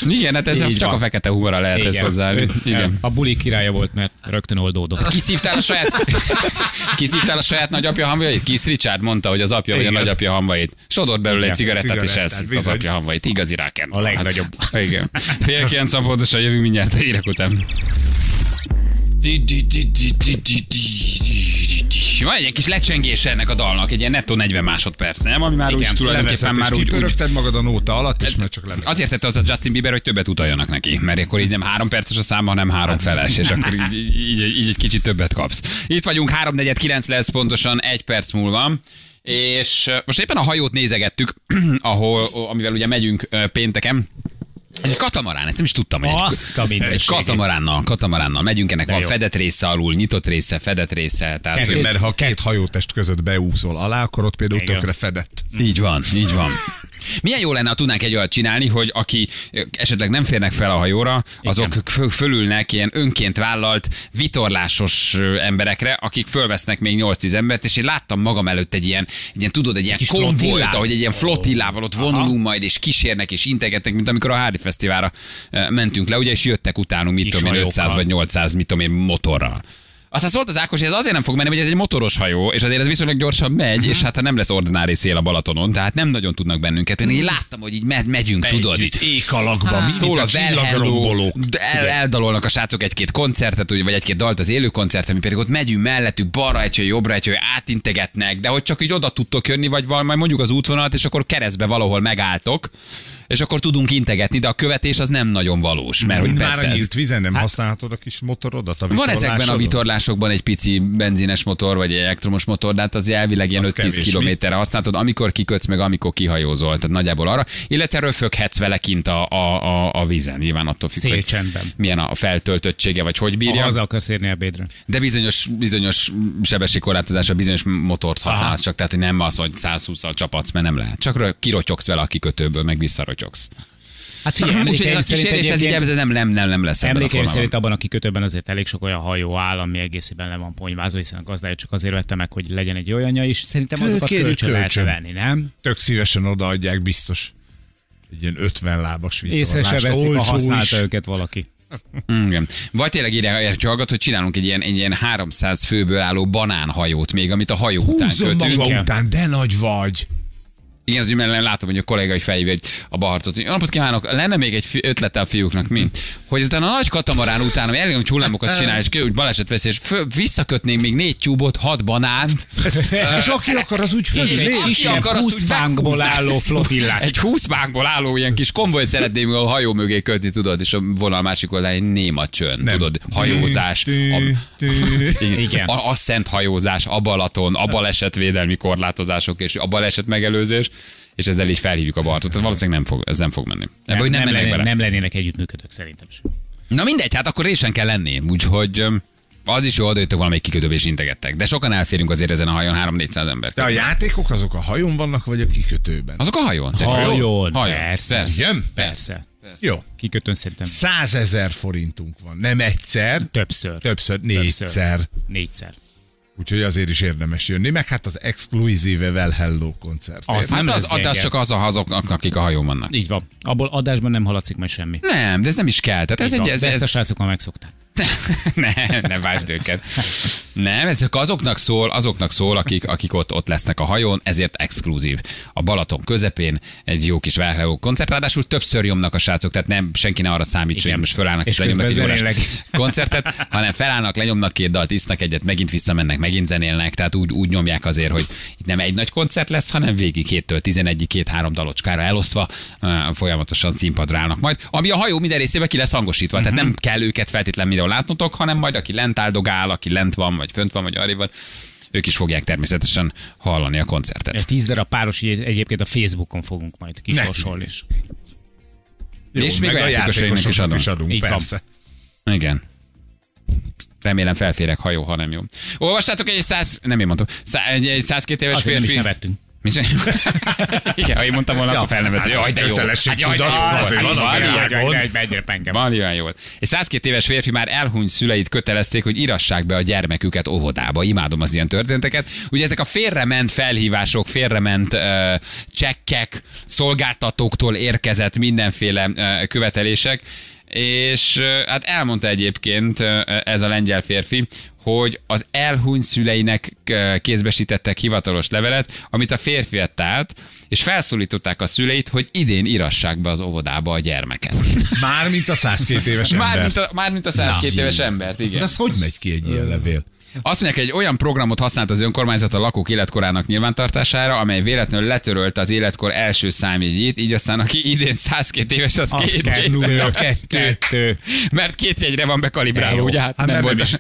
Igen, hát ez csak van. a fekete humorra lehet ezt hozzáállni. Igen. A buli királya volt, mert rögtön oldódott. Kiszívtál a saját, [laughs] kiszívtál a saját nagyapja hamvait? Kis Richard mondta, hogy az apja vagy a Igen. nagyapja hamvait. Sodort belőle egy Igen. cigarettát, és elszívta az apja hamvait. Igazi ráken. A legnagyobb. Hát, igen. Fél kilenc pontosan jövünk mindjárt a hírek után. Van egy kis lecsengés ennek a dalnak, egy ilyen nettó 40 másodperc, nem? Ami már úgy tulajdonképpen már úgy, kipörögted magad a nóta alatt, és már csak leveszett. Azért tette az a Justin Bieber, hogy többet utaljanak neki, mert akkor így nem három perces a szám, hanem három feles, és akkor így, így, így, így egy kicsit többet kapsz. Itt vagyunk, 3-4-9 lesz pontosan egy perc múlva. És most éppen a hajót nézegettük, [clears throat] ahol, amivel ugye megyünk pénteken. Egy katamarán, ezt nem is tudtam, hogy egy, Azt a egy katamaránnal, katamaránnal megyünk, ennek De van jó. fedett része alul, nyitott része, fedett része. Tehát, hogy Mert ha két hajótest között beúszol alá, akkor ott például Igen. tökre fedett. így van, így van. Milyen jó lenne, ha tudnánk egy olyat csinálni, hogy aki esetleg nem férnek fel a hajóra, azok föl- fölülnek ilyen önként vállalt vitorlásos emberekre, akik fölvesznek még 8-10 embert, és én láttam magam előtt egy ilyen, egy ilyen tudod, egy ilyen konvolt, ahogy egy ilyen flotillával ott vonulunk majd, és kísérnek, és integetnek, mint amikor a Hári Fesztiválra mentünk le, ugye, és jöttek utánunk, mit tudom én, 500 hajókkal. vagy 800, mit tudom én, motorral. Aztán szólt az Ákos, hogy ez azért nem fog menni, hogy ez egy motoros hajó, és azért ez viszonylag gyorsan megy, és hát nem lesz ordinári szél a Balatonon, tehát nem nagyon tudnak bennünket. Én láttam, hogy így me- megyünk, tudod. Együtt, ékalakban, mindig Szól a a Hello, el, eldalolnak a srácok egy-két koncertet, vagy egy-két dalt az élő koncerten, mi pedig ott megyünk mellettük, balra egy, jobbra egy, átintegetnek, de hogy csak így oda tudtok jönni, vagy valami mondjuk az útvonalat, és akkor keresztbe valahol megálltok, és akkor tudunk integetni, de a követés az nem nagyon valós, mert hogy Már persze a nyílt vízen nem használhatod a kis motorodat? A van ezekben a vitorlásokban egy pici benzines motor, vagy egy elektromos motor, de hát az elvileg ilyen Az 5-10 kevés, mi? kilométerre használhatod, amikor kikötsz, meg amikor kihajózol, tehát nagyjából arra, illetve röföghetsz vele kint a, a, a, a vízen, nyilván attól függ, hogy milyen a feltöltöttsége, vagy hogy bírja. haza akarsz érni ebédre. De bizonyos, bizonyos sebességkorlátozásra bizonyos motort használsz csak, tehát hogy nem az, hogy 120-al csapatsz, mert nem lehet. Csak kirotyogsz vele a kikötőből, meg visszarotyogsz. Hát figyelj, Úgyhogy ez a kísérés, így nem, nem, nem, nem lesz ebben Emlékeim szerint abban a kikötőben azért elég sok olyan hajó áll, ami egészében le van ponyvázva, hiszen a gazdája csak azért vette meg, hogy legyen egy olyanja, és szerintem azokat Kérjük kölcsön lehet kölcsön. venni, nem? Tök szívesen odaadják biztos. Egy ilyen 50 lábas vitorlást. Észre se veszik, ha használta is. őket valaki. [laughs] Igen. Vagy tényleg írják, hogy hallgat, hogy csinálunk egy ilyen, egy ilyen 300 főből álló banánhajót még, amit a hajó után Húzzon kötünk. után, de nagy vagy. Igen, az mert látom, hogy a kollégai fejével egy- a bahartot. Jó napot kívánok! Lenne még egy fi- ötlete a fiúknak, mi? Hogy aztán a nagy katamarán után, ami elég hullámokat csinál, és úgy baleset veszi, és föl, visszakötnénk még négy tyúbot, hat banánt. [laughs] És aki akar, az úgy És fölé. aki Kisebb akar, úgy 20 bánkból meghúzná. álló flotillát. Egy 20 bánkból álló ilyen kis konvojt szeretném a hajó mögé kötni, tudod, és a vonal másik oldalán egy néma csönd, Nem. tudod, hajózás. A. [laughs] Igen. A, a szent hajózás, a Balaton, a balesetvédelmi korlátozások és a baleset megelőzés, és ezzel így felhívjuk a Bartot. Tehát valószínűleg nem fog, ez nem fog menni. Ebbe, hogy nem, nem, mennek lenné, bele. nem lennének együttműködők szerintem sem. Na mindegy, hát akkor résen kell lenni. Úgyhogy az is jó, odajöttök valamelyik kikötőbe és integettek. De sokan elférünk azért ezen a hajón 3-400 ember. De a játékok azok a hajón vannak, vagy a kikötőben? Azok a hajón. Hajón, Hajón, persze. persze. Igen? Persze. Jó. Kikötőn szerintem Százezer forintunk van. Nem egyszer, többször. többször, négyszer. Négyszer. Úgyhogy azért is érdemes jönni, meg hát az exkluzíve Well Hello koncert. Azt Hát nem az, az, az csak az a azoknak, akik a hajón vannak. Így van. Abból adásban nem haladszik majd semmi. Nem, de ez nem is kell. Tehát ez Így egy, van. ez, De ezt a srácok már megszokták. [laughs] ne, ne vásd őket. Nem, ez azoknak szól, azoknak szól, akik, akik ott, ott lesznek a hajón, ezért exkluzív. A Balaton közepén egy jó kis Well koncert, ráadásul többször nyomnak a srácok, tehát nem senki ne arra számít, hogy most fölállnak és, És lenyomnak egy órás koncertet, hanem felállnak, lenyomnak két dalt, isznak egyet, megint visszamennek, megint zenélnek, tehát úgy, úgy nyomják azért, hogy itt nem egy nagy koncert lesz, hanem végig kéttől 11 két-három dalocskára elosztva uh, folyamatosan színpadra állnak majd, ami a hajó minden részében ki lesz hangosítva, uh-huh. tehát nem kell őket feltétlenül mindenhol látnotok, hanem majd aki lent áldogál, aki lent van, vagy fönt van, vagy arrébb van, ők is fogják természetesen hallani a koncertet. Egy tíz darab páros egy- egyébként a Facebookon fogunk majd kisorsolni. Jó, És még a játékosainknak is adunk. is adunk Így van. persze. Igen. Remélem felférek hajó, ha nem jó. Olvastátok egy száz, nem én mondtam, egy, egy 102 éves Azért nem is férfi. nevettünk. [laughs] Igen, ha én mondtam volna, akkor felnevetsz, hogy jaj, de jó. Hát jaj, de jó azért Hát van van ilyen. Van olyan jó. Egy 102 éves férfi már elhunyt szüleit kötelezték, hogy írassák be a gyermeküket óvodába. Imádom az ilyen történeteket. Ugye ezek a félrement felhívások, félrement uh, csekkek, szolgáltatóktól érkezett mindenféle uh, követelések, és hát elmondta egyébként ez a lengyel férfi, hogy az elhunyt szüleinek kézbesítettek hivatalos levelet, amit a férfi vett át, és felszólították a szüleit, hogy idén írassák be az óvodába a gyermeket. [laughs] Mármint a 102 éves ember. Mármint a, mármint a 102 éves embert, igen. De az hogy megy ki egy ilyen levél? Azt mondják, egy olyan programot használt az önkormányzat a lakók életkorának nyilvántartására, amely véletlenül letörölte az életkor első számjegyét, így aztán aki idén 102 éves, az Az két. Nulla, [laughs] kettő. Mert két jegyre van bekalibrálva, ugye? Hát, Hát nem, nem, volt. is,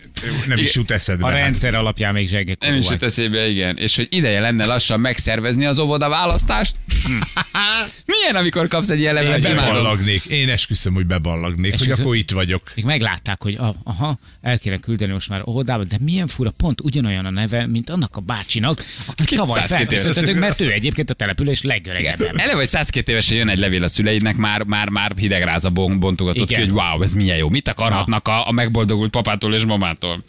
nem is jut eszedbe. A hát. rendszer alapján még Nem is jut eszébe, igen. És hogy ideje lenne lassan megszervezni az óvoda választást. [laughs] Milyen, amikor kapsz egy ilyen levelet? Én beballagnék. Én esküszöm, hogy beballagnék, hogy akkor- itt vagyok. Még meglátták, hogy ah, aha, el kéne küldeni most már óvodába, de milyen fura, pont ugyanolyan a neve, mint annak a bácsinak, akit tavaly 102 éves. felköszöntöttük, mert ő egyébként a település legöregebb ember. Eleve, hogy 102 évesen jön egy levél a szüleidnek, már, már, már hidegráza bon- bontogatott Igen. ki, hogy wow, ez milyen jó. Mit akarhatnak a, a megboldogult papától és mamától?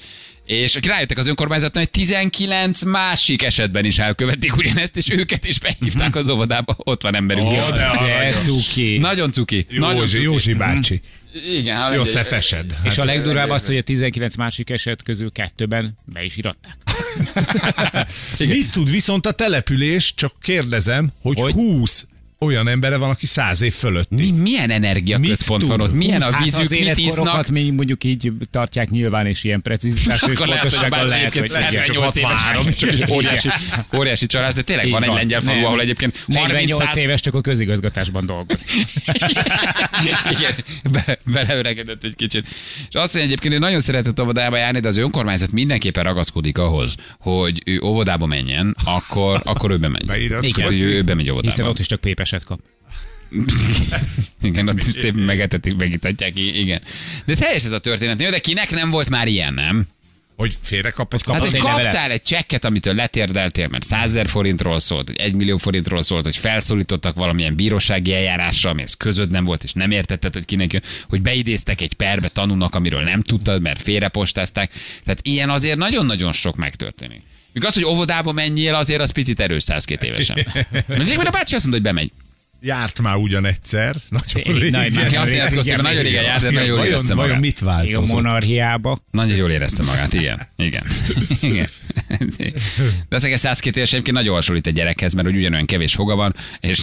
És rájöttek az önkormányzatnál, hogy 19 másik esetben is elkövették ugyanezt, és őket is behívták az óvodába. Ott van emberünk. Ó, de De aranyos. cuki. Nagyon cuki. Nagyon Józsi, cuki. Józsi bácsi. Igen, hát Jó egy- szefesed. És a Hát, legdurvább az, hogy a 19 másik eset közül kettőben be is iratták. [laughs] Mit tud viszont a település, csak kérdezem, hogy, Hogy? 20 olyan embere van, aki 100 év fölötti. Mi, milyen energiaközpont Mit van tud? ott? Milyen a Hát vízük, az mit isznak? mi mondjuk így tartják nyilván, és ilyen precizitás és Akkor lehet, hogy pontossággal lehet, hogy egyébként igen. 78 éves, csak egy óriási, óriási csalás, de tényleg van egy van. lengyel falu, ahol egyébként 48 30 éves csak a közigazgatásban dolgozik. [laughs] Igen, be, beleöregedett egy kicsit. És azt mondja egyébként, hogy nagyon szeretett óvodába járni, de az önkormányzat mindenképpen ragaszkodik ahhoz, hogy ő óvodába menjen, akkor, akkor ő bemegy. Hogy ő, bemegy Hiszen óvodába. ott is csak pépeset kap. [laughs] Igen, ott is szép megetetik, megítatják, i- igen. De ez helyes ez a történet. De kinek nem volt már ilyen, nem? Hogy félre kapott Hát, kapott. hogy egy levelet. kaptál egy csekket, amitől letérdeltél, mert 100 ezer forintról szólt, hogy 1 millió forintról szólt, hogy felszólítottak valamilyen bírósági eljárásra, ami ez között nem volt, és nem értetted, hogy kinek jön, hogy beidéztek egy perbe tanulnak, amiről nem tudtad, mert félrepostázták. Tehát ilyen azért nagyon-nagyon sok megtörténik. Míg az, hogy óvodába menjél, azért az picit erős 102 évesen. [laughs] Végül a bácsi azt mondta, hogy bemegy. Járt már ugyan egyszer. Nagyon régen. na, én már Aki azt nagyon régen járt, de nagyon jól Vajon, érezte vajon magát. mit Még a változott? monarchiába. Nagyon jól érezte magát, igen. Igen. [laughs] igen. De az egész 102 éves egyébként nagyon hasonlít egy gyerekhez, mert hogy ugyanolyan kevés foga van, és,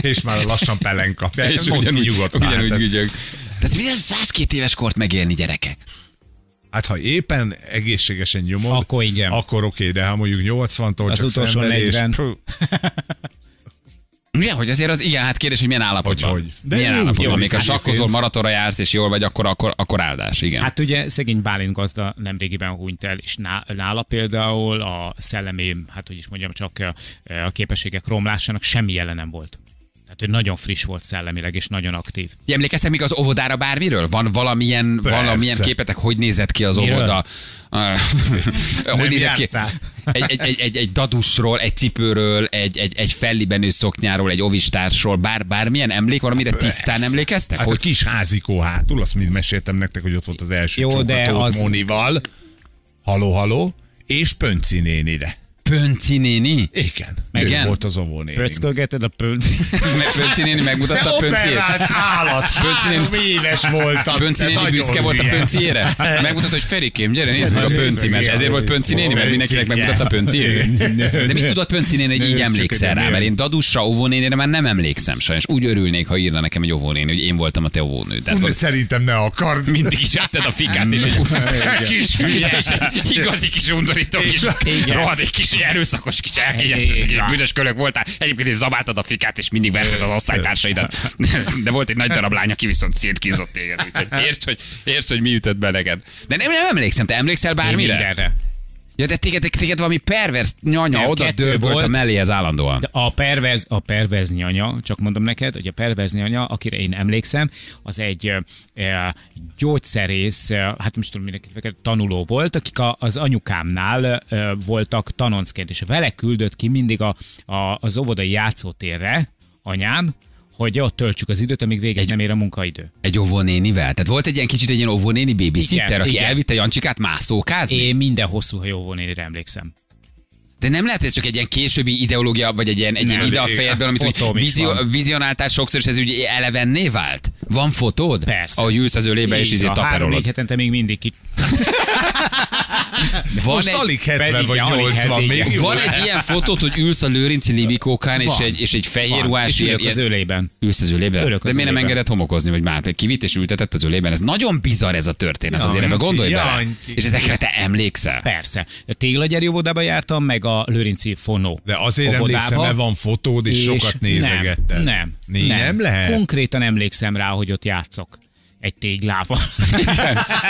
És már lassan pelenka. és Mondd ki ugyanúgy, nyugodtan. ugyanúgy Hát, ügyög. Tehát mi az 102 éves kort megélni gyerekek? Hát ha éppen egészségesen nyomod, Akkor igen. Akkor oké, de ha mondjuk 80-tól Az csak utolsó szenvedés, 40. pff, Ugye, hogy azért az igen, hát kérdés, hogy milyen állapotban. Hogy, hogy. De milyen jó, állapotban. ha hát sakkozol, maratonra jársz, és jól vagy, akkor, akkor, akkor áldás, igen. Hát ugye szegény Bálint gazda nemrégiben hunyt el, és ná- nála például a szellemi, hát hogy is mondjam, csak a, a képességek romlásának semmi jele nem volt. Tehát ő nagyon friss volt szellemileg, és nagyon aktív. Ti Emlékeztek még az óvodára bármiről? Van valamilyen, valamilyen képetek, hogy nézett ki az Miről? óvoda? [laughs] [laughs] Hogy nézett ki? Egy, egy, egy, egy, egy dadusról, egy cipőről, egy, egy, egy fellibenő szoknyáról, egy ovistársról, bár, bármilyen emlék, valamire tisztán Persze. emlékeztek? Hát hogy a kis házikó hátul, azt mind meséltem nektek, hogy ott volt az első Jó, de az- Monival. Haló, haló. És Pönci nénire. Pönci néni? Igen. Igen? Ő volt az óvónéni. Pöckölgeted a pönc. [laughs] Meg Pönci néni megmutatta a pönciét? állat, Pönci néni- három éves voltam. Pönci néni büszke volt a pönciére? Megmutatta, hogy Ferikém, gyere, nézd meg a pöncimet. Ezért volt Pönci néni, mert mindenkinek megmutatta a pönciét. De mit tudott Pönci néni, hogy így emlékszel rá? Mert én dadusra, óvónénire már nem emlékszem sajnos. Úgy örülnék, ha írna nekem egy óvónéni, hogy én voltam a te óvónő. Tehát De Szerintem ne akard. mindig is átted a fikát, és egy kis hülye, és egy igazi kis undorító kis rohadék kis erőszakos kis elkényeztető kis Igen. büdös kölök voltál. Egyébként is zabáltad a fikát, és mindig verted az osztálytársaidat. [laughs] De volt egy nagy darab lány, aki viszont szétkízott téged. Úgyhogy értsd, hogy, értsd, hogy mi ütött be neked. De nem, nem emlékszem, te emlékszel bármire? Mindenre. Ja, de téged, téged valami pervers nyanya Nem, oda dörgölt a volt. melléhez állandóan. De a perverz, a perverz nyanya, csak mondom neked, hogy a perverz nyanya, akire én emlékszem, az egy ö, gyógyszerész, ö, hát most tudom mindenkit, tanuló volt, akik a, az anyukámnál ö, voltak tanoncként, és vele küldött ki mindig a, a, az óvodai játszótérre, anyám, hogy ott töltsük az időt, amíg véget nem ér a munkaidő. Egy óvónénivel? Tehát volt egy ilyen kicsit egy ilyen óvónéni babysitter, Igen, aki igen. elvitte Jancsikát mászókázni? Én minden hosszú hajóvónénire emlékszem. De nem lehet ez csak egy ilyen későbbi ideológia, vagy egy ilyen, egy ilyen Nem, ide a fejedben, amit úgy vizio, vizionáltál sokszor, és ez úgy elevenné vált? Van fotód? Persze. Ahogy ülsz az ölébe, és Így izé Három-négy taperolod. hetente még mindig ki... [laughs] Van Most egy, alig 70 pedig vagy alig 80 70, még. van egy ilyen fotót, hogy ülsz a Lőrinci Libikókán, és egy, és egy fehér ruhás és ilyen, ülök az ölében. ülsz az ölébe? Ülök De az miért nem ölében. engedett homokozni, vagy már kivitt és ültetett az ölében? Ez nagyon bizarr ez a történet, azért ebbe gondolj bele. És ezekre te emlékszel? Persze. Téglagyeri óvodába jártam, meg a Lőrinci Fonó De azért óvodába, emlékszem, mert van fotód, és, sokat nézegetted. Nem, nem, Né, nem lehet? Konkrétan emlékszem rá, hogy ott játszok. Egy téglával.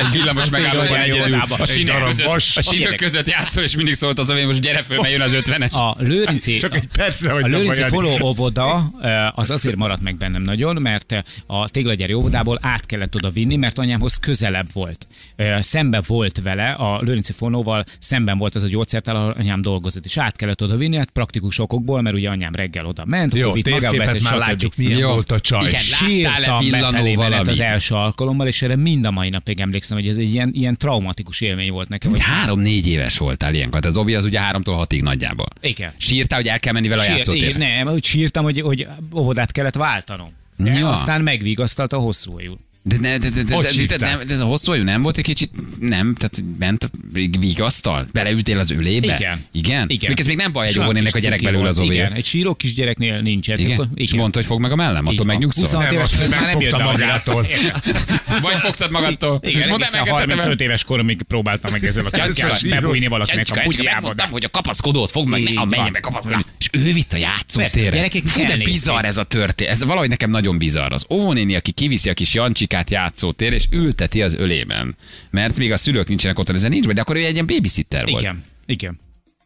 Egy villamos megállóban egyedül. A darab között, a Gyerek. között játszol, és mindig szólt az, hogy most gyere föl, mert jön az ötvenes. A Lőrinci, Csak egy percre a hagytam Lőrinci. Foló óvoda eh, az azért maradt meg bennem nagyon, mert eh, a Téglagyári óvodából át kellett oda vinni, mert anyámhoz közelebb volt. Eh, Szembe volt vele, a Lőrinci Fonóval szemben volt az a gyógyszertár, ahol anyám dolgozott, és át kellett oda vinni, hát praktikus okokból, mert ugye anyám reggel oda ment, Jó, vitt magával, már látjuk, milyen Jó. volt a csaj. Igen. Láttál-e villanó veled az valamit? első alkalommal, és erre mind a mai napig emlékszem, hogy ez egy ilyen, ilyen traumatikus élmény volt nekem. Hogy három-négy éves voltál ilyenkor. Tehát az Ovi az ugye háromtól hatig nagyjából. Igen. Sírtál, hogy el kell menni vele a Sír- játszótérre? Nem, hogy sírtam, hogy, hogy óvodát kellett váltanom. De Ja. aztán megvigasztalt a hosszú ajú. De, de, de, de, de, de, de, de, de ez a hosszú ajú nem volt egy kicsit, nem, tehát ment vigasztal? Beleültél az ölébe? Igen. Igen? Igen. Még ez még nem baj egy kis a gyerek belül az Igen, óvé. egy síró kisgyereknél nincsen. Igen? Akkor- És mondta, hogy fog meg a mellem, attól megnyugszol? 26 éves már nem annyira. magától. [laughs] Vagy fogtad magadtól? Igen, és egészen megengedtem 35 éves koromig próbáltam meg ezzel a tyúkkal síró. bebújni valakinek a putyjába. megmondtam, hogy a kapaszkodót fog meg, ne, a meg kapaszkodni. És ő vitt a játszótérre. Fú, de bizarr ez a történet. Ez valahogy nekem nagyon bizarr. Az óvónéni, aki kiviszi a kis Jancsikát játszótér, és ülteti az ölében. Mert még a szülők nincsenek ott, ezen nincs, de akkor ő egy ilyen babysitter volt. Igen, igen.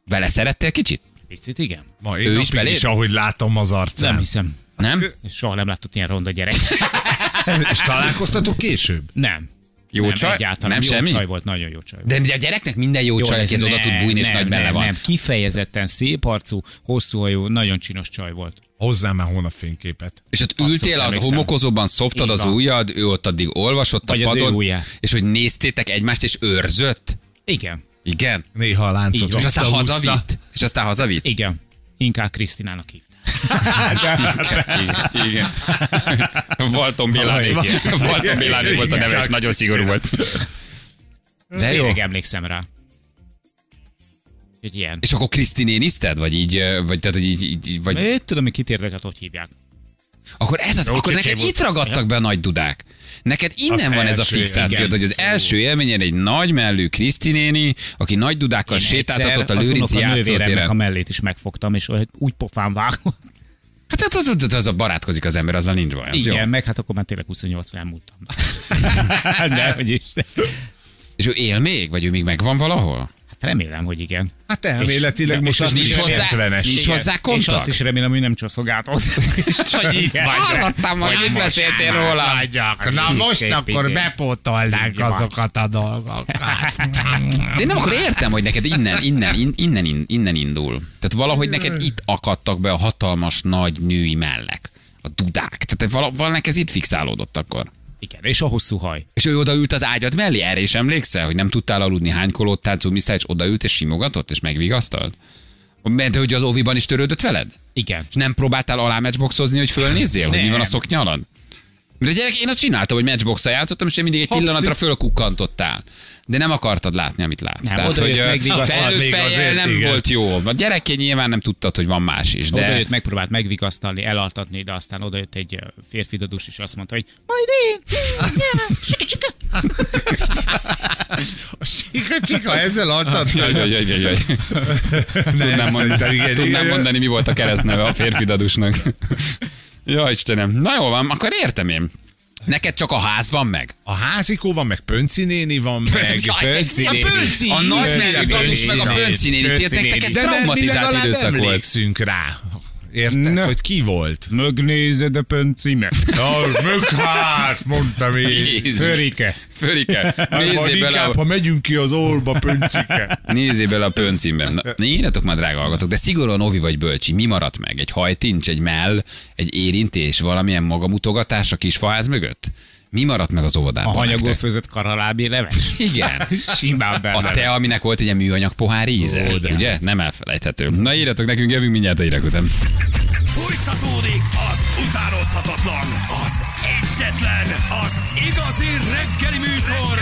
Vele szerettél kicsit? Picit igen. Ma Ő én is napig beléd? is, ahogy látom az Nem arcán. hiszem. Nem? Soha nem látott ilyen ronda gyerek. [laughs] És találkoztatok később? Nem. Jó nem, csaj? Egyáltalán. Nem jó semmi? csaj volt, nagyon jó csaj volt. De a gyereknek minden jó, csaj, ez aki ez oda nem, tud bújni, és nem, nagy bele nem, van. Nem, kifejezetten szép arcú, hosszú hajú, nagyon csinos csaj volt. Hozzá már hónap fényképet. És ott ültél az emlékszem. homokozóban, szoptad az van. ujjad, ő ott addig olvasott a Vagy ő padon, és hogy néztétek egymást, és őrzött? Igen, Igen. Néha a láncot. És aztán hazavitt? És aztán hazavitt? igen. Inkább Krisztinának hívta. Igen. Igen. Valton Béláné. Valton Béláné volt a neve, és nagyon szigorú volt. De jó. Tényleg emlékszem rá. Hogy ilyen. És akkor Kriszti néniszted? Vagy így, vagy tehát, hogy így, így vagy... Én tudom, hogy kit érdekelt, hogy hívják. Akkor ez az, Jó akkor neked itt ragadtak be a nagy dudák. Neked innen Az van ez a első fixáció, élmény. hogy az első élményen egy nagy mellű Kriszti néni, aki nagy dudákkal Én sétáltatott a Lőrinci játszótéren. a mellét is megfogtam, és úgy pofán vágott. Hát az, az, az, a barátkozik az ember, azzal nincs baj. Az Igen, jó. meg hát akkor már tényleg 28 elmúltam. [laughs] De, hogy is. És ő él még? Vagy ő még megvan valahol? Remélem, hogy igen. Hát elméletileg És- most és az nincs is hozzá- 70-es. nincs hozzá És kontakt? azt is remélem, hogy nem csoszogáltott. Hogy [laughs] itt vagy. Hallottam, hogy mit beszéltél róla. Na most akkor bepótolnánk azokat a dolgokat. [laughs] De én nem akkor értem, hogy neked innen, innen, in- innen, in- innen indul. Tehát valahogy neked itt akadtak be a hatalmas nagy női mellek. A dudák. Tehát vala- valanek ez itt fixálódott akkor. Igen, és a hosszú haj. És ő odaült az ágyad mellé, erre is emlékszel, hogy nem tudtál aludni, hány kolóttál, cumisztál, és odaült és simogatott, és megvigasztalt? Mert hogy az óviban is törődött veled? Igen. És nem próbáltál alá matchboxozni, hogy fölnézzél, hogy mi Nem. van a szoknya alatt? Mert gyerek, én azt csináltam, hogy matchbox játszottam, és én mindig egy Hopszi. pillanatra fölkukkantottál. De nem akartad látni, amit látsz. Nem, Tehát, oda hogy felnőtt fejjel nem igen. volt jó. A gyerekké nyilván nem tudtad, hogy van más is. De... Oda De jött, megpróbált megvigasztalni, elaltatni, de aztán oda jött egy férfi dadus, és azt mondta, hogy majd én. A Csika, csika, ezzel adtad? Jaj, jaj, jaj, jaj. Tudnám, mondani, tudnám mondani, mi volt a keresztneve a férfi dadusnak. Ja, Istenem. Na jó van, akkor értem én. Neked csak a ház van meg? A házikó van, meg Pönci néni van, meg... Pönci a néni. A nagy Pönci dadus néni. meg a Pönci néni. Nektek ez traumatizált időszak volt. emlékszünk rá. Érted, Na. hogy ki volt? Megnézed a pöncimet. Na, möghát, mondtam én. Jézus. Förike. Fölike, Majd nézzél bele, inkább, a, ha megyünk ki az olba, pöncike. nézzél bele a pöncimben. Na, ne írjatok már, drága hallgatók, de szigorúan Ovi vagy Bölcsi, mi maradt meg? Egy hajtincs, egy mell, egy érintés, valamilyen magamutogatás a kis faház mögött? Mi maradt meg az A óvodában? hanyagból nektek? főzött karalábi leves. Igen. [laughs] Simán benne. A te, aminek volt egy ilyen műanyag pohár íze, Ó, ugye? Nem elfelejthető. Na írjatok nekünk, jövünk mindjárt a hírek után. Folytatódik az utánozhatatlan, az egyetlen, az igazi reggeli műsor,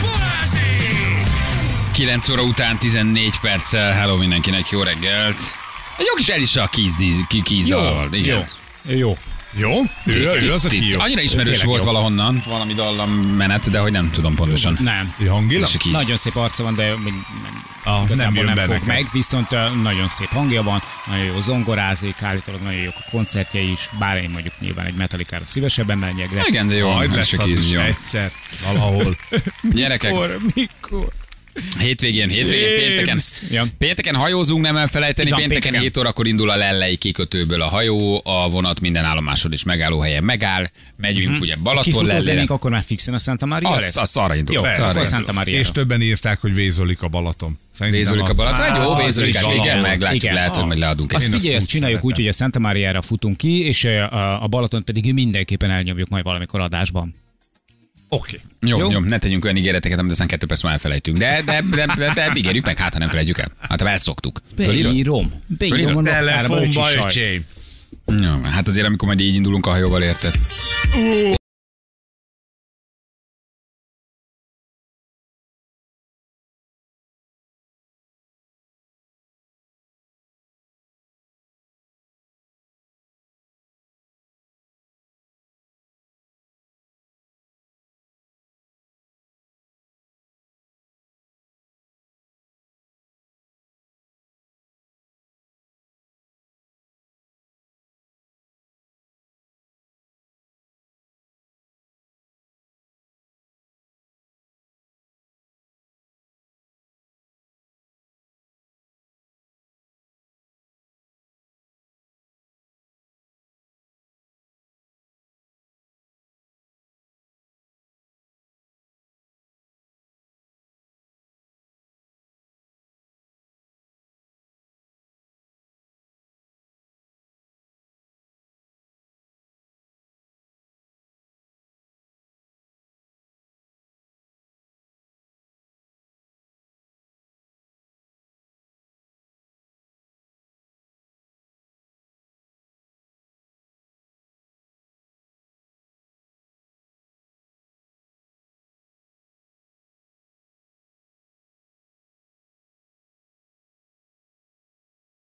Balázsék! 9 óra után 14 perccel, hello mindenkinek, jó reggelt. Egy jó kis Elisa a kízdal. Igen. Jó. Jó. Jó? Ő, ő az, aki jó. Annyira ismerős volt jó. valahonnan, valami dallam menet, de hogy nem tudom pontosan. Nem. Hangilag? Nagyon szép arca van, de még Ah, nem, igazából nem nem, nem fog nekem. meg, viszont nagyon szép hangja van, nagyon jó zongorázik, állítólag nagyon jók a koncertjei is, bár én mondjuk nyilván egy metalikára szívesebben menjek, de Igen, de jó, Majd ez lesz az is jó. egyszer, valahol. Gyerekek, mikor, mikor? Hétvégén, hétvégén, pénteken. Ja. Pénteken hajózunk, nem elfelejteni, van, pénteken, pénteken. 7 órakor indul a Lellei kikötőből a hajó, a vonat minden állomáson és megállóhelyen megáll, megyünk Mhm. ugye Balaton Lellére. akkor már fixen a Santa Maria Az, lesz? az arra indul. Jó, Arra indul. Santa Maria. És többen írták, hogy vézolik a Balaton. Szerintem Vézolik a Balaton? Hát jó, az vézolik, hát igen, meglátjuk, Igen. lehet, hogy majd leadunk egy Azt azt figyelj, ezt csináljuk úgy, hogy a Santa Maria-ra futunk ki, és a, a Balaton pedig mindenképpen elnyomjuk majd valamikor adásban. Oké. Jó, jó, Jó? ne tegyünk olyan ígéreteket, amit aztán kettő perc múlva elfelejtünk. De, de, de, de, de ígérjük meg, hát ha nem felejtjük el. Hát ha elszoktuk. Beírom. Beírom a Telefonba, öcsém. Jó, hát azért, amikor majd így indulunk a hajóval, érted?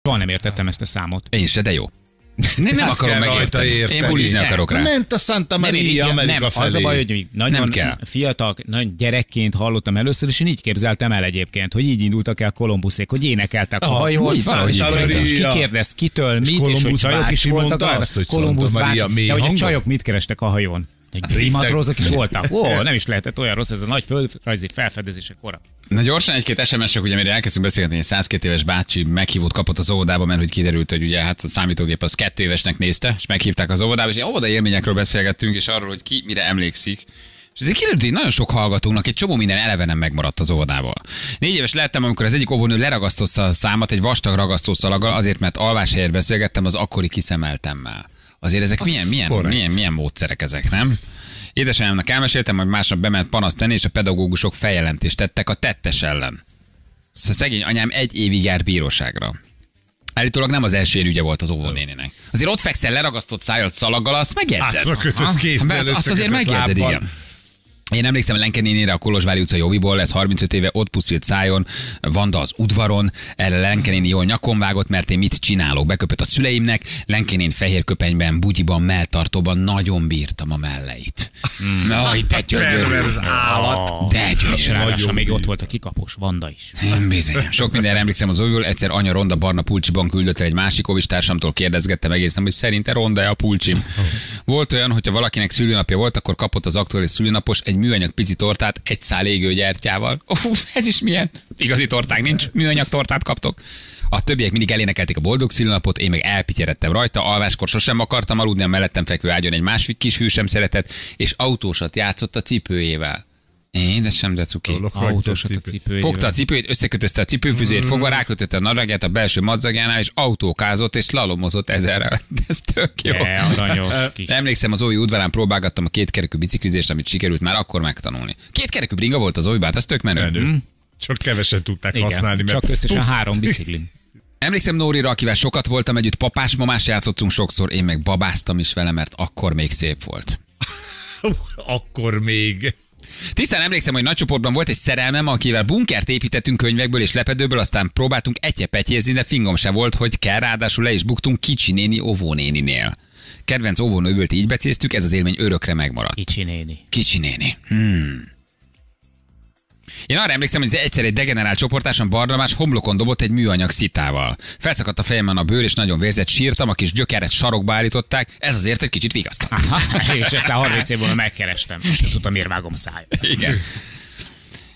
Soha nem értettem ezt a számot. Én se, de jó. Nem, nem Hát akarom megérteni. érteni. Én bulizni akarok rá. Ment a Santa Nem, Maria Amerika nem, felé. az a baj, hogy nagyon Nem kell. fiatal, nagyon gyerekként hallottam először, és én így képzeltem el egyébként, hogy így indultak el Kolumbuszék, hogy énekeltek a Ah, és akkor Maria. ki kérdez kitől, mit, és, hogy Kolumbusz csajok is voltak. hogy Kolumbusz Santa Maria bácsi, mély de hogy a csajok mit kerestek a hajón? Hogy primatrózok is voltak? Ó, [laughs] nem is lehetett olyan rossz ez a nagy földrajzi felfedezések kora. Na gyorsan egy-két SMS csak ugye, amire elkezdtünk beszélgetni, egy 102 éves bácsi meghívót kapott az óvodába, mert hogy kiderült, hogy ugye hát a számítógép az kettő évesnek nézte, és meghívták az óvodába, és óvoda élményekről beszélgettünk, és arról, hogy ki mire emlékszik. És azért kiderült, hogy nagyon sok hallgatónak egy csomó minden eleve nem megmaradt az óvodából. Négy éves lettem, amikor az egyik óvónő leragasztotta a számat egy vastag ragasztószalaggal, azért, mert alváshelyet beszélgettem az akkori kiszemeltemmel. Azért ezek milyen, milyen, korrekt. milyen, milyen módszerek ezek, nem? Édesanyámnak elmeséltem, hogy másnap bement panaszt tenni, és a pedagógusok feljelentést tettek a tettes ellen. Szóval szegény anyám egy évig jár bíróságra. Állítólag nem az első ügye volt az óvónéninek. Azért ott fekszel leragasztott szájjal szalaggal, azt megjegyzed. Hátra kötött kézzel, azt, azt azért megjegyzed, igen. Én emlékszem Lenke nénire a Kolozsvári utca Joviból, ez 35 éve ott puszilt szájon, Vanda az udvaron, erre Lenke néni jól nyakon vágott, mert én mit csinálok, beköpött a szüleimnek, Lenke néni fehér köpenyben, bugyiban, melltartóban nagyon bírtam a melleit. Mm. Aj, de gyönyörű. Perverz állat. De gyönyörű. ráadásul még ott volt a kikapos Vanda is. Én bizony. Sok mindenre emlékszem az óvól. Egyszer anya Ronda barna pulcsiban küldött el egy másik óvistársamtól kérdezgettem egész nap, hogy szerinte ronda a pulcsim. Volt olyan, hogyha valakinek szülőnapja volt, akkor kapott az aktuális szülőnapos egy műanyag pici tortát egy szál égő gyertyával. Ó, ez is milyen? Igazi torták nincs, műanyag tortát kaptok. A többiek mindig elénekelték a boldog szülőnapot, én meg elpityeredtem rajta, alváskor sosem akartam aludni, a mellettem fekvő ágyon egy másik kisfiú sem szeretett, és autósat játszott a cipőjével. Édesem, de cuki. Autósat a cipőjével. Fogta a cipőjét, összekötözte a cipőfüzét, fogva rákötötte a naragját a belső madzagjánál, és autókázott és slalomozott ezerrel. [laughs] Ez tök jó. De aranyos kis. Emlékszem, az Ói udvarán próbálgattam a kétkerekű biciklizést, amit sikerült már akkor megtanulni. Kétkerekű bringa volt az Óibát, az tök menő. Menő. Csak kevesen tudták Igen, használni, mert csak összesen három biciklim. Emlékszem Nórira, akivel sokat voltam együtt, papás, mamás játszottunk sokszor, én meg babáztam is vele, mert akkor még szép volt. [laughs] akkor még. Tisztán emlékszem, hogy nagy csoportban volt egy szerelmem, akivel bunkert építettünk könyvekből és lepedőből, aztán próbáltunk egyepetjézni, de fingom se volt, hogy kell, ráadásul le is buktunk kicsi néni óvónéninél. Kedvenc óvónővölt így becéztük, ez az élmény örökre megmaradt. Kicsi néni. Kicsi néni. Hmm. Én arra emlékszem, hogy egyszer egy degenerált csoportáson Barnabás homlokon dobott egy műanyag szitával. Felszakadt a fejemben a bőr, és nagyon vérzett, sírtam, a kis gyökeret sarokba állították, ez azért egy kicsit vigasztott. [laughs] És ezt a 30 év múlva megkerestem, és tudtam, miért vágom száj. Igen.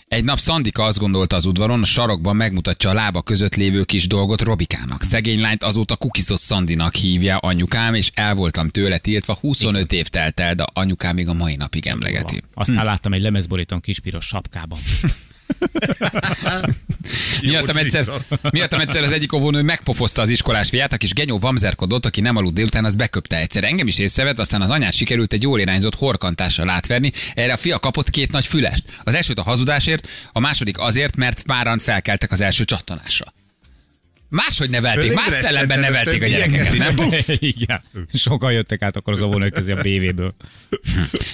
Egy nap Szandika azt gondolta az udvaron, a sarokban megmutatja a lába között lévő kis dolgot Robikának. Szegény lányt azóta kukiszos Szandinak hívja anyukám, és el voltam tőle tiltva, 25 év telt el, de anyukám még a mai napig emlegeti. Aztán láttam egy lemezborítón kispiros sapkában. [laughs] [laughs] Miattam egyszer, [laughs] miattam egyszer az egyik óvónő megpofozta az iskolás fiát, a kis genyó vamzerkodott, aki nem aludt délután, az beköpte egyszer. Engem is észrevett, aztán az anyát sikerült egy jól irányzott horkantással átverni. Erre a fia kapott két nagy fülest. Az elsőt a hazudásért, a második azért, mert páran felkeltek az első csattanásra. Máshogy nevelték, más szellemben nevelték a gyerekeket, nem? Igen. Sokan jöttek át akkor az óvónők közé a BV-ből.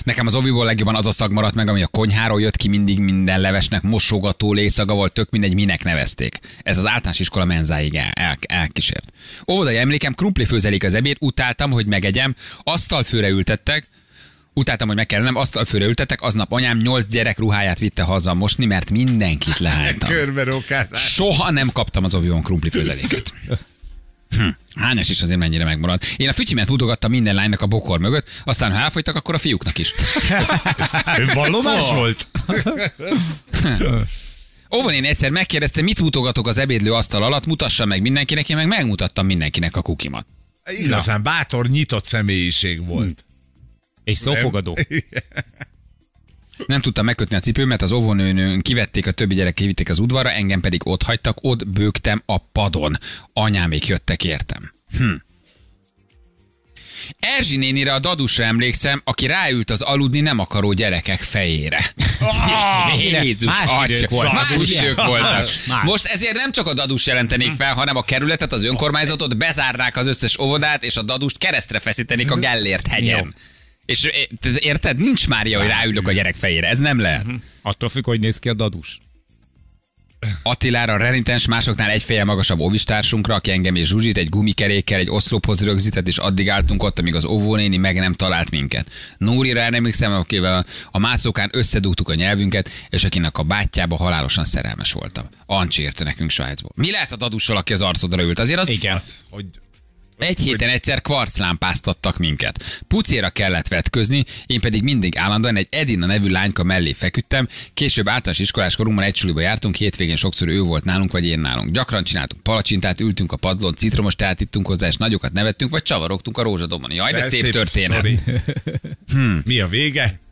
Nekem az oviból legjobban az a szag maradt meg, ami a konyháról jött ki mindig minden levesnek mosogató lészaga volt, tök mindegy, minek nevezték. Ez az általános iskola menzáig el, el, elkísért. Óvodai emlékem, krumpli főzelék az ebéd, utáltam, hogy megegyem, asztalfőre ültettek, Utáltam, hogy meg kell, nem asztalfőre ültettek, aznap anyám nyolc gyerek ruháját vitte haza mosni, mert mindenkit lehánytam. [laughs] Körberókázás. Soha nem kaptam az ovion krumpli főzeléket. [laughs] Hm. Hányas is azért mennyire megmarad. Én a fütyimet mutogattam minden lánynak a bokor mögött, aztán ha elfogytak, akkor a fiúknak is. [laughs] Vallomás volt? Óvon én egyszer megkérdezte, mit mutogatok az ebédlő asztal alatt, mutassa meg mindenkinek, én meg megmutattam mindenkinek a kukimat. Igazán bátor, nyitott személyiség volt. És szófogadó. [laughs] Nem tudtam megkötni a cipőmet, az óvónőn kivették a többi gyerek, kivitték az udvarra, engem pedig ott hagytak, ott bőgtem a padon. Anyámék jöttek értem. Hm. Erzsi nénire a dadusra emlékszem, aki ráült az aludni nem akaró gyerekek fejére. [laughs] Jézus, Más idők voltak, Más idők voltak. Más. Most ezért nem csak a dadus jelentenék fel, hanem a kerületet, az önkormányzatot, bezárnák az összes óvodát, és a dadust keresztre feszítenék a Gellért hegyen. És érted? Nincs Mária, hogy ráülök a gyerek fejére. Ez nem lehet. Attól függ, hogy néz ki a dadus. Attilára renitens, másoknál egy feje magasabb óvistársunkra, aki engem és Zsuzsit egy gumikerékkel egy oszlophoz rögzített, és addig álltunk ott, amíg az óvónéni meg nem talált minket. Nóri rá emlékszem, akivel a, a mászókán összedugtuk a nyelvünket, és akinek a bátyjába halálosan szerelmes voltam. Ancsi érte nekünk Svájcból. Mi lehet a dadussal, aki az arcodra ült? Azért az, Igen. Hogy egy héten egyszer kvarclámpáztattak minket. Pucéra kellett vetközni, én pedig mindig állandóan egy Edina nevű lányka mellé feküdtem. Később általános iskolás korunkban egy suliba jártunk, hétvégén sokszor ő volt nálunk, vagy én nálunk. Gyakran csináltunk palacsintát, ültünk a padlón, citromos teát ittunk hozzá, és nagyokat nevettünk, vagy csavarogtunk a rózsadomon. Jaj, de, szép, történet. sztori. Mi a vége?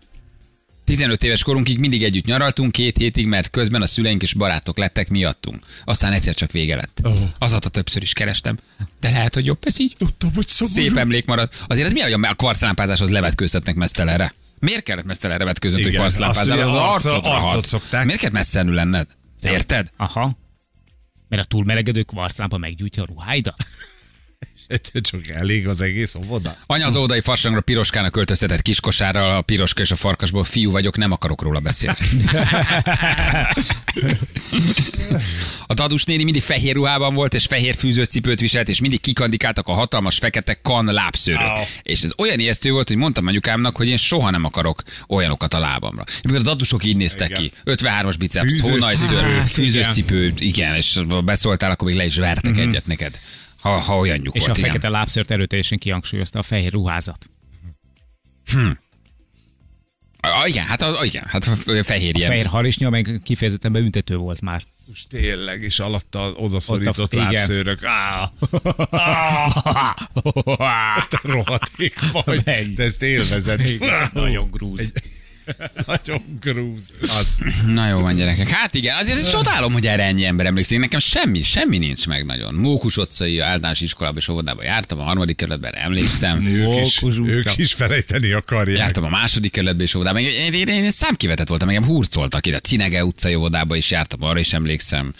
15 éves korunkig mindig együtt nyaraltunk, két hétig, mert közben a szüleink és barátok lettek miattunk. Aztán egyszer csak vége lett. Oh. Azóta többször is kerestem. De lehet, hogy jobb ez így. Tudtam, hogy szomorú. Szép emlék marad. Azért ez mi, hogy a kvarclámpázáshoz levetkőztetnek mesztelenre? Miért kellett mesztelenre vetkőzni, hogy azt Az ugye arcot- arcot szokták. Miért kell messzenül lenned? Érted? Aha. Mert a túlmelegedő kvarclámpa meggyújtja a ruháidat? [laughs] Csak elég az egész óvoda. Anya az ódai farsangra piroskának költöztetett kiskosárral, a piroska és a farkasból fiú vagyok, nem akarok róla beszélni. [laughs] A dadus néni mindig fehér ruhában volt, és fehér fűzős cipőt viselt, és mindig kikandikáltak a hatalmas fekete kan lábszőrök. Au. És ez olyan ijesztő volt, hogy mondtam anyukámnak, hogy én soha nem akarok olyanokat a lábamra. Amikor a dadusok így néztek Igen. ki. 53-as biceps, Fűzős hónaj cipő. szőr, Hát, fűzős igen. cipő, igen, és beszóltál, akkor még le is vertek egyet neked. Ha, ha olyan nyug És a igen. fekete lábszört erőteljesen kihangsúlyozta a fehér ruházat. A, igen, hát, a, igen, hát a fehér A ilyen. fehér harisnya meg kifejezetten bebüntető volt már. Most tényleg, és alatta odaszorított a- lábszőrök. Á, [laughs] te rohadék vagy. Te ezt élvezed. Igen, nagyon grúz. [laughs] Nagyon grúz. Az. Na jó van, gyerekek. Hát igen, azért ezt csodálom, hogy erre ennyi ember emlékszik. Nekem semmi, semmi nincs meg nagyon. Mókus utcai általános iskolába és óvodába jártam, a harmadik kerületben emlékszem. Ők is, ők is felejteni akarják. Jártam a második kerületbe és óvodában. Én, én, én, én számkivetett voltam, engem hurcoltak ide. Cinege utcai óvodába is jártam, arra is emlékszem.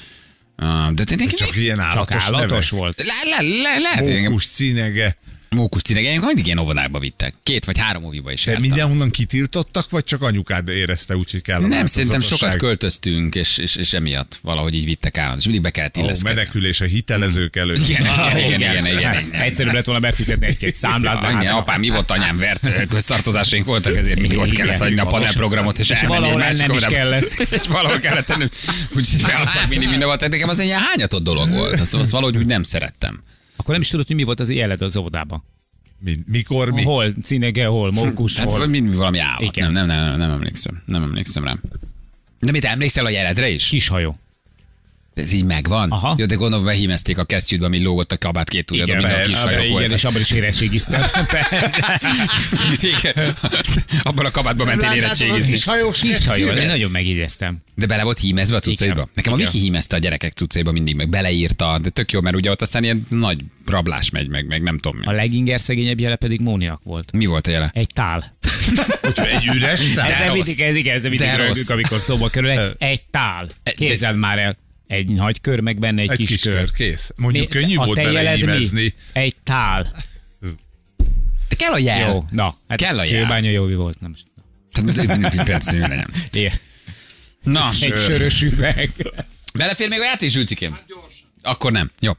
Uh, de tényleg Csak ilyen Csak állatos állatos nevek. volt. le, le, le, engem Mókus, cinege. Mókusz cinegeink mindig ilyen óvodákba vittek. Két vagy három óviba is De jártam. mindenhonnan kitiltottak, vagy csak anyukád érezte úgy, hogy kell a Nem, szerintem sokat költöztünk, és, és, és emiatt valahogy így vittek állandóan, és mindig be kellett illeszkedni. menekülés a hitelezők előtt. Igen, Ah, igen, igen, igen, igen, igen. Egyszerűbb lett volna befizetni egy-két számlát. Annyi, hát- apám mi volt, anyám vert, köztartozásaink voltak, ezért mindig ott Igen, kellett hagyni a panelprogramot, és, elmenni valahol ennem is kellett. [laughs] És valahol kellett tenni. Úgyhogy feladtak mindig mindenhol. Tehát nekem az egy ilyen hányatott dolog volt. Azt, azt valahogy úgy nem szerettem. Akkor nem is tudod, hogy mi volt az éled az óvodában. Mi, mikor mi? Hol cinege, hol mókus, Tehát hol mind valami állat. Igen. Nem, nem, nem, nem, nem emlékszem. Nem emlékszem rá. De mit emlékszel a jeledre is? kishajó. Ez így megvan? Aha. Jó, de gondolom behímezték a kesztyűt, ami lógott a kabát két ujjadon, minden a kis hajok igen, voltak. és abban is érettségiztem. [laughs] Igen. Abban a kabátban mentél érettségizni. Kis hajós Kishajó, kesztyűre? én nagyon megígyeztem. De bele volt hímezve a cuccaiba? Igen. Nekem a Igen. Viki hímezte a gyerekek cuccaiba mindig, meg beleírta, de tök jó, mert ugye ott aztán ilyen nagy rablás megy, meg, meg nem tudom mi. A leginger szegényebb jele pedig Móniak volt. Mi volt a jele? Egy tál. Úgyhogy egy üres tál. Rossz. mindig, ez, igen, ezzel mindig rögünk, amikor szóba kerül. Egy tál. Képzeld már el. Egy nagy kör, meg benne egy, Egy kis, kis kör. kör, kész. Mondjuk Mi- könnyű a volt mi? belehímezni. Egy tál. De kell a jel. Jó, na. Hát Kell a jel. Kőbánya Jóvi volt, nem is. Tehát persze, legyen. Na, Egy sörös üveg. belefér még a játék, Zsülcikém? Akkor nem. Jó.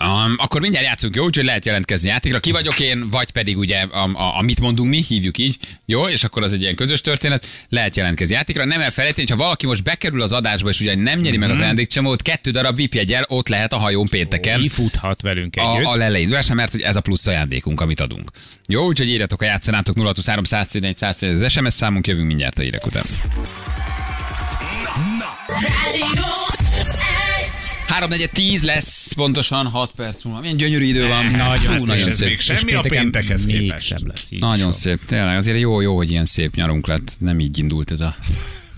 Um, akkor mindjárt játszunk, jó? Úgyhogy lehet jelentkezni játékra. Ki vagyok én, vagy pedig ugye, a, a, amit mondunk mi, hívjuk így, jó? És akkor az egy ilyen közös történet. Lehet jelentkezni játékra. Nem elfelejteni, hogyha valaki most bekerül az adásba, és ugye nem nyeri meg az ajándékcsomót, kettő darab VIP jegyel ott lehet a hajón pénteken. Ki futhat velünk együtt. a, a lelei indulásra, mert hogy ez a plusz ajándékunk, amit adunk. Jó, úgyhogy írjatok, ha játszanátok 023 111 111 az SMS számunk, jövünk mindjárt a hírek után. 3 10 lesz, pontosan 6 perc múlva. Milyen gyönyörű idő van. Nagyon Hú, szép. nagyon Ez szép. még semmi a péntekhez képest. lesz így. Nagyon szép, tényleg. Azért jó, jó, hogy ilyen szép nyarunk lett. Nem így indult ez a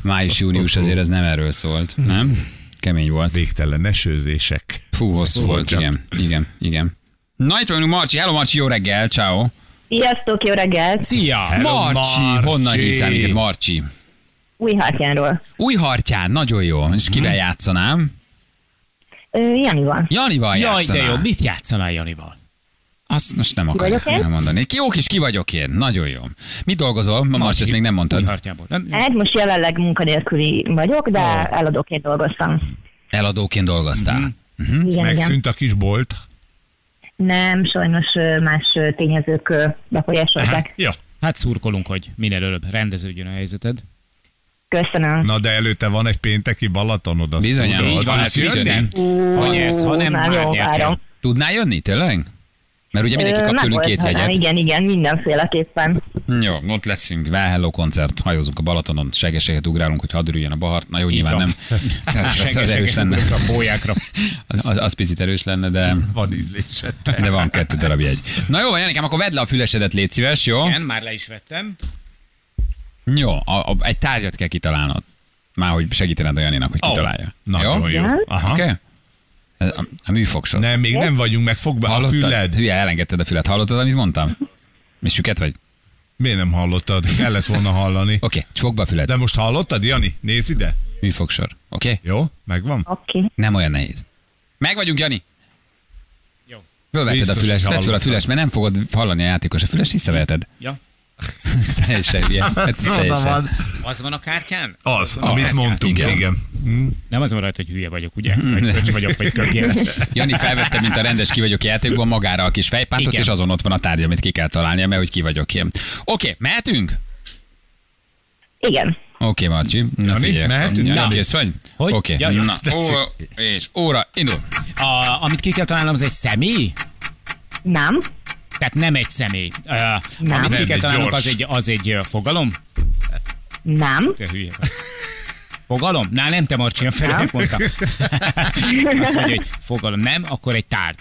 május-június, azért ez nem erről szólt, nem? Kemény volt. Végtelen esőzések. Fú, hosszú volt, csak. igen, igen, igen. Na itt vagyunk, Marci. Hello, Marci, jó reggel, ciao. Sziasztok, jó reggelt! Szia! Hello, Marci, Marci. honnan hívtál minket, Marci? Újhartyánról. Új hartyán, nagyon jó. És kivel játszanám? Janival. Janival Jaj, de jó. Mit játszanál Janival? Azt most nem akarok elmondani. Ki jó kis ki vagyok én, nagyon jó. Mit dolgozol? Ma Marci, ezt még nem mondtad. Nem? Hát most jelenleg munkanélküli vagyok, de Ó. eladóként dolgoztam. Eladóként dolgoztál. Igen, igen. Megszűnt a kis bolt. Nem, sajnos más tényezők befolyásolták. Jó. Hát szurkolunk, hogy minél előbb rendeződjön a helyzeted. Köszönöm. Na de előtte van egy pénteki Balatonod. azt Bizonyám, tudod. így van, hát bizony. Ha nyersz, ha nem, már nyertél. Tudnál jönni, tényleg? Mert ugye mindenki kap tőlünk két jegyet. Igen, igen, mindenféleképpen. Jó, ott leszünk, Well Hello koncert, hajózunk a Balatonon, segeseget ugrálunk, hogy hadd örüljön a bahart. Na jó, nyilván van. nem. [laughs] Ez, ez, az erős lenne. a bójákra. [laughs] Az, az picit erős lenne, de, Van ízlésed. de van kettő darab jegy. Na jó, van, Janikám, akkor vedd le a fülesedet, légy szíves, jó? Igen, már le is vettem. Jó, a, a, egy tárgyat kell kitalálnod. Már hogy segítened a Janinak, hogy Ó, kitalálja. Nagyon jó. Igen. Aha. Oké? Okay? A, a műfogsor. Nem, még nem vagyunk meg, fog be a füled. Hülye, elengedted a fület. Hallottad, amit mondtam? Mi süket vagy? Miért nem hallottad? Kellett volna hallani. Oké, okay, csukd be a füled. De most hallottad, Jani? Nézd ide. Műfogsor. Oké? Okay? Jó? Megvan? Oké. Okay. Nem olyan nehéz. Meg vagyunk, Jani? Jó. Fölvetted a füles, vedd föl a füles, mert nem fogod hallani a játékos a füles, visszaveheted. Ja. [laughs] Ez teljesen hülye. [laughs] Ez teljesen. Az van a kártyán? Az, amit mondtunk, igen. igen. Hm? Nem az van rajta, hogy hülye vagyok, ugye? Vagy köcs vagyok, vagy kögél. Jani felvette, mint a rendes ki vagyok játékban magára a kis fejpántot, Igen. és azon ott van a tárgy, amit ki kell találnia, mert hogy ki vagyok én. Oké, mehetünk? Igen. Oké, Marci. Na figyelj. mehetünk? Na. kész vagy? Hogy? Oké. Ja. Na, óra, és óra, indul. A, amit ki kell találnom, az egy személy? Nem. Tehát nem egy személy. Uh, Nem. amit találnunk, gyors. az egy, az egy fogalom? Nem. Te hülye vagy. Fogalom? Na, nem te Marcsi, a felek mondta. [laughs] Azt mondja, hogy fogalom. Nem, akkor egy tárgy.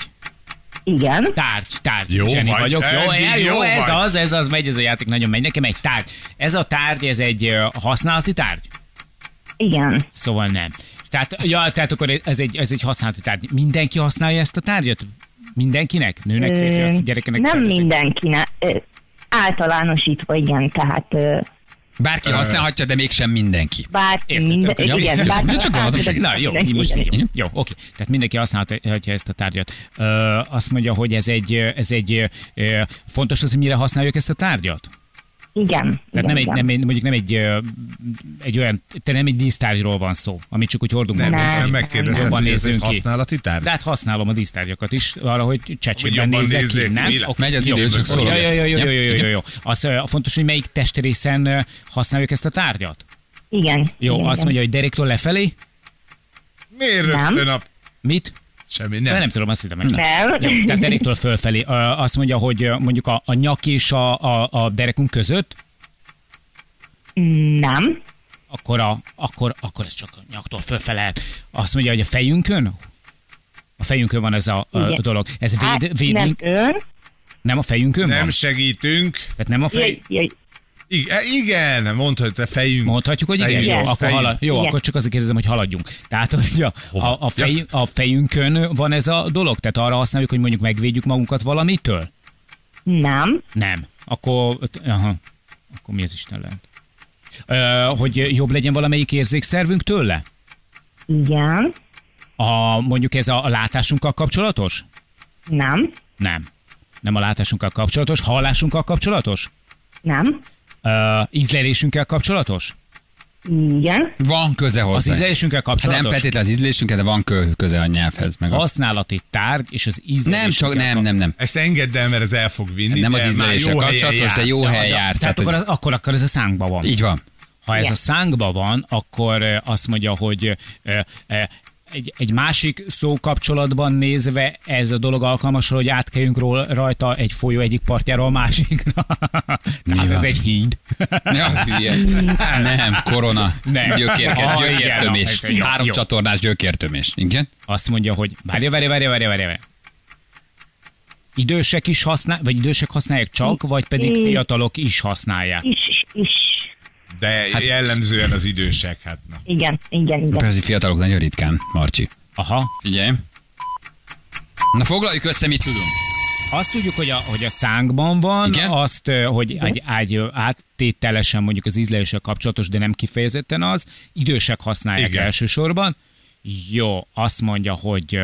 Igen. Tárgy, tárgy. Jó Zseni vagy, vagyok. Jó, el, jó, jó ez vagy. az, ez az, megy ez a játék, nagyon megy. Nekem egy tárgy. Ez a tárgy, ez egy használati tárgy? Igen. Szóval nem. Tehát, ja, tehát akkor ez egy, ez egy használati tárgy. Mindenki használja ezt a tárgyat? Mindenkinek? Nőnek, Ö, férfiak, gyerekenek? Nem felnőttek? mindenkinek. Ö, Általánosítva, igen, tehát ö, Bárki használhatja, de mégsem mindenki. Bárki, Érted, minden, akkor jó? igen, Csak bárki hogy- de Na jó, mindenki, most igen. így. Jó, oké. Tehát mindenki használhatja ezt a tárgyat. Ö, azt mondja, hogy ez egy, ez egy ö, fontos az, hogy mire használjuk ezt a tárgyat? Igen. Tehát igen, nem egy, nem egy, mondjuk nem egy, egy olyan, te nem egy dísztárgyról van szó, amit csak úgy hordunk Nem, hiszen Nem. megkérdezted, Jobban hogy ez egy használati tárgy? De hát használom a dísztárgyakat is, arra, hogy jobban nézzek ki, nem? Oké, Megy az jó. idő, csak szólok. Jó, jó, jó, jó, jó, jó, jó. Az fontos, hogy melyik testrészen használjuk ezt a tárgyat? Igen. Jó, igen, azt igen. mondja, hogy deréktől lefelé? Miért Nem. rögtön a... Mit? Semmi, Nem, nem. nem tudom, azt hittem meg. Nem. Jó, tehát deréktől fölfelé. Azt mondja, hogy mondjuk a, a nyak és a, a, a derekunk között, Nem. akkor, a, akkor, akkor ez csak a nyaktól fölfele. Azt mondja, hogy a fejünkön? A fejünkön van ez a, a dolog. Ez Hát, véd, véd, nem nem, ön. nem a fejünkön Nem van? segítünk. Tehát nem a fej... Jaj, jaj. Igen, igen, mondta, hogy te fejünk. Mondhatjuk, hogy igen? fejünk, Jó, akkor, fejünk. halad, jó Igen. akkor csak azért kérdezem, hogy haladjunk. Tehát, hogy a, a, a, fej, a fejünkön van ez a dolog? Tehát arra használjuk, hogy mondjuk megvédjük magunkat valamitől? Nem. Nem. Akkor, aha. Akkor mi az Isten lehet? Ö, hogy jobb legyen valamelyik érzékszervünk tőle? Igen. A, mondjuk ez a, a látásunkkal kapcsolatos? Nem. Nem. Nem a látásunkkal kapcsolatos. Hallásunkkal kapcsolatos? Nem. Ö, ízlelésünkkel kapcsolatos? Igen. Van köze Az hozzá. ízlelésünkkel Hát nem kapcsolatos? feltétlenül az ízlésünkkel, de van kö- köze a nyelvhez. Meg a... Használati tárgy és az ízlelésünkkel Nem csak, nem, nem, nem. Ezt engedd el, mert ez el fog vinni. Nem az helyen kapcsolatos, de jó jársz. helyen jársz. Tehát Tehát, akkor, hogy... akkor, akkor ez a szánkban van. Így van. Ha ez Igen. a szánkba van, akkor azt mondja, hogy egy, egy másik szó kapcsolatban nézve ez a dolog alkalmas, hogy átkeljünk ról, rajta egy folyó egyik partjáról a másikra. [laughs] Tehát ez egy híd. [laughs] Ja, hülye. [laughs] Nem, korona. Nem. Gyökérke, Ah, igen, gyökértömés. ez jó, Három jó. csatornás gyökértömés. Igen? Azt mondja, hogy várja, várja, várja, várja, várja. Idősek is használ, vagy idősek használják csak, vagy pedig fiatalok is használják. Is, is. De Hát- jellemzően az idősek, hát na. Igen, igen, igen. Persze fiatalok nagyon ritkán, Marcsi. Aha. Figyelj. Na foglaljuk össze, mit tudunk. Azt tudjuk, hogy a, hogy a szánkban van, Igen? azt, hogy egy, egy áttételesen mondjuk az ízleléssel kapcsolatos, de nem kifejezetten az. Idősek használják Igen. elsősorban. Jó, azt mondja, hogy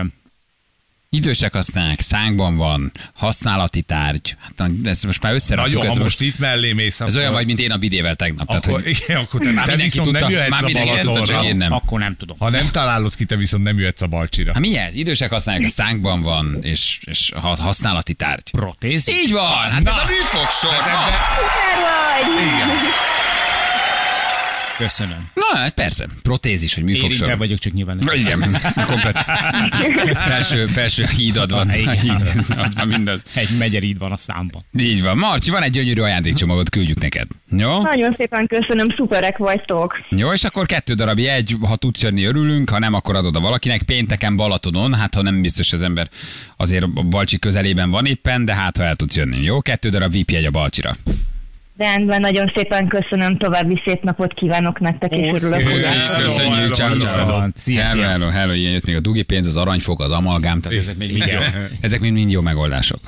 Idősek használják, szánkban van, használati tárgy. Hát na, ezt most már összeraktuk. Nagyon, ez, ha most, itt mellé mész, ez olyan vagy, mint én a bidével tegnap. Tehát, akkor, hogy igen, akkor te, Már te mindenki viszont tudta, nem jöhetsz már a mindenki tudta, Balatonra. én nem. akkor nem tudom. Ha nem találod ki, te viszont nem jöhetsz a Balcsira. Hát mi ez? Idősek használják, a szánkban van, és, és ha- használati tárgy. Protéz? Így van, hát ez a műfogsor. Hát Na, Szuper vagy! Igen. Köszönöm. Na, hát persze, protézis, hogy műfogsor. vagyok, csak nyilván. Na, Igen, komplet. Felső, felső hídad van. Híd, van mindaz. Egy megyerid van a számban. Így van. Marci, van egy gyönyörű ajándékcsomagot, küldjük neked. Jó? Nagyon szépen köszönöm, szuperek vagytok. Jó, és akkor kettő darab jegy, ha tudsz jönni, örülünk, ha nem, akkor adod a valakinek. Pénteken Balatonon, hát ha nem biztos az ember azért a Balcsi közelében van éppen, de hát ha el tudsz jönni. Jó, kettő darab VIP jegy a Balcsira. Rendben, nagyon szépen köszönöm, további szép napot kívánok nektek, és örülök, hogy. Köszönjük, ciao, ciao. Hello, hello, hello, ilyen jött még a dugi pénz, az aranyfog, az amalgám, tehát ezek még mind jó, ezek mind, mind jó megoldások.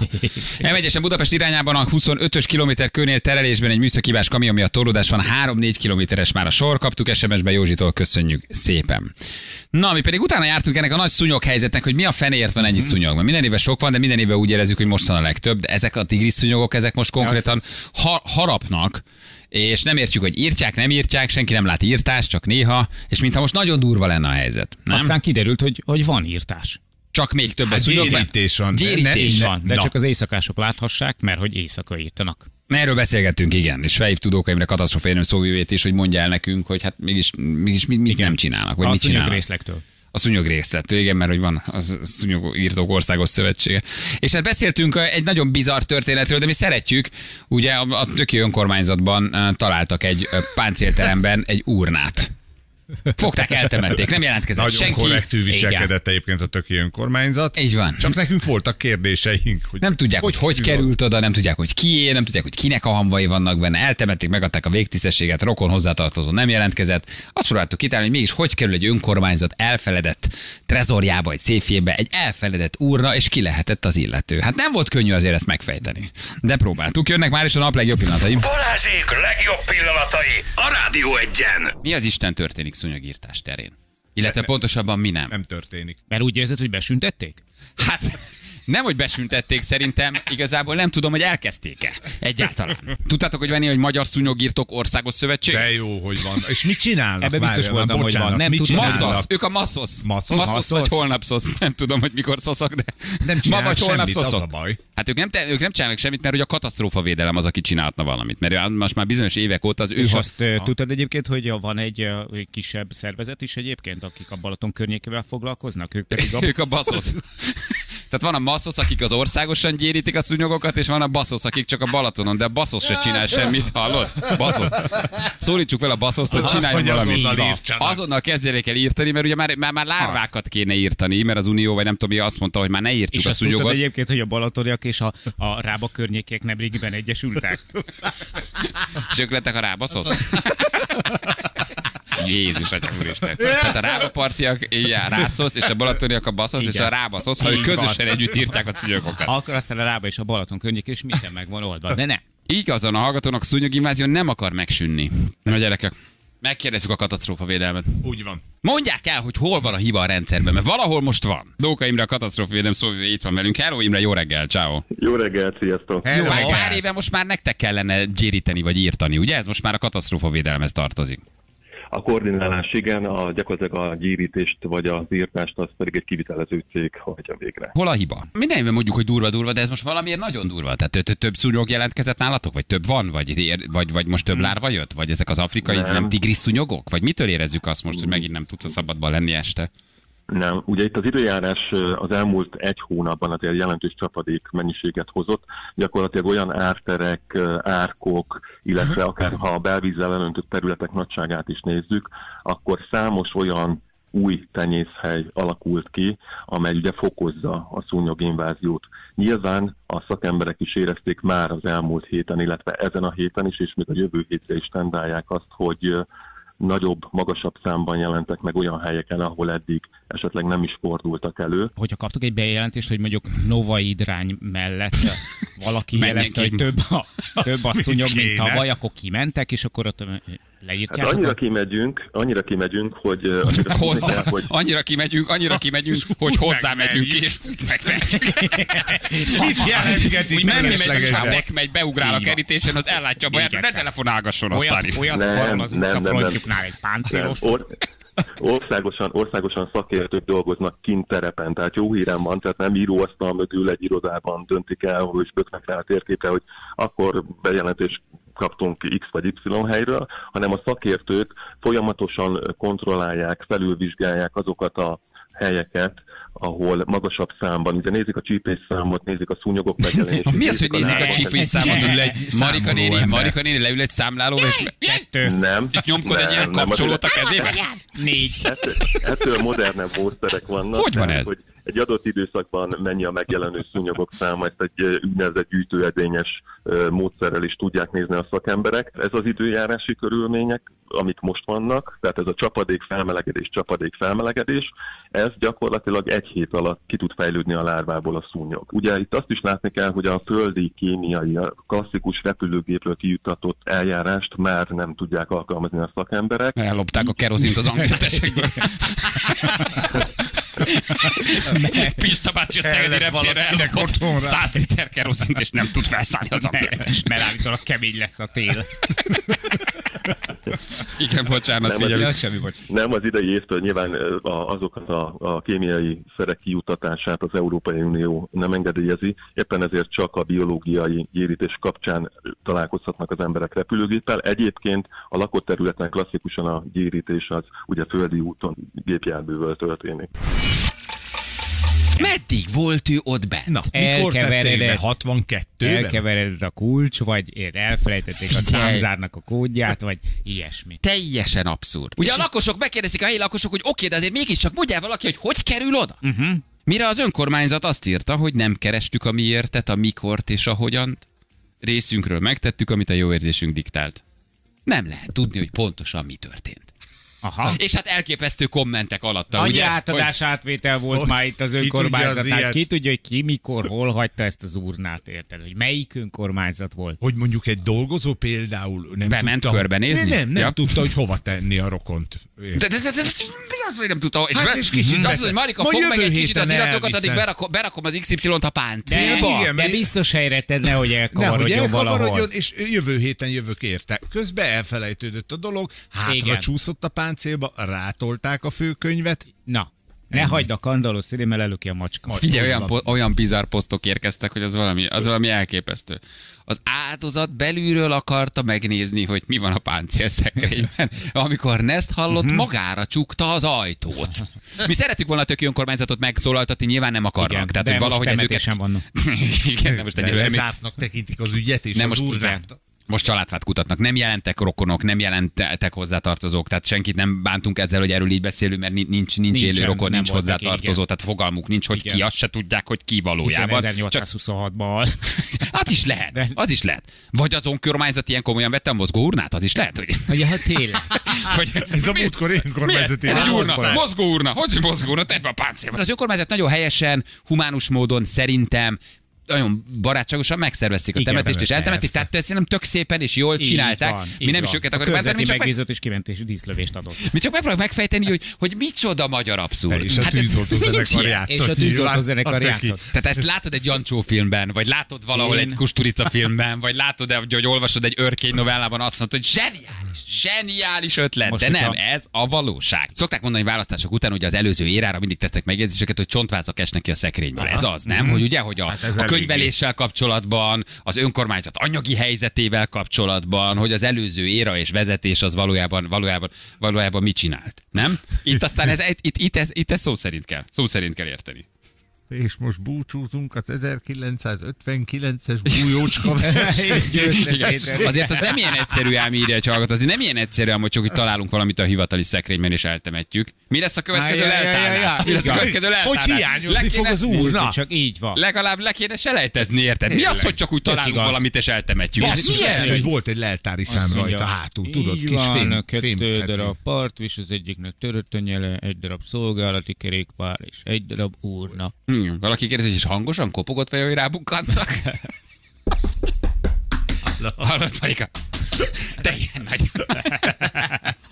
M1-esen Budapest irányában a 25-ös kilométer körnél terelésben egy műszakibás kamion miatt torlódás van, 3-4 kilométeres már a sor, kaptuk SMS-be Józsitól, köszönjük szépen. Na, mi pedig utána jártunk ennek a nagy szúnyog helyzetnek, hogy mi a fenéért van ennyi szúnyog. Mert minden évben sok van, de minden évben úgy érezzük, hogy most van a legtöbb, de ezek a tigris szúnyogok, ezek most konkrétan ha- harapnak, és nem értjük, hogy írtják, nem írtják, senki nem lát írtást, csak néha, és mintha most nagyon durva lenne a helyzet. Nem? Aztán kiderült, hogy, hogy van írtás. csak még több a Hát szúnyog. gyérítés van. Gyérítés. Ne- van, de Na. csak az éjszakások láthassák, mert hogy éjszaka írtanak. Erről beszélgettünk, igen, és felhívtuk Tudóka Imre katasztroférnő szóvivét is, hogy mondja el nekünk, hogy hát mégis, mégis mit, mit nem csinálnak, vagy a mit csinálnak. részlektől. A szúnyog részlet, igen, mert hogy van az szúnyog írtók országos szövetsége. És hát beszéltünk egy nagyon bizarr történetről, de mi szeretjük. Ugye a, a töki önkormányzatban találtak egy páncélteremben egy urnát. Fogták, eltemették, nem jelentkezett Nagyon senki. korrektű viselkedett egyébként a töki önkormányzat. Így van. Csak nekünk voltak kérdéseink. Hogy Nem tudják, hogy hogy, hogy került oda, nem tudják, hogy kié, nem tudják, hogy kinek a hamvai vannak benne. Eltemették, megadták a végtisztességet, rokon hozzátartozó nem jelentkezett. Azt próbáltuk kitálni, hogy mégis hogy kerül egy önkormányzat elfeledett trezorjába, egy széfjébe, egy elfeledett úrra, és ki lehetett az illető. Hát nem volt könnyű azért ezt megfejteni. De próbáltuk. Jönnek már is a nap legjobb pillanatai. Balázsék legjobb pillanatai a Rádió egyen. Mi az Isten történik szúnyogírtás terén? Illetve pontosabban mi nem? Nem történik. Mert úgy érzed, hogy besüntették? Hát nem, hogy besüntették, szerintem igazából nem tudom, hogy elkezdték-e egyáltalán. Tudtátok, hogy venni, hogy Magyar Szúnyogírtók Országos Szövetség? De jó, hogy van. És mit csinálnak? Ebben biztos Várjál, voltam, már, hogy van. bocsánat, Nem tudom. Maszosz, ők a maszosz. Maszosz? Maszosz vagy holnap szosz. Nem tudom, hogy mikor szoszok, de Nem ma vagy holnap semmit, az szoszok. a baj. Hát ők nem, te, ők nem csinálnak semmit, mert ugye a katasztrófavédelem az, aki csinálhatna valamit. Mert most már bizonyos évek óta az ő És ha- azt ö, tudtad egyébként, hogy van egy ö, kisebb szervezet is egyébként, akik a Balaton környékével foglalkoznak? Ők pedig a... [laughs] ők a baszosz. [laughs] Tehát van a maszosz, akik az országosan gyérítik a szúnyogokat, és van a baszosz, akik csak a Balatonon, de a baszosz se csinál semmit, hallod? Baszosz. Szólítsuk fel a baszoszt, hogy csináljon valamit. azonnal. Azonnal kezdjenek el írtani, mert ugye már, már, már lárvákat kéne írtani, mert az Unió, vagy nem tudom, mi azt mondta, hogy már ne írtsuk És a szúnyogot. egyébként, hogy a balatoniak és a, a rába környékek nemrégiben egyesültek? És ők lettek a rábaszosz? [laughs] Jézus, atya úristen. Tehát a rábapartiak, igen, rászosz, és a balatoniak a baszosz, és a rábaszosz, ha ők van. közösen együtt írtják a szúnyogokat. Akkor aztán a rába és a Balaton környék, és minden meg van oldva. De ne. Igazán a hallgatónak szúnyoginvázió nem akar megsünni. Na gyerekek, megkérdezzük a katasztrófa védelmet. Úgy van. Mondják el, hogy hol van a hiba a rendszerben, mert valahol most van. Dóka Imre, a katasztrófa védelem szóvivő itt van velünk. Hello Imre, jó reggel, ciao. Jó reggelt, sziasztok! Hello. Reggel. pár éve most már nektek kellene gyéríteni vagy írtani, ugye? Ez most már a katasztrófa védelemhez tartozik. A koordinálás igen, a, gyakorlatilag a gyérítést vagy az írtást az pedig egy kivitelező cég hagyja végre. Hol a hiba? Mindenben mondjuk, hogy durva-durva, de ez most valamiért nagyon durva. Tehát tö- tö- több szúnyog jelentkezett nálatok? Vagy több van? Vagy, vagy, vagy most több lárva jött? Vagy ezek az afrikai nem, Nem. nem tigris szúnyogok? Vagy mitől érezzük azt most, hogy megint nem tudsz a szabadban lenni este? Nem, ugye itt az időjárás az elmúlt egy hónapban azért jelentős csapadék mennyiséget hozott. Gyakorlatilag olyan árterek, árkok, illetve akár ha a belvízzel elöntött területek nagyságát is nézzük, akkor számos olyan új tenyészhely alakult ki, amely ugye fokozza a szúnyoginváziót. Nyilván a szakemberek is érezték már az elmúlt héten, illetve ezen a héten is, és még a jövő hétre is tendálják azt, hogy nagyobb, magasabb számban jelentek meg olyan helyeken, ahol eddig esetleg nem is fordultak elő. Hogyha kaptok egy bejelentést, hogy mondjuk Nova Idrány mellett valaki jelezte, hogy több a, több a szúnyog, mint tavaly, akkor kimentek, és akkor ott ö, Hát leírtjátok? annyira kimegyünk, annyira kimegyünk, hogy azt Hozzá, mondják, hogy annyira kimegyünk, annyira kimegyünk, hogy hozzá megyünk ki, és megfejtjük. [laughs] Mit jelentget Úgy mi megyünk, feleslegesen? a tek megy, beugrál a kerítésen, az ellátja a baját, ne telefonálgasson aztán Olyat, is. olyat Nem, van az nem, nem, nem. utcafrontjuknál egy páncélos. or, országosan, országosan szakértők dolgoznak kint terepen, tehát jó hírem van, tehát nem íróasztal mögül egy irodában döntik el, hogy böknek rá a térképre, hogy akkor bejelentés kaptunk X vagy Y helyről, hanem a szakértők folyamatosan kontrollálják, felülvizsgálják azokat a helyeket, ahol magasabb számban, ugye nézik a csípésszámot, nézik a szúnyogok megjelenését. [laughs] Mi az, hogy nézik a lábakat. csípésszámot? Leül egy Marika néni. Marika néni leül egy számlálóra, és Kettő, Nem. és nyomkod egy nem, ilyen nem, kapcsolót a kezébe? négy. Ettől, ettől modernebb módszerek vannak. Hogy van ez? Hogy egy adott időszakban mennyi a megjelenő szúnyogok száma, ezt egy ö, úgynevezett gyűjtőedényes ö, módszerrel is tudják nézni a szakemberek. Ez az időjárási körülmények, amik most vannak, tehát ez a csapadék felmelegedés, csapadék felmelegedés, ez gyakorlatilag egy hét alatt ki tud fejlődni a lárvából a szúnyog. Ugye itt azt is látni kell, hogy a földi kémiai, a klasszikus repülőgépről kijuttatott eljárást már nem tudják alkalmazni a szakemberek, Ellopták a kerozint az ankétesekből. Pista bácsi a Szegedi reptérre ellopott otthonra. 100 liter kerozint, és nem tud felszállni az ankétes. Mert állítólag kemény lesz a tél. Igen, bocsánat, Nem, figyelj. Ja, semmi bocs. Nem, az idei évtől nyilván ö, a- azokat a, kémiai szerek kijutatását az Európai Unió nem engedélyezi, éppen ezért csak a biológiai gyérítés kapcsán találkozhatnak az emberek repülőgéppel. Egyébként a lakott területen klasszikusan a gyérítés az ugye földi úton gépjárművel történik. Meddig volt ő ott bent? Na, mikor tették be? Elkeveredett. 62-ben? Elkeveredett a kulcs, vagy elfelejtették a számzárnak a kódját, vagy ilyesmi. Teljesen abszurd. Ugye a lakosok megkérdezik a helyi lakosok, hogy oké, de azért mégiscsak mondjál valaki, hogy hogy kerül oda? Uh-huh. Mire az önkormányzat azt írta, hogy nem kerestük a miértet, a mikort és a hogyant. Részünkről megtettük, amit a jó érzésünk diktált. Nem lehet tudni, hogy pontosan mi történt. Aha. És hát elképesztő kommentek alatta, Annyi ugye? átadás átvétel volt hogy már itt az ki az önkormányzatnál. ilyet? Ki tudja, hogy ki mikor, hol hagyta ezt az urnát, érted? Hogy melyik önkormányzat volt? Hogy mondjuk egy dolgozó például nem Bement tudta, körbenézni? Nem, nem, nem Ja. tudta, hogy hova tenni a rokont. De, de, de, de, de az, hogy nem tudta. És, Hát be- és kicsit mondja, hogy Marika, Ma fog meg egy kicsit az iratokat, addig berakom, berakom az XY-t a De, páncélba. igen, de mert- biztos helyre tedd, nehogy Nehogy elkavarodjon valahol. és jövő héten jövök érte. Közben elfelejtődött a dolog, hátra csúszott a páncélba, rátolták a főkönyvet. Na, ne hagyd a kandalló szélén, mert elő ki a macska. Figyelj, olyan, po- olyan bizarr posztok érkeztek, hogy az valami, az valami elképesztő. Az áldozat belülről akarta megnézni, hogy mi van a páncélszekrényben, amikor Nest hallott, Mhm. magára csukta az ajtót. Mi szerettük volna a töki önkormányzatot megszólaltatni, nyilván nem akarnak. Igen, Tehát, de hogy valahogy most ez őket... vannak. [laughs] Igen, de most De egyelőre lezártnak tekintik az ügyet és nem az most, urnát. Most családfát kutatnak. Nem jelentek rokonok, nem jelentek hozzátartozók, tehát senkit nem bántunk ezzel, hogy erről így beszélünk, mert nincs, nincs, nincs élő Nincsen, rokon, nem nincs neki, hozzátartozó, tehát fogalmuk nincs, hogy Igen. ki, azt se tudják, hogy ki valójában. Csak 1826-ban hal. [laughs] az is lehet, De- az is lehet. Vagy az önkormányzat ilyen komolyan vette a mozgó urnát, az is lehet, hogy... Ugye, hát tényleg. [laughs] hogy Ez a múltkor önkormányzati urna, választás. mozgó urna, hogy mozgó urna, ebbe a páncélba. Az önkormányzat nagyon helyesen, humánus módon szerintem nagyon barátságosan megszervezték a Igen, temetést, és persze. eltemették, tehát ezt szerintem tök szépen és jól Így csinálták. van, mi nem is őket a akarjuk bántani, mi csak, meg, megbízott és kimentési díszlövést adott. mi csak megpróbáljuk megfejteni, hogy, hogy micsoda magyar abszurd. És a Hát, tűzoltó zenekar játszott. És a tűzoltó zenekar játszott. Tehát ezt látod egy Jancsó filmben, vagy látod valahol Én- egy Kusturica filmben, vagy látod, hogy, hogy olvasod egy örkény novellában, azt mondod, hogy zseniális, zseniális ötlet, Most, de nem, ez a valóság. Szokták mondani választások után, hogy az előző érára mindig tesznek megjegyzéseket, hogy csontvázak esnek ki a szekrényből. Ez az, nem? Hogy ugye, hogy a, Könyveléssel kapcsolatban, az önkormányzat anyagi helyzetével kapcsolatban, hogy az előző éra és vezetés az valójában, valójában, valójában mit csinált. Nem? Itt aztán ez, itt, itt, itt, ez, itt ez szó szerint kell. Szó szerint kell érteni. És most búcsúzunk az 1959-es bújócska Azért az nem ilyen egyszerű, ám írja egy hallgató, azért nem ilyen egyszerű, ám, hogy csak hogy találunk valamit a hivatali szekrényben és eltemetjük. Mi lesz a következő leltárnál? Mi lesz a következő Hogy leltárnál? hiányozni Le fog az urna? Csak így van. Legalább le kéne selejtezni, érted? Mi az, hogy csak úgy találunk valamit és eltemetjük? Ez hogy volt egy leltári szám rajta hátul, tudod, kis fém, kettő darab partvis, az egyiknek törött egy darab szolgálati kerékpár, és egy darab úrna. Valaki kérdezi, hogy is hangosan kopogott, vagy hogy rábukkantak? Hallott, Marika? Te ilyen nagy.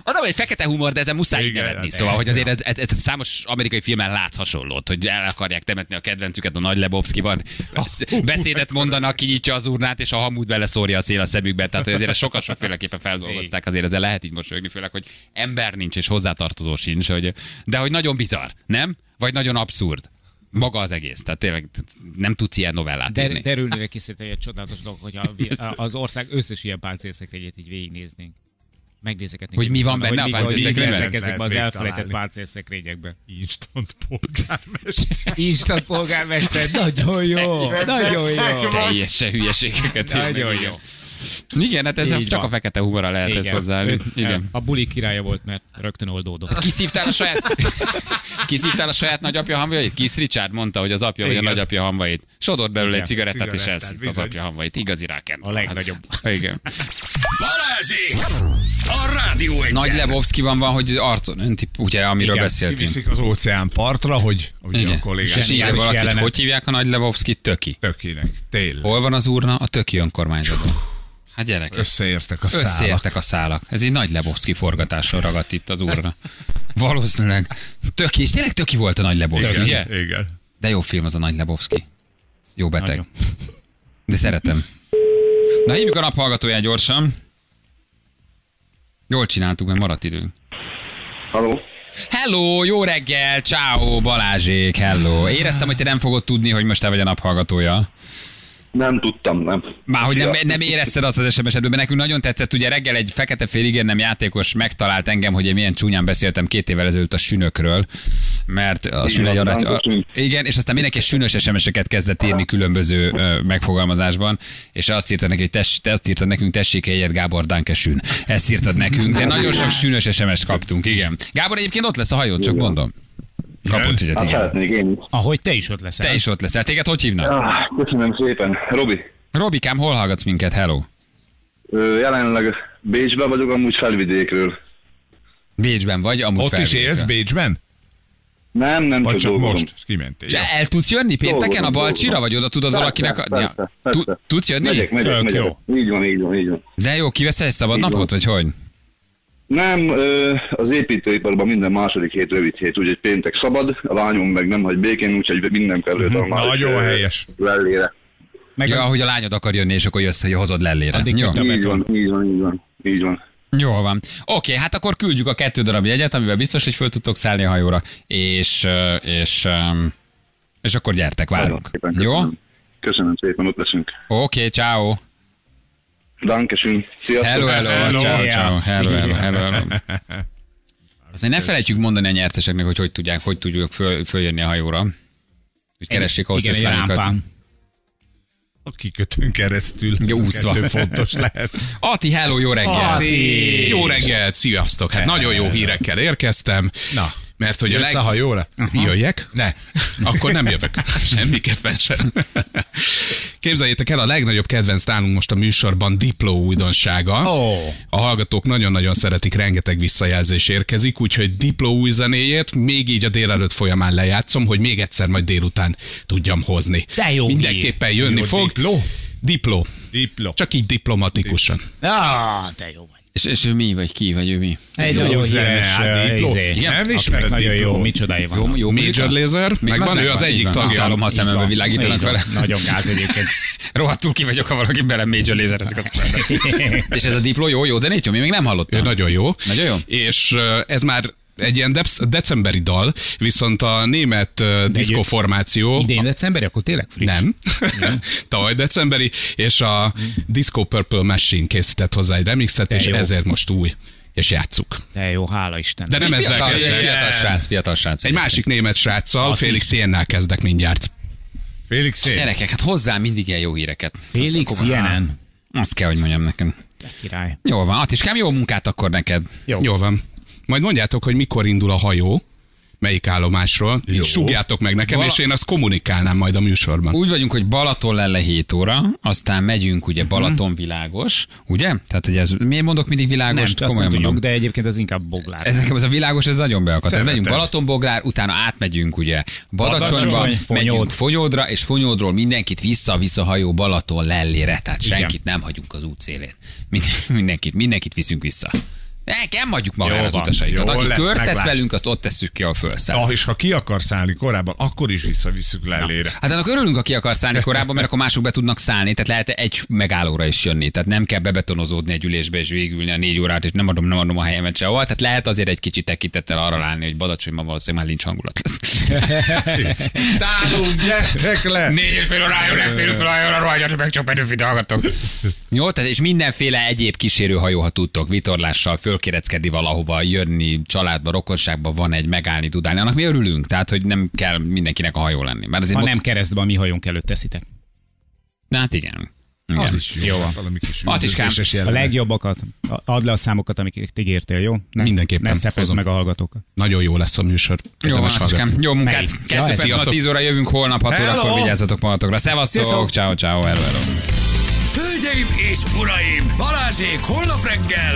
Adom egy fekete humor, de ezen muszáj Igen, nevetni. Szóval, hogy azért ez, ez, ez, számos amerikai filmen látsz hasonlót, hogy el akarják temetni a kedvencüket a Nagy Lebowski-ban. Besz- Beszédet mondanak, kinyitja az urnát, és a hamut vele szórja a szél a szemükbe. Tehát hogy azért sokat sokféleképpen feldolgozták, azért ezzel lehet így mosolyogni, főleg, hogy ember nincs és hozzátartozó sincs, hogy, de hogy nagyon bizarr, nem? Vagy nagyon abszurd. Maga az egész. Tehát tényleg nem tudsz ilyen novellát Der, írni. derülnére készített egy csodálatos dolog, hogy a, az ország összes ilyen páncélszekrényét így végignéznénk. Megnézegetnénk. Hogy mi van benne a páncélszekrényben? az elfelejtett páncélszekrényekben. Instant polgármester. Instant polgármester, nagyon jó, nagyon jó. Teljesen hülyeségeket. Nagyon jó. Igen, hát ez Így csak van. a fekete humorra lehet ezt hozzáállni. Igen. A buli királya volt, mert rögtön oldódott. Kiszívtál a saját... [laughs] Kiszívtál a saját nagyapja hamvait? Kis Richard mondta, hogy az apja vagy a Igen. nagyapja hamvait. Sodort belőle egy Igen, cigarettát, és elszívta az apja hamvait. Igazi ráken. A legnagyobb. Igen. Balázsi! A Rádió egy Nagy Lebowski van, van, hogy arcon önti, ugye, amiről Igen, beszéltünk. Kiviszik az óceán partra, hogy ugye a Igen. kollégák És írja valakit, jelenet. hogy hívják a Nagy Lebowski? Töki. tökének, tényleg. Hol van az urna? A töki önkormányzaton. Hát gyerekek. Összeértek a szálak. Összeértek a szálak. Ez egy nagy Lebowski forgatáson ragadt itt az úrra. Valószínűleg. Töki, és tényleg töki volt a nagy Lebowski, ugye? Igen, igen. De jó film az a nagy Lebowski. Jó beteg. Nagyon. De szeretem. Na hívjuk a naphallgatóját gyorsan. Jól csináltuk, mert maradt időnk. Haló? Hello, jó reggel, ciao, Balázsék, hello. Éreztem, hogy te nem fogod tudni, hogy most te vagy a naphallgatója. Nem tudtam, nem. Már hogy nem, nem érezted azt az SMS-edben, mert nekünk nagyon tetszett, ugye reggel egy fekete fél nem játékos megtalált engem, hogy én milyen csúnyán beszéltem két évvel ezelőtt a sünökről. mert a Így sül egy van, arany... a- köszönjük. Igen, és aztán mindenki sünös SMS-eket kezdett írni különböző ö, megfogalmazásban, és azt írtad neki, hogy tess, te azt írtad nekünk, tessék egyet Gábor Danke sün. Ezt írtad nekünk, de nagyon sok sünös SMS-t kaptunk, igen. Gábor egyébként ott lesz a hajón, csak mondom. Kapott ügyet, Hát igen. szeretnék én is. Ahogy te is ott leszel. Te is ott leszel. Téged hogy hívnak? Ah, köszönöm szépen. Robi, Robikám, hol hallgatsz minket? Hello. ö, jelenleg Bécsben vagyok, amúgy felvidékről. Bécsben vagy, amúgy Ott is élsz Bécsben? Nem, nem Vagy csak dolgozom. most? Kimentél? És el tudsz jönni pénteken a Balcsira, vagy oda tudod Persze, valakinek adni? persze, Ja. persze. Tu- Tudsz jönni? Megyek, megyek, megyek. jó. Így van, így van, így van. De jó, kiveszel egy szabad Így van. napot, vagy hogy? Nem, az építőiparban minden második hét rövid hét, úgyhogy péntek szabad, a lányom meg nem hagy békén, úgyhogy minden kellő Mhm. tanulás. Nagyon helyes. Lellére. Meg Ja, a, hogy a lányod akar jönni, és akkor jössz, hogy hozod lellére. Addig Jó. Így van, így van, így van, így van. Jó van. Oké, hát akkor küldjük a kettő darab jegyet, amivel biztos, hogy föl tudtok szállni a hajóra, és, és, és akkor gyertek, várunk. Jó? köszönöm. Köszönöm szépen, ott leszünk. Oké, ciao. Dankesünk. Sziasztok. Hello, hello, Hello. ciao, ciao, hello, hello, hello, hello. Azért ne felejtjük mondani a nyerteseknek, hogy hogy tudják, hogy tudjuk föl, följönni a hajóra. Hogy keressék a egy hozzászlányokat. lámpán. A kikötőn keresztül. Ja, a úszva. kettő fontos lehet. Ati, hello, jó reggel! Ati! Jó reggelt, sziasztok! Hát nagyon jó hírekkel érkeztem. Na, mert hogy a Jössz leg... a hajóra? Jöjjek? Ne. Akkor nem jövök. [laughs] Semmiképpen sem. Képzeljétek el, a legnagyobb kedvenc nálunk most a műsorban Dipló újdonsága. Ó. A hallgatók nagyon-nagyon szeretik, rengeteg visszajelzés érkezik, úgyhogy Dipló új zenéjét még így a délelőtt folyamán lejátszom, hogy még egyszer majd délután tudjam hozni. De jó Mindenképpen jönni Jó, fog. Dipló? Dipló. Dipló. Csak így diplomatikusan. Ah, te jó. És, és ő mi, vagy ki, vagy ő mi? Egy Jó nagyon híres hát uh, izé. Igen? Nem ismered Nagyon jó, Diplót? micsodái Jó, van. jó Major muzsika? Lazer, Még megvan, az ő az egyik van. tagja. Utálom, ha szemembe van. világítanak van. vele. Nagyon gáz egyébként. [laughs] Rohadtul ki vagyok, ha valaki bele Major Laser ezek a [laughs] És ez a dipló jó, jó zenét, jó? Mi még nem Ő hallottam. nagyon jó. Nagyon jó? És ez már egy ilyen dec- decemberi dal, viszont a német ö, diszkoformáció... Idén decemberi, akkor tényleg friss. Nem. [laughs] Tavaly decemberi, és a Disco Purple Machine készített hozzá egy remixet, és jó. ezért most új, és játsszuk. De jó, hála Isten. De nem ezzel Fiatal, kezdek. fiatal srác, fiatal srác. Egy másik német sráccal, Félix Iennel kezdek mindjárt. Félix szép. Gyerekek, hát hozzá mindig ilyen jó híreket. Félix Azt- Jenen. Azt kell, hogy mondjam nekem. Te király. Jó van, Atiskám, jó munkát akkor neked. Jó. Jó van. Majd mondjátok, hogy mikor indul a hajó, melyik állomásról, így súgjátok meg nekem, Vala- és én azt kommunikálnám majd a műsorban. Úgy vagyunk, hogy Balaton lenne 7 óra, aztán megyünk ugye Mhm. Balaton világos, ugye? Tehát, hogy ez, miért mondok mindig világos? nem Komolyan tudjuk, mondom. de egyébként az inkább boglár. Ez nekem ez a világos, ez nagyon beakadt. Tehát Szeretem. megyünk Balatonboglár, utána átmegyünk ugye Badacsonyba, Badacsony, megyünk Fonyód. Fonyódra, és Fonyódról mindenkit vissza-vissza hajó Balaton lellére, tehát Igen. senkit nem hagyunk az út szélén. Mind- Mindenkit, mindenkit viszünk vissza. Nem hagyjuk magára az. Jól Aki körtet velünk, azt ott tesszük ki, a felszáll. Ah, és ha ki akar szállni korábban, akkor is visszavisszük lellére. Hát annak örülünk, ha ki akar szállni korábban, mert akkor mások be tudnak szállni, tehát lehet egy megállóra is jönni. Tehát nem kell bebetonozódni egy ülésbe és végülni a négy órát, és nem adom, nem adom a helyemet sehol. Tehát lehet azért egy kicsit tekintettel arra állni, hogy Badacsonyban valószínűleg már lincs hangulat lesz. [laughs] Tálunk, gyertek le! Négy és fél órája, nem fél órája, rohadjatok meg, csak hallgatok. Jó, tehát és mindenféle egyéb kísérőhajó, ha tudtok, vitorlással fölkéreckedni valahova, jönni családba, rokonságba, van egy megállni, dudálni, annak mi örülünk, tehát hogy nem kell mindenkinek a hajó lenni. Mert azért Ha mo- nem keresztbe a mi hajónk előtt teszitek. Hát igen. igen. Az is jó. Jó van. Valami kis Atiskám, üldözéses A legjobbakat, add le a számokat, amiket ígértél, jó? Ne, Mindenképpen Ne szepezd meg a hallgatókat. Nagyon jó lesz a műsor. Jó van, Érdemes hallgatni. Atiskám. Jó munkát. Kettő perc alatt 10 óra jövünk holnap 6 Hello! órakor, vigyázzatok magatokra. Szevasztok, ciao, ciao, hello, hello. Hölgyeim és uraim, Balázsék holnap reggel